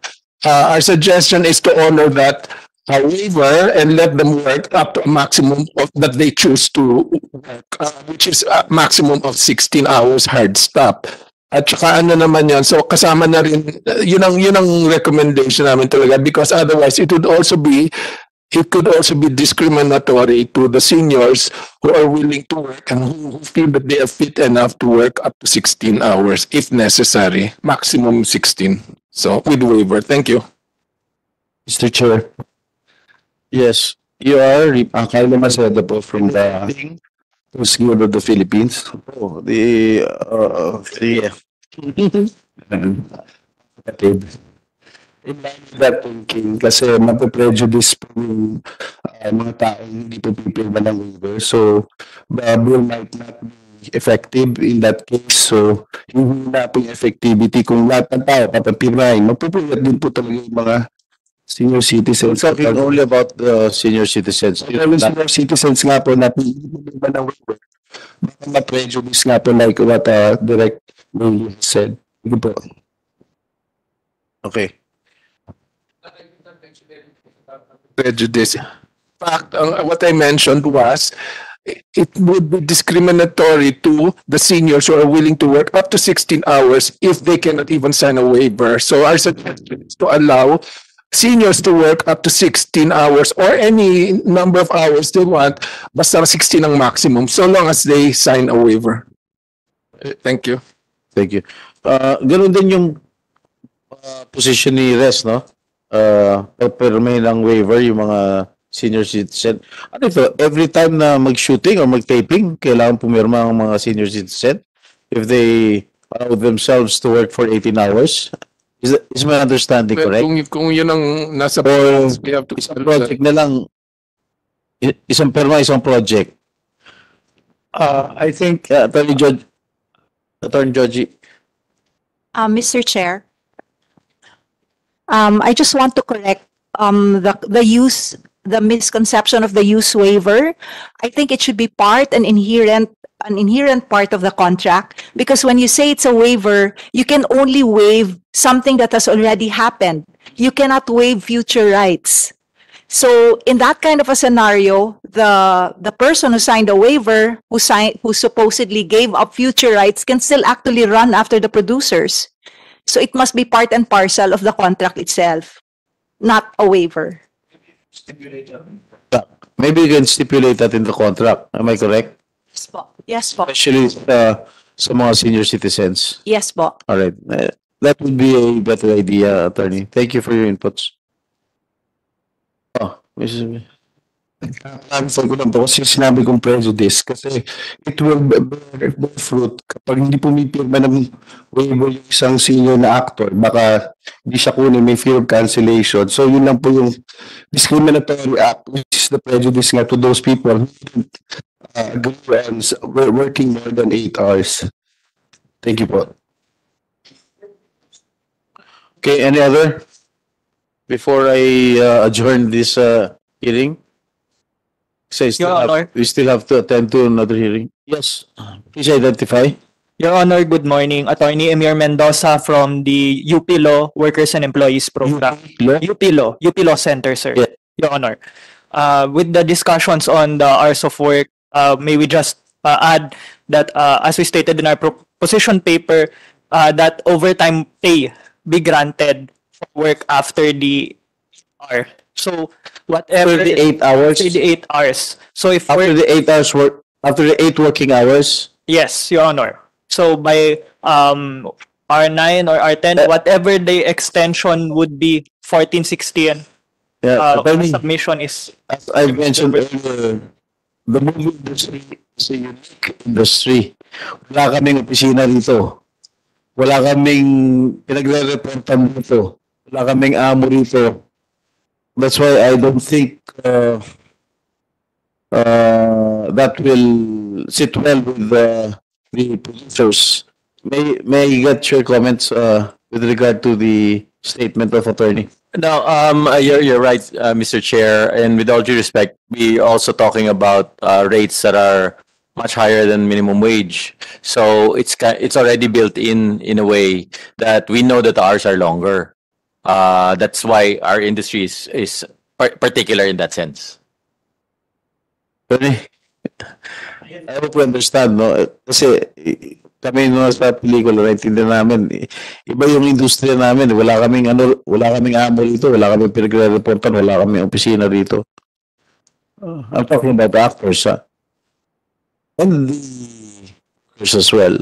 uh, our suggestion is to honor that uh, waiver and let them work up to a maximum of that they choose to work, uh, which is a maximum of 16 hours hard stop. At saka ano naman yan, so kasama na rin, uh, yun ang, yun ang recommendation namin talaga because otherwise it would also be it could also be discriminatory to the seniors who are willing to work and who feel that they are fit enough to work up to 16 hours if necessary, maximum 16. So with waiver, thank you. Mr. Chair. Yes, you are uh, Carlo Macedo po from the Guard of the Philippines. Oh, the uh, the that thinking, kasi mape-prejudice po yung uh, mga taong hindi po pipirma ng waiver. So, bill might not be effective in that case. So, hindi na po yung effectivity kung lahat ng tao papapirmahin. Mapupuyat din po talaga yung mga senior citizens. We're talking only about the senior citizens. Even senior citizens nga po na pipirma ng waiver. Baka ma-prejudice nga po like what uh, Direct May said. Sige po. Okay. prejudice. In fact, ang- what I mentioned was, it would be discriminatory to the seniors who are willing to work up to sixteen hours if they cannot even sign a waiver. So our suggestion is to allow seniors to work up to sixteen hours or any number of hours they want, basta sixteen ang maximum, so long as they sign a waiver. Thank you. Thank you. Uh, ganun din yung uh, position ni Res, no? Uh, pagpirme ng waiver yung mga senior citizen. Ano ito? Every time na mag-shooting or mag-taping, kailangan pumirma ang mga senior citizen if they allow themselves to work for 18 hours? Is, that- is my understanding Well, correct? Kung, kung yun ang nasa Or we have to isang project na lang, isang perma, isang project. Uh, I think, Yeah, Attorney Judge, Attorney Judge, uh, Mr. Chair, um, I just want to correct, um, the, the use, the misconception of the use waiver. I think it should be part and inherent, an inherent part of the contract. Because when you say it's a waiver, you can only waive something that has already happened. You cannot waive future rights. So in that kind of a scenario, the, the person who signed a waiver, who signed, who supposedly gave up future rights can still actually run after the producers. So it must be part and parcel of the contract itself, not a waiver. Maybe you can stipulate that in the contract. Am I correct? Yes po. Yes po. Especially uh, sa mga senior citizens. Yes po. All right. Uh, That would be a better idea, attorney. Thank you for your inputs. Oh, Mrs. Clarify ko lang to kasi sinabi kong prejudice kasi it will bear, fruit kapag hindi pumipirma ng waiver yung isang senior na actor baka hindi siya kunin may fear of cancellation so yun lang po yung discriminatory act which is the prejudice nga to those people who uh, agree and s- were working more than eight hours thank you po Okay, any other? Before I uh, adjourn this uh, hearing? Say, still Your have, Honor. we still have to attend to another hearing. Yes, please identify. Your Honor, good morning. Attorney Emir Mendoza from the UP Law Workers and Employees Program. UP Law, UP Law Center, sir. Your Honor. Uh, with the discussions on the hours of work, uh, may we just uh, add that uh, as we stated in our proposition paper, uh, that overtime pay be granted for work after the hour. So whatever After the eight hours? After the eight hours. So if After the eight hours work, after the eight working hours? Yes, Your Honor. So by um R9 or R10, whatever the extension would be 14, 16, Yeah, uh, submission is As I mentioned earlier, the movie industry is a unique industry. Wala kaming opisina dito. Wala kaming pinagre-reportan dito. Wala kaming amo dito. That's why I don't think uh, uh, that will sit well with uh, the producers. May, may get your comments uh, with regard to the statement of attorney? No, um, uh, you're, you're right, uh, Mr. Chair, and with all due respect, we also talking about, rates that are much higher than minimum wage. So it's it's already built in, in a way that we know that ours are longer. Uh, that's why our industry is, is par- particular in that sense. Tony, I hope you understand, no? Kasi kami nung sa pelikula, naintindihan namin, iba yung industriya namin. Wala kaming ano, wala kaming amo dito, wala kaming pinagre-reportan, wala kaming opisina dito. Uh, I'm talking about the actors, ha? And the actors as well.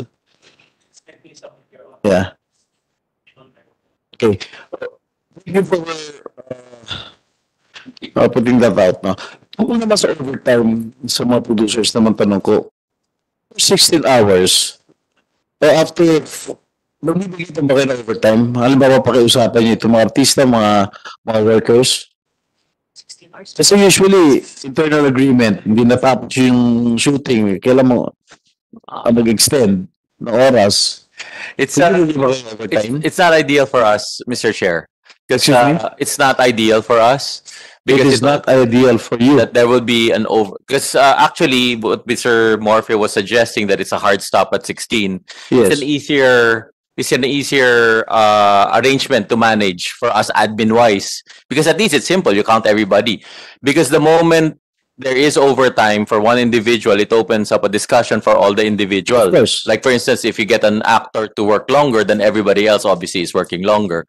Yeah. Okay. Thank you for uh, putting that out, no? Kung naman sa overtime sa mga producers naman tanong ko, 16 hours, o after, magbibigay pa ba kayo ng overtime? Halimbawa, pakiusapan niyo itong mga artista, mga, mga workers? Kasi usually, internal agreement, hindi natapos yung shooting, kailan mo ah, mag-extend na oras. It's, uh, overtime? it's, it's not ideal for us, Mr. Chair. Because uh, it's not ideal for us. It Because is not ideal for you. that there will be an over because uh, actually what Mr. Morphy was suggesting that it's a hard stop at 16 Yes. it's an easier it's an easier uh, arrangement to manage for us admin wise because at least it's simple you count everybody because the moment there is overtime for one individual it opens up a discussion for all the individuals like for instance if you get an actor to work longer than everybody else obviously is working longer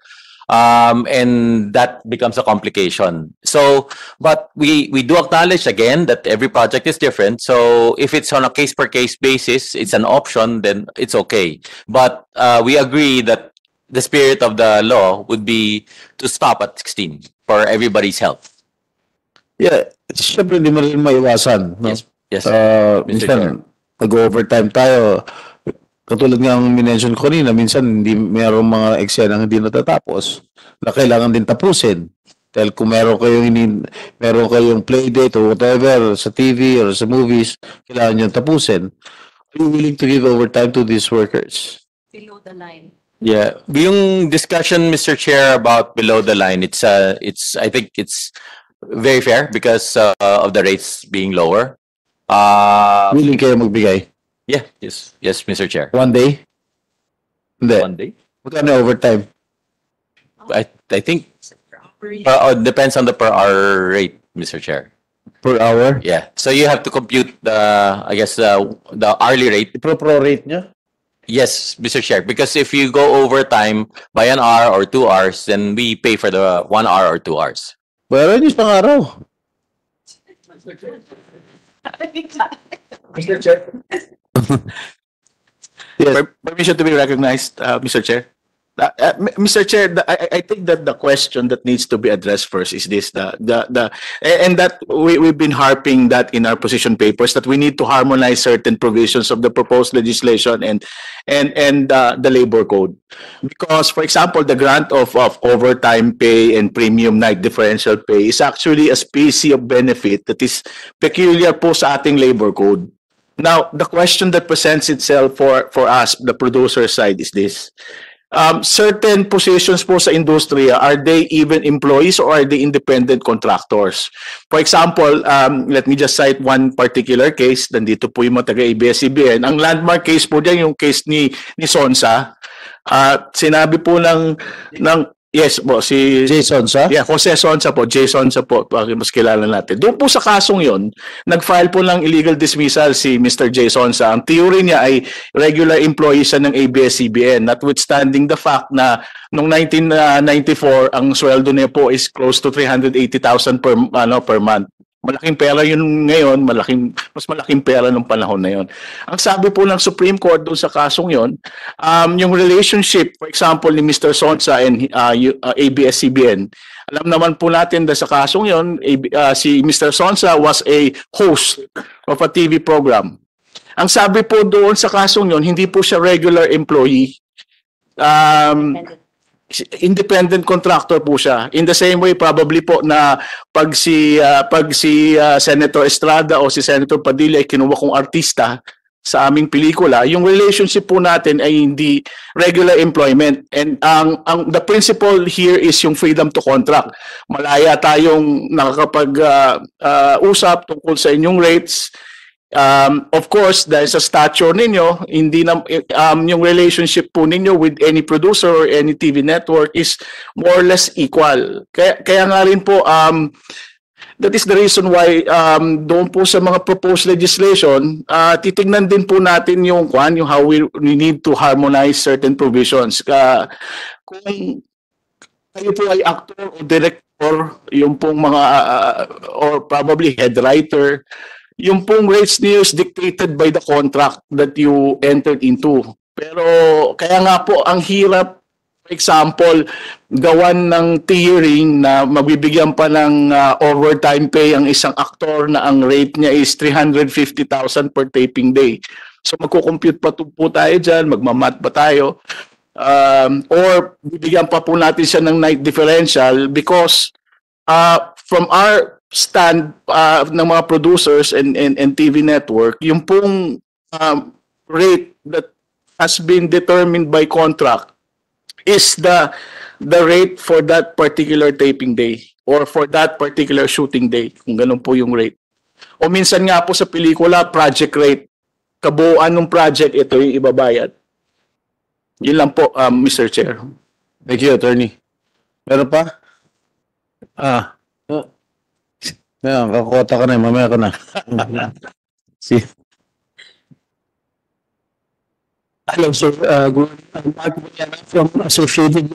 um and that becomes a complication so but we we do acknowledge again that every project is different so if it's on a case per case basis it's an option then it's okay but uh, we agree that the spirit of the law would be to stop at 16 for everybody's health Yeah, syempre hindi mo rin maiwasan. No? Yes, yes, Uh, Mr. Minsan, nag-overtime tayo. Katulad nga ang minention ko kanina, minsan hindi mayroong mga eksena hindi natatapos na kailangan din tapusin. Dahil kung meron kayong ini, meron kayong play date or whatever sa TV or sa movies, kailangan nyo tapusin. Are you willing to give overtime to these workers? Below the line. Yeah, yung discussion, Mr. Chair, about below the line, it's uh, it's I think it's very fair because uh, of the rates being lower. Uh, willing kayo magbigay? Yeah, yes, yes, Mr. Chair. One day? Hindi. One day? Magkano overtime? I I think per, uh, depends on the per hour rate, Mr. Chair. Per hour? Yeah. So you have to compute the I guess the the hourly rate. The Pro rate niya? Yes, Mr. Chair. Because if you go overtime by an hour or two hours, then we pay for the one hour or two hours. Bayaran niyo pang araw. Mr. Chair. Per- Permission to be recognized, uh, Mr. Chair. Uh, uh, Mr. Chair, the- I, I- I think that the question that needs to be addressed first is this, the, the, the, and that we, we've been harping that in our position papers, that we need to harmonize certain provisions of the proposed legislation and, and, and, uh, the labor code. Because, for example, the grant of, of overtime pay and premium night differential pay is actually a species of benefit that is peculiar po sa ating labor code. Now, the question that presents itself for, for us, the producer side, is this. Um, certain positions po sa industriya, are they even employees or are they independent contractors? For example, um, let me just cite one particular case. Nandito po yung mga taga-ABS-CBN. Ang landmark case po dyan, yung case ni, ni Sonsa. Ah, sinabi po ng, ng Yes po, si... Jason sa? Yeah, Jose Sonsa po, Jason sa po, para mas kilala natin. Doon po sa kasong yon, nag-file po ng illegal dismissal si Mr. Jason sa. Ang theory niya ay regular employee siya ng ABS-CBN, notwithstanding the fact na noong 1994, ang sweldo niya po is close to 380,000 per, ano, per month. Malaking pera yun ngayon, malaking, mas malaking pera nung panahon na yun. Ang sabi po ng Supreme Court doon sa kasong yon, um, yung relationship, for example, ni Mr. Sonsa and uh, uh, ABS-CBN, alam naman po natin dahil sa kasong AB, uh, si Mr. Sonsa was a host of a TV program. Ang sabi po doon sa kasong yon, hindi po siya regular employee. Um, independent contractor po siya. In the same way probably po na pag si ah, pag si ah, Senator Estrada o si Senator Padilla ay kinuha kong artista sa aming pelikula, yung relationship po natin ay hindi regular employment. And ang ang the principle here is yung freedom to contract. Malaya tayong nakakapag ah, ah, usap tungkol sa inyong rates. Um, of course, dahil sa stature ninyo, hindi na, um, yung relationship po ninyo with any producer or any TV network is more or less equal. Kaya, kaya nga rin po, um, that is the reason why um, doon po sa mga proposed legislation, uh, titignan din po natin yung, kwan, yung how we, we need to harmonize certain provisions. Uh, kung kayo po ay actor o director, yung pong mga, uh, or probably head writer, yung pong rates niyo is dictated by the contract that you entered into. Pero kaya nga po ang hirap for example, gawan ng tiering na magbibigyan pa ng uh, overtime pay ang isang aktor na ang rate niya is 350,000 per taping day. So magko-compute pa po tayo dyan, magmamat pa tayo. Um, or bibigyan pa po natin siya ng night differential because uh, from our stand uh, ng mga producers and, and, and TV network, yung pong um, rate that has been determined by contract is the the rate for that particular taping day or for that particular shooting day, kung ganun po yung rate. O minsan nga po sa pelikula, project rate. Kabuuan ng project, ito yung ibabayad. Yun lang po, um, Mr. Chair. Thank you, attorney. Meron pa? Ah. Uh, yan, kakota ka na, mamaya ka na. si, Hello, sir. Uh, good morning. I'm Mark Mariana from Associated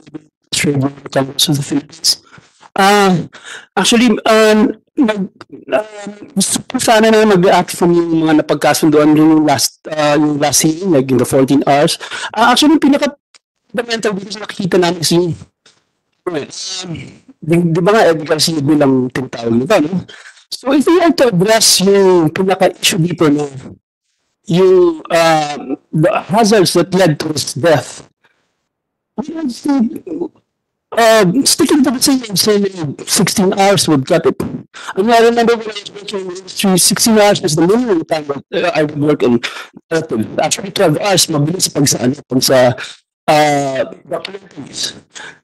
Trade Chambers of the Philippines. Uh, actually, um, nag, um, gusto ko sana na mag-react from yung mga napagkasunduan yung last, uh, yung last hearing, like in the 14 hours. Uh, actually, yung pinaka fundamental dito sa nakikita namin si um, di, di ba nga advocacy bilang tinatawag nito, no? So if we are to address yung pinaka-issue dito na yung um, the hazards that led to his death. We have to, um, sticking to the same, same 16 hours would cut it. I mean, I remember when I was working in industry, 16 hours is the minimum time that uh, I would work in. Uh, actually, 12 hours, mabilis pag sa, ano, pag sa uh, documentaries.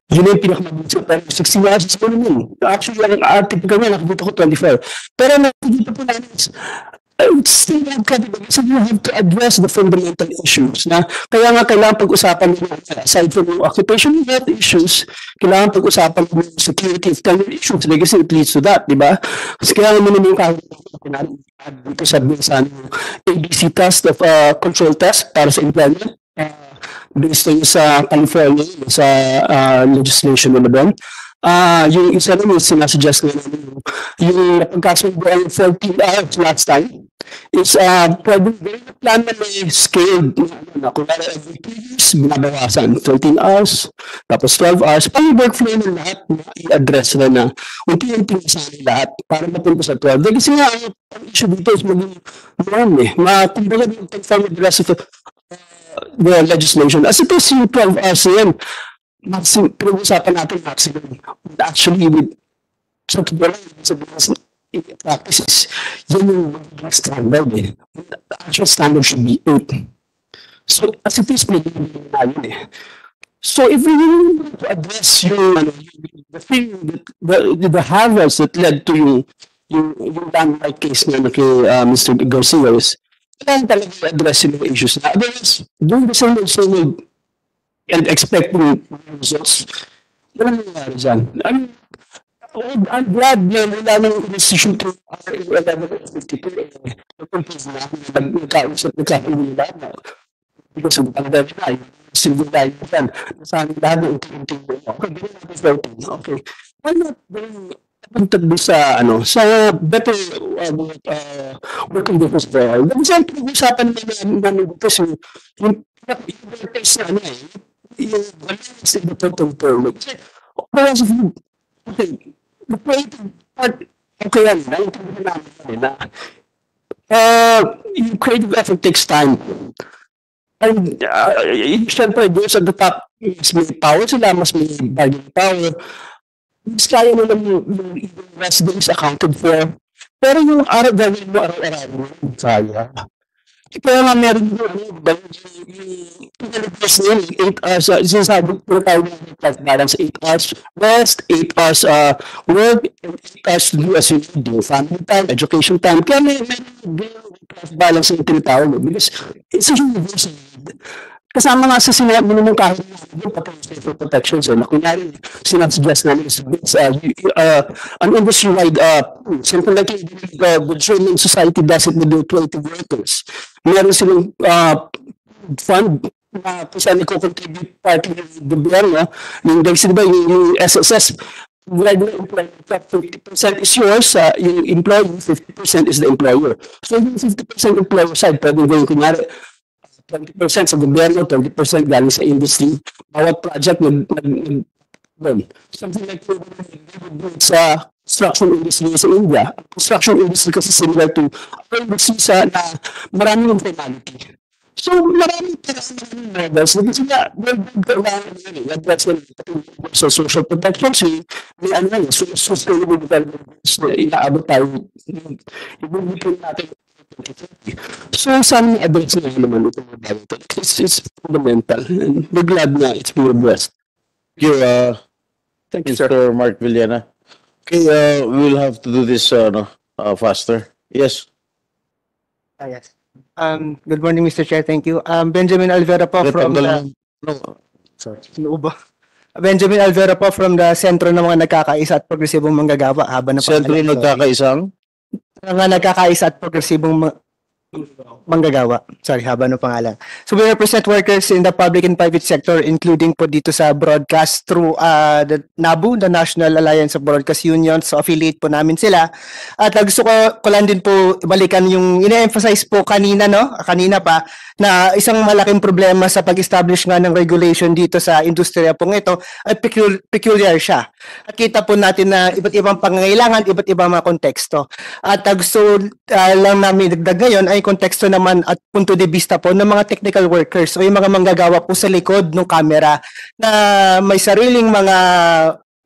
Yun yung pinakamabilis ko. Pero 16 hours is minimum. Actually, ang typical nga, nakikita ko 24. Pero nakikita po namin still not credible. So you have to address the fundamental issues na kaya nga kailangan pag-usapan nyo aside from yung occupational health issues, kailangan pag-usapan mo yung security of tenure issues kasi it leads to that, di ba? Kasi kaya mo naman kahit dito sa sa ano, ABC test of uh, control test para sa employment uh, based on sa California sa uh, legislation nila doon. Ah, yung isa naman sinasuggest na namin yung, yung napagkasundo ang 14 hours last time is uh, pwede gawin na plan na may scaled na na kung wala every 2 years, binabawasan 13 hours, tapos 12 hours, pang workflow ng lahat na i-address na na unti-unti na sa lahat para mapunta sa 12. Dahil kasi nga, ang issue dito is maging norm eh. Makumbaga yung with the rest of the, uh, the legislation. As it is yung 12 hours na yan, maximum, pinag-usapan natin maximum. Actually, with sa sa business practices, yun yung standard eh. The actual standard should be 8. So, as it is, pinag-usapan na yun eh. So, if we want to address yung, ano, the thing, that, the, the hazards that led to yung, yung, yung landmark case na kay uh, Mr. Garcia is, kailangan talaga i-address yung issues na. Otherwise, same old, same old, and expecting results. Wala nangyari dyan. I'm, I'm glad na wala nang decision to RA 1152 eh. Nagpapis na nagkausap, nagkakaulila na. Because of the pandemic na, yung civil life yan. Nasabi lahat ng unti-unti mo. Okay, natin 14. Okay. Why not going puntag doon sa ano sa better uh, uh, working conditions for all. Kasi ang pinag-usapan naman namin dito so, yung yung test na ano eh, yung balance in the total term. Whereas if you, okay, the creative part, okay yan, naintindihan namin yan, na uh, yung creative effort takes time. And uh, siyempre, those at the top, mas may power sila, mas may bargaining power. Mas kaya mo lang yung, yung, yung rest days accounted for. Pero yung araw, gawin mo araw-araw mo, kaya. Kaya nga meron yung ano, ba yung pinalabas na yun, 8 hours, uh, sinasabi ko tayo ng work balance, 8 hours rest, 8 hours uh, work, and 8 hours to do as you yung family time, education time. Kaya may, may, balance yung tinatawag mo because it's a universal. Kasama nga sa sinabi mo naman kahit yung potential protection. So, na kunyari, sinasuggest namin is uh, uh, an industry-wide, uh, something like uh, good training society does it with their 20 workers. Meron silang uh, fund na kung saan i-contribute partly ng gobyerno. Yung, guys, di ba, yung, yung SSS, regular employment, 50% is yours, uh, yung employee, 50% is the employer. So, yung 50% employer side, pwede gawin, kunyari, 20% sa gobyerno, 20% galing sa industry. Bawat project nag, nag, nag well, something like sa construction industry sa India. Construction industry kasi similar to other industry sa na maraming informality. So, marami pa kasi mga models na kasi nga, that's when sa social protection, si may ano so, sustainable development inaabot tayo, ibubukin natin So, saan i-address na naman ito mga bagay? It's, it's fundamental. And we're glad na it's being addressed. Thank you, uh, Thank you, Mr. Mark Villana. Okay, uh, we will have to do this, uh, no, uh, faster. Yes. Ah, yes. Um, good morning, Mr. Chair. Thank you. Um, Benjamin Alvera po from the... No. Sorry. Sino ba? Benjamin Alvera po from the Sentro ng mga Nagkakaisa at Progresibong Manggagawa. Haba na Sentro pangalan. Nagkakaisang? Mga Nagkakaisa at Progresibong Manggagawa. Sorry, haba ng pangalan. So we represent workers in the public and private sector including po dito sa broadcast through uh, the NABU, the National Alliance of Broadcast Unions. So affiliate po namin sila. At uh, gusto ko, ko lang din po balikan yung ine-emphasize po kanina, no? Kanina pa, na isang malaking problema sa pag-establish nga ng regulation dito sa industriya pong ito ay pecul- peculiar siya. At kita po natin na iba't ibang pangangailangan, iba't ibang mga konteksto. At uh, gusto uh, lang namin dagdag ngayon ay konteksto naman at punto de vista po ng mga technical workers o yung mga manggagawa po sa likod ng camera na may sariling mga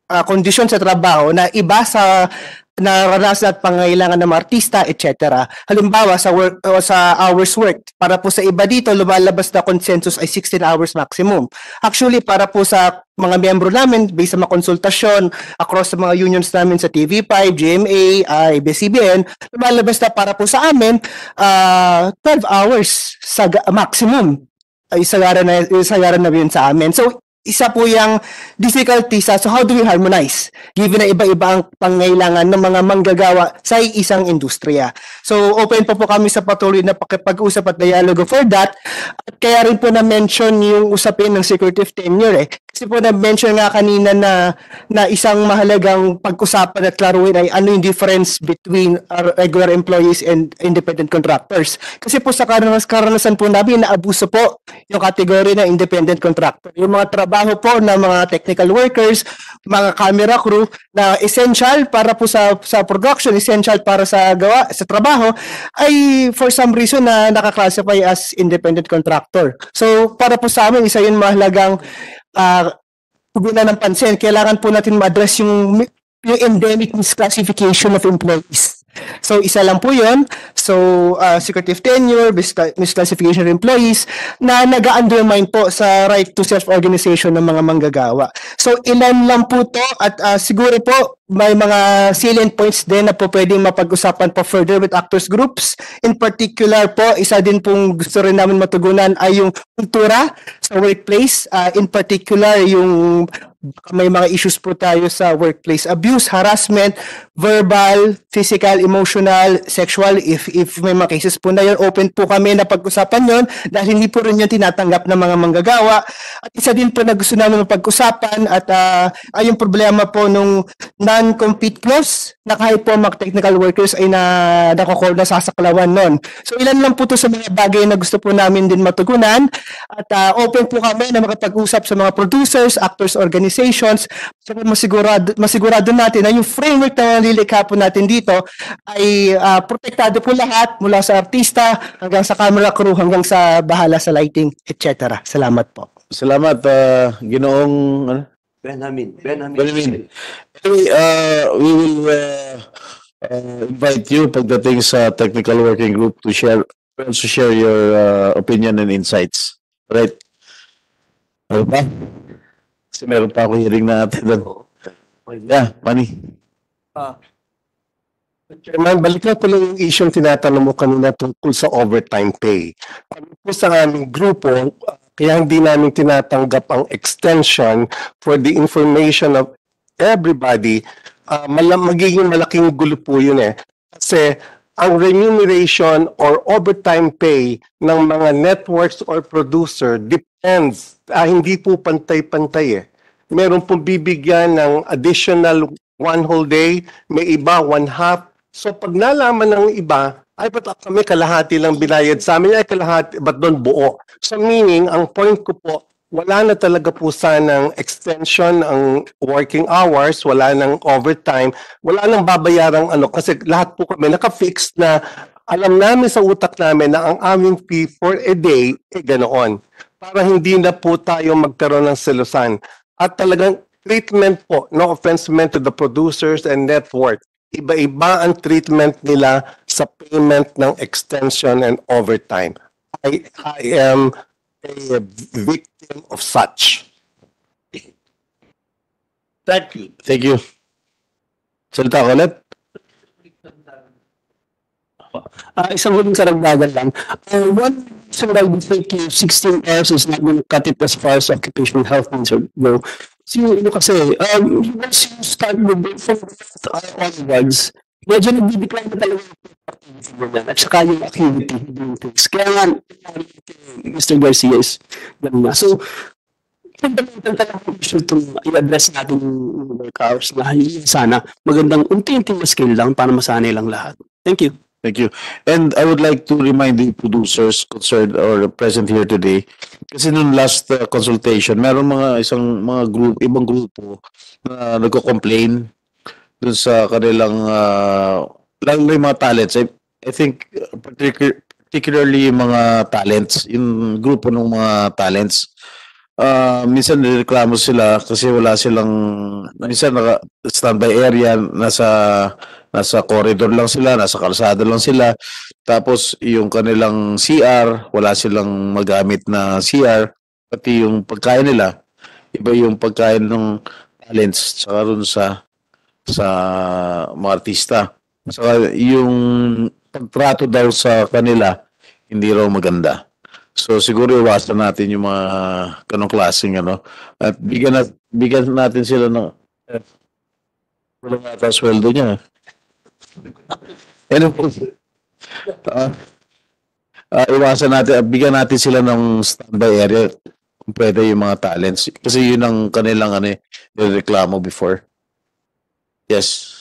uh, sa trabaho na iba sa naranasan at pangailangan ng artista, etc. Halimbawa, sa work o sa hours worked, para po sa iba dito, lumalabas na consensus ay 16 hours maximum. Actually, para po sa mga miyembro namin, based sa mga konsultasyon across sa mga unions namin sa TV5, GMA, ABS-CBN, lumalabas na para po sa amin, ah, 12 hours sa maximum isagaran na isagaran na yun sa amin. So isa po yung difficulty sa so how do we harmonize given na iba-iba ang pangailangan ng mga manggagawa sa isang industriya. So open po po kami sa patuloy na pakipag-usap at dialogo for that. At kaya rin po na-mention yung usapin ng security of tenure eh. Kasi po na-mention nga kanina na na isang mahalagang pag-usapan at klaruin ay ano yung difference between our regular employees and independent contractors. Kasi po sa karanas karanasan po namin na abuso po yung kategory ng independent contractor. Yung mga trabaho po ng mga technical workers, mga camera crew na essential para po sa sa production, essential para sa gawa sa trabaho ay for some reason na nakaklasify as independent contractor. So para po sa amin isa yun mahalagang uh, tugunan ng pansin. Kailangan po natin ma-address yung yung endemic misclassification of employees. So isa lang po yun. So uh, secretive tenure, miscla- misclassification of employees na nag-undermine po sa right to self-organization ng mga manggagawa. So ilan lang po to at uh, siguro po may mga salient points din na po pwedeng mapag-usapan pa further with actors groups. In particular po, isa din pong gusto rin namin matugunan ay yung kultura sa workplace. Uh, in particular, yung may mga issues po tayo sa workplace abuse, harassment, verbal, physical, emotional, sexual. If if may mga cases po na yun, open po kami na pag-usapan yon dahil hindi po rin yun tinatanggap ng mga manggagawa. At isa din po na gusto namin mapag-usapan at uh, ay yung problema po nung non-compete clause na kahit po mga technical workers ay na nakakol na sasaklawan nun. So ilan lang po to sa mga bagay na gusto po namin din matugunan at uh, open po kami na makapag-usap sa mga producers, actors, organizations so masigurado, masigurado natin na yung framework na nalilikha po natin dito ay uh, protektado po lahat mula sa artista hanggang sa camera crew hanggang sa bahala sa lighting, etc. Salamat po. Salamat, uh, ginoong, ano? Benjamin, Benjamin. Benjamin. Anyway, uh, we will uh, uh, invite you pagdating sa technical working group to share also share your uh, opinion and insights. Right? Ano ba? Kasi meron pa ako hearing na natin doon. Yeah, money. Ah. Chairman, balik po lang yung issue yung tinatanong mo kanina tungkol sa overtime pay. Kami po sa aming grupo, uh, kaya hindi namin tinatanggap ang extension for the information of everybody, uh, mala- magiging malaking gulo po yun eh. Kasi ang remuneration or overtime pay ng mga networks or producer depends, ah, hindi po pantay-pantay eh. Meron pong bibigyan ng additional one whole day, may iba one half. So pag nalaman ng iba, ay ba't kami kalahati lang binayad sa amin, ay kalahati, ba't doon buo? So meaning, ang point ko po, wala na talaga po sanang extension ang working hours, wala nang overtime, wala nang babayarang ano, kasi lahat po kami naka-fix na alam namin sa utak namin na ang aming fee for a day ay ganoon. Para hindi na po tayo magkaroon ng selusan. At talagang treatment po, no offense meant to the producers and network. Iba-iba ang treatment nila sa payment ng extension and overtime. I, I am a victim of such. Thank you. Thank you. Salita ka ulit? Ah, isang huling karagdagan lang. Uh, one reason why we think yung 16 hours is not going to cut it as far as occupational health are go. So, ano kasi, um, once you start moving from uh, onwards, medyo nag-decline na talaga yung productivity mo. At saka yung acuity doing things. Kaya nga, Mr. Garcia is ganun na. So, fundamental talaga yung issue itong i-address natin yung work na sana magandang unti-unting scale lang para masanay lang lahat. Thank you. Thank you. And I would like to remind the producers concerned or present here today, kasi nung last uh, consultation, meron mga isang mga group, ibang grupo na nagko-complain dun sa kanilang, uh, lalo yung mga talents. I, I think uh, particu- particularly yung mga talents, yung grupo ng mga talents. Uh, minsan nireklamo sila kasi wala silang, minsan naka standby area, nasa nasa corridor lang sila, nasa kalsada lang sila. Tapos yung kanilang CR, wala silang magamit na CR, pati yung pagkain nila, iba yung pagkain ng talents saka rin sa sa mga artista. Saka yung pagtrato daw sa kanila, hindi raw maganda. So siguro iwasan natin yung mga ganong klaseng ano. At bigyan, nat bigyan natin sila ng wala nga sweldo niya. Ano po? Uh, uh, iwasan natin, uh, bigyan natin sila ng standby area kung pwede yung mga talents. Kasi yun ang kanilang ano, reklamo before. Yes.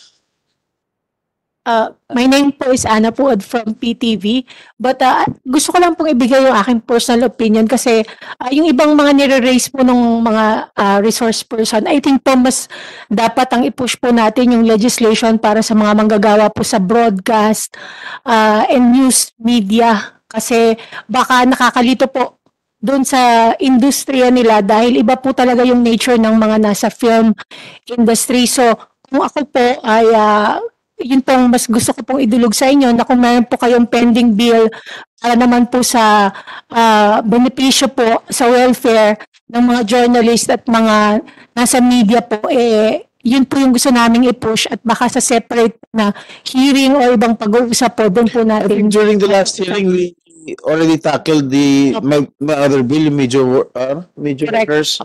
Uh, my name po is Anna Puod from PTV. But uh, gusto ko lang pong ibigay yung aking personal opinion kasi uh, yung ibang mga nire-raise po ng mga uh, resource person, I think po mas dapat ang i-push po natin yung legislation para sa mga manggagawa po sa broadcast uh, and news media kasi baka nakakalito po doon sa industriya nila dahil iba po talaga yung nature ng mga nasa film industry. So, kung ako po ay uh, yun pong mas gusto ko pong idulog sa inyo na kung mayroon po kayong pending bill para naman po sa uh, benepisyo po sa welfare ng mga journalist at mga nasa media po, eh, yun po yung gusto naming i-push at baka sa separate na hearing o ibang pag-uusap po, doon po I natin. think during the last hearing, we already tackled the my, my other bill, major uh, major workers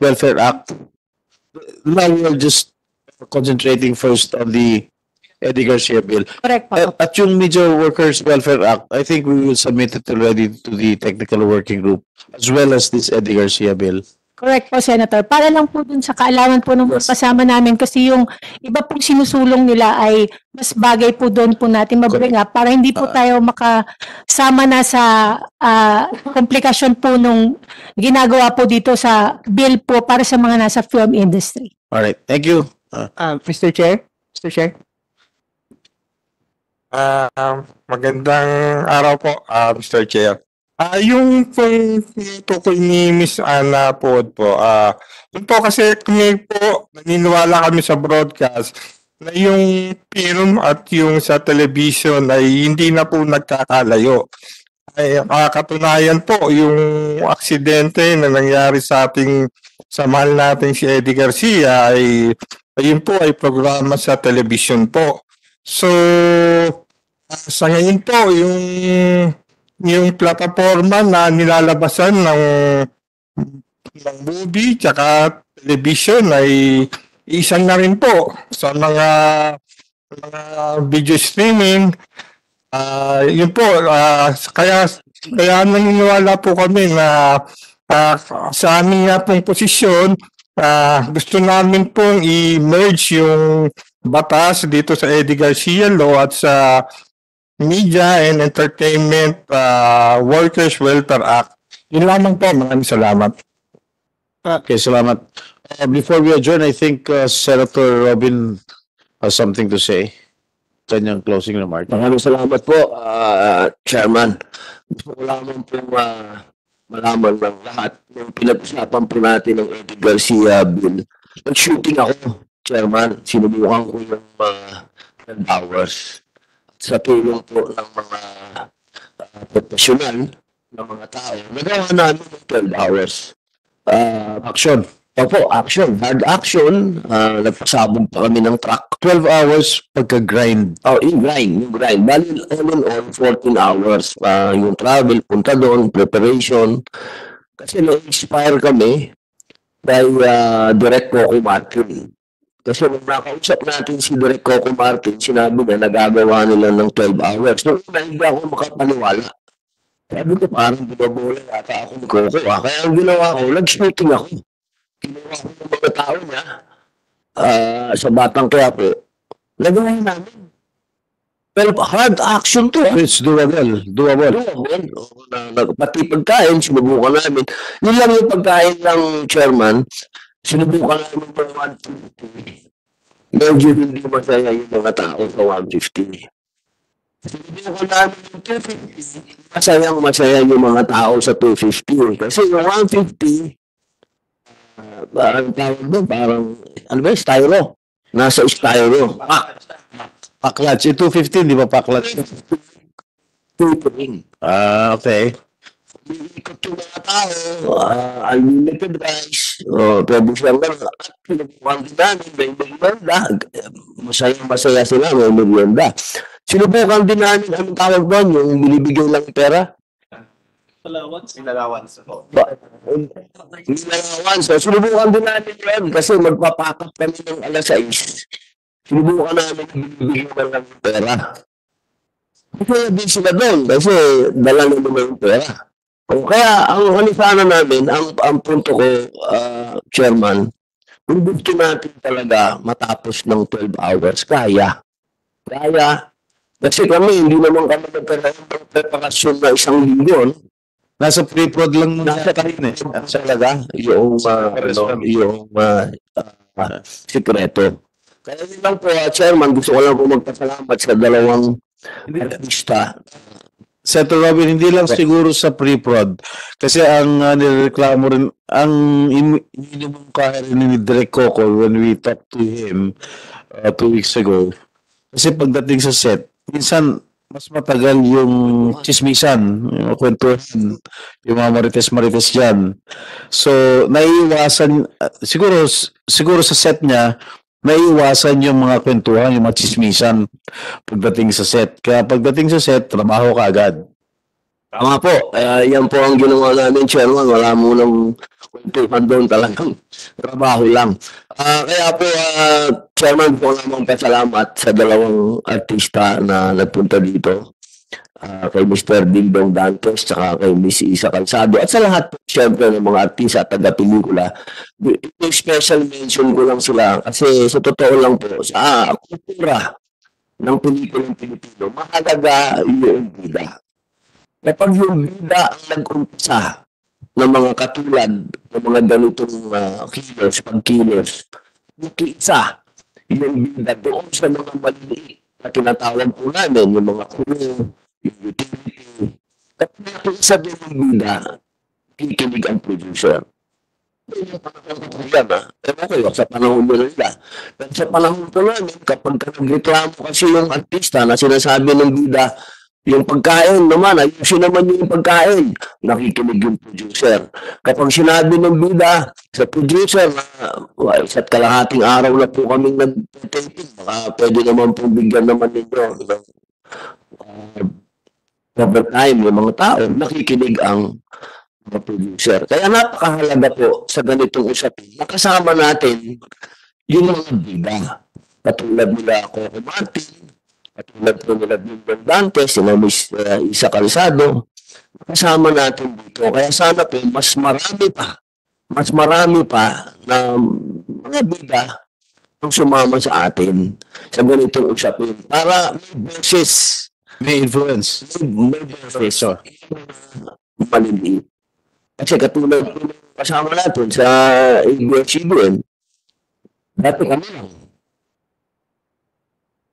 welfare act. Now we're just concentrating first on the Eddie Garcia bill. Correct po. At, at yung major workers welfare act, I think we will submit it already to the technical working group as well as this Eddie Garcia bill. Correct po, Senator. Para lang po dun sa kaalaman po ng mga kasama namin kasi yung iba pong sinusulong nila ay mas bagay po doon po natin mabring up para hindi po tayo makasama na sa ah, komplikasyon po nung ginagawa po dito sa bill po para sa mga nasa film industry. All right. Thank you. Uh, Uh, Mr. Chair? Mr. Chair? Ah, magandang araw po, ah, Mr. Chair. Ah, yung pong tinutukoy ni Miss Ana po po, ah, yun po kasi kami po, naniniwala kami sa broadcast na yung film at yung sa television ay hindi na po nagkakalayo. Ay, ah, katunayan po, yung aksidente na nangyari sa ating sa mahal natin si Eddie Garcia ay ayun po ay programa sa television po. So, sa ngayon po, yung yung plataforma na nilalabasan ng ng movie tsaka television ay isang na rin po sa mga mga video streaming. Ah, yun po, ah, kaya kaya naniniwala po kami na ah, sa aming nga pong posisyon, ah, gusto namin pong i-merge yung batas dito sa Eddie Garcia Law at sa Media and Entertainment ah, Workers Welfare Act. Yun lamang po. Maraming salamat. Okay, salamat. Uh, before we adjourn, I think uh, Senator Robin has something to say. kanyang closing remark. Maraming salamat po, ah, Chairman. Gusto ko lamang po ah, malaman ng lahat ng pinag-usapan po natin ng Eddie Garcia bill. Nag-shooting ako, Chairman. Sinubukan ko yung uh, 10 hours. Sa tulong po ng mga uh, profesional ng mga tao, nagawa namin ng 12 hours. Ah, action. Opo, action. Hard action. Ah, nagpasabog pa kami ng truck. 12 hours pagka-grind. Oh, yung grind, yung grind. Bali, all in all, 14 hours. Ah, yung travel, punta doon, preparation. Kasi nung expire kami, dahil uh, Direct Coco Martin. Kasi nung nakausap natin si Direct Coco Martin, sinabi niya nagagawa nila ng 12 hours. Nung una, hindi ako makapaniwala. Sabi ko, parang binabola yata ako ni Coco. Ah. Kaya ang ginawa ko, nag-shooting ako. Ginawa ko ng mga tao niya ah, sa Batang Quiapo. Nagawa namin. Pero hard action to. ah. It's doable. Doable. Doable. Oo, na, na, pati pagkain, sinubukan namin. Yun lang yung pagkain ng chairman, sinubukan namin ng 150. Medyo hindi masaya yung mga tao sa 150. Sinubukan namin yung 250. Masayang masaya yung mga tao sa 250. Kasi yung 150, ah, parang tawag doon, parang, ano ba, styro. Nasa styro. Ah, Paklat. Yung 215, di ba paklat? Tuturing. Ah, okay. Ikot yung mga tao, ah, unlimited rice, oh, pwede siyang gano'n. At pinupukan din namin, may merienda. Masaya masaya sila, may merienda. Sinubukan din namin, anong tawag doon, yung binibigay lang pera. Allowance? Allowance. Hindi na naman. So, sinubukan din namin yun kasi magpapakap kami ng alas 6. Sinubukan namin binibigyan ng pera. Kaya din sila doon kasi dala na naman yung pera. O kaya ang ano sana namin, ang, ang punto ko, ah, Chairman, kung gusto natin talaga matapos ng 12 hours, kaya. Kaya. Kasi kami, hindi naman kami nagkaroon ng preparasyon na isang linggo. Nasa pre-prod lang muna. Nasa pre-prod talaga. Yung, uh, ano, yung uh, uh, sikreto. Kaya yun lang po, uh, Chairman, gusto ko lang po magpasalamat sa dalawang artista. Senator Robin, hindi lang siguro sa pre-prod. Kasi ang uh, nireklamo rin, ang in- ininom kaya rin ni Direk Coco when we talked to him uh, two weeks ago. Kasi pagdating sa set, minsan mas matagal yung chismisan, yung kwentuhan, yung mga marites-marites dyan. So, naiiwasan, uh, siguro, siguro sa set niya, naiiwasan yung mga kwentuhan, yung mga chismisan pagdating sa set. Kaya pagdating sa set, trabaho ka agad. Tama po. Kaya yan po ang ginawa namin, Chairman. Wala mo nang kwentuhan doon talagang trabaho lang. Ah, kaya po, ah, Chairman, po lamang pasalamat sa dalawang artista na nagpunta dito. Ah, kay Mr. Dingdong Dantes, saka kay Miss Isa Calzado, at sa lahat po, siyempre, ng mga artista at taga-pelikula. Special mention ko lang sila kasi sa totoo lang po, sa kultura ng pelikulang Pilipino, mahalaga yung bida. Kapag yung bida ang nag-umpisa ng mga katulad ng mga ganitong uh, killers, pag-killers, nakiisa yung bida doon sa mga maliliit na tinatawag po namin, yung mga crew, nakiisa din yung bida, kikinig ang producer. Yan ah. Ewan ko yun, sa panahon nila nila. Pero sa panahon ko namin, kapag ka nagreklamo kasi yung artista na sinasabi ng bida, yung pagkain naman, ayusin naman yung pagkain. Nakikinig yung producer. Kapag sinabi ng bida sa producer na well, isa't kalahating araw na po kaming nag-taping, baka pwede naman po bigyan naman ninyo ng uh, overtime yung mga tao, nakikinig ang mga producer. Kaya napakahalaga po sa ganitong usapin, nakasama natin yung mga bida. Katulad nila Coco Martin, katulad po nila Bimber Dante, sila Miss uh, Isa Calzado, kasama natin dito. Kaya sana po, mas marami pa, mas marami pa na mga bida ang sumama sa atin sa ganitong usapin para may boses. May influence. May, may boses. Maliliit. Kasi katulad po kasama natin sa ABS-CBN, dati kami lang.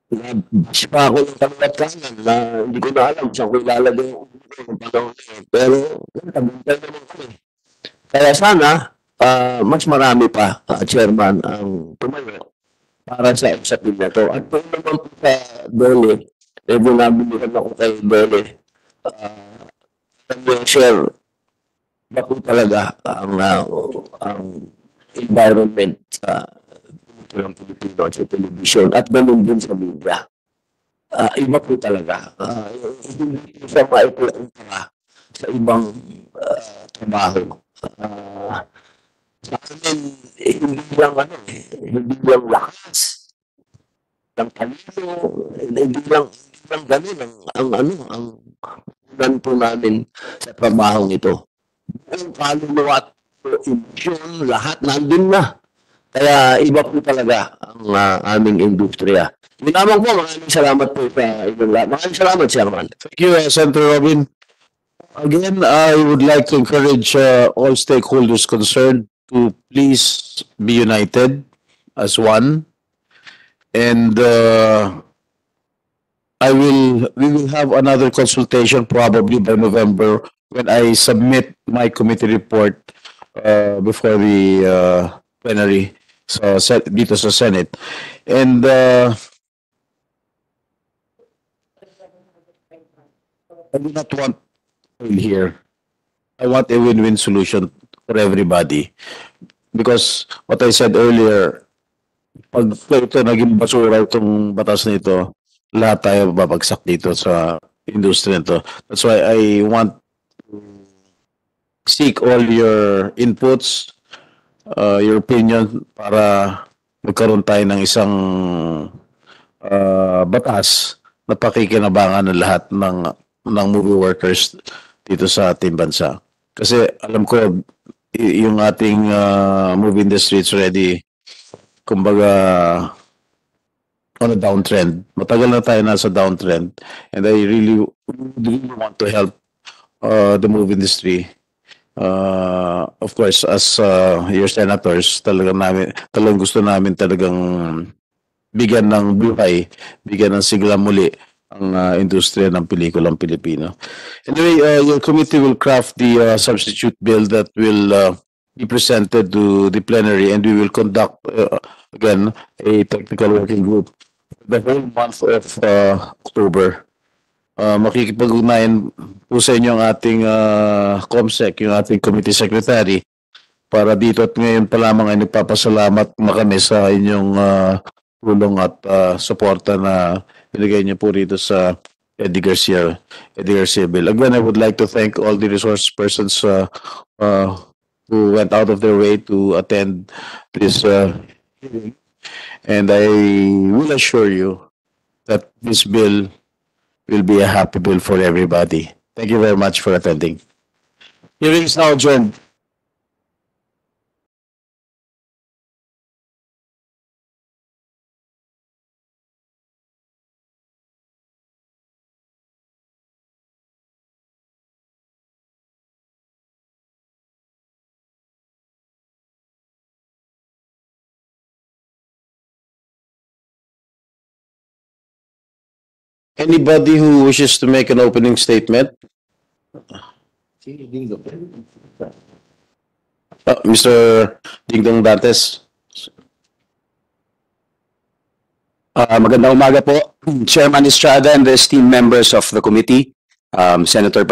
Nabash pa ako ng kanilang kanan na hindi ko na alam saan ko ilalagay yung ulo ko ng panahon na yun. Pero, tagumpay naman kami. Kaya sana, ah, mas marami pa, ah, Chairman, ang tumayo para sa usapin na to. At kung naman po sa Dole, eh, binabilihan ako kay Dole, ah, uh, share, ba po talaga ang, ah, ang environment sa ng Pilipino sa television at ganun din sa media. Ah, iba po talaga. Ah, hindi siya maikumpara sa ibang ah, trabaho. Ah, sa amin, eh, hindi lang ano, eh, hindi lang lakas ng talino, hindi lang, lang ganun ang, ang ano, ang ulan po namin sa trabaho ito. Ang at emosyon, lahat nandun na. Kaya iba po talaga ang ah, aming industriya. Yun po, maraming salamat po sa inyong lahat. Maraming salamat, Chairman. Thank you, uh, Senator Robin. Again, I would like to encourage uh, all stakeholders concerned to please be united as one. And uh, I will, we will have another consultation probably by November when I submit my committee report uh, before the uh, plenary sa sa- dito sa Senate. And uh, I do not want here. I want a win-win solution for everybody. Because what I said earlier, pag ito naging basura itong batas na ito, lahat tayo babagsak dito sa industry nito. That's why I want to seek all your inputs, uh, your opinion para magkaroon tayo ng isang uh, batas na pakikinabangan ng lahat ng ng movie workers dito sa ating bansa. Kasi alam ko yung ating uh, movie industry is already kumbaga on a downtrend. Matagal na tayo nasa downtrend and I really really want to help uh, the movie industry uh, of course, as uh, your senators, talagang namin, talagang gusto namin talagang bigyan ng buhay, bigyan ng sigla muli ang uh, industriya ng pelikulang Pilipino. Anyway, uh, your committee will craft the uh, substitute bill that will uh, be presented to the plenary and we will conduct uh, again a technical working group the whole month of uh, October uh, makikipag-ugnayan po sa inyo ang ating uh, COMSEC, yung ating committee secretary, para dito at ngayon pa lamang ay nagpapasalamat na kami sa inyong uh, tulong at uh, suporta na binigay niyo po rito sa Eddie Garcia, Eddie Garcia Bill. Again, I would like to thank all the resource persons uh, uh, who went out of their way to attend this uh, hearing. And I will assure you that this bill will be a happy bill for everybody. Thank you very much for attending. Hearing is now adjourned. Anybody who wishes to make an opening statement? Uh, Mr. Dingdong Dantes. Uh, magandang umaga po, Chairman Estrada and the esteemed members of the committee, um, Senator Padilla.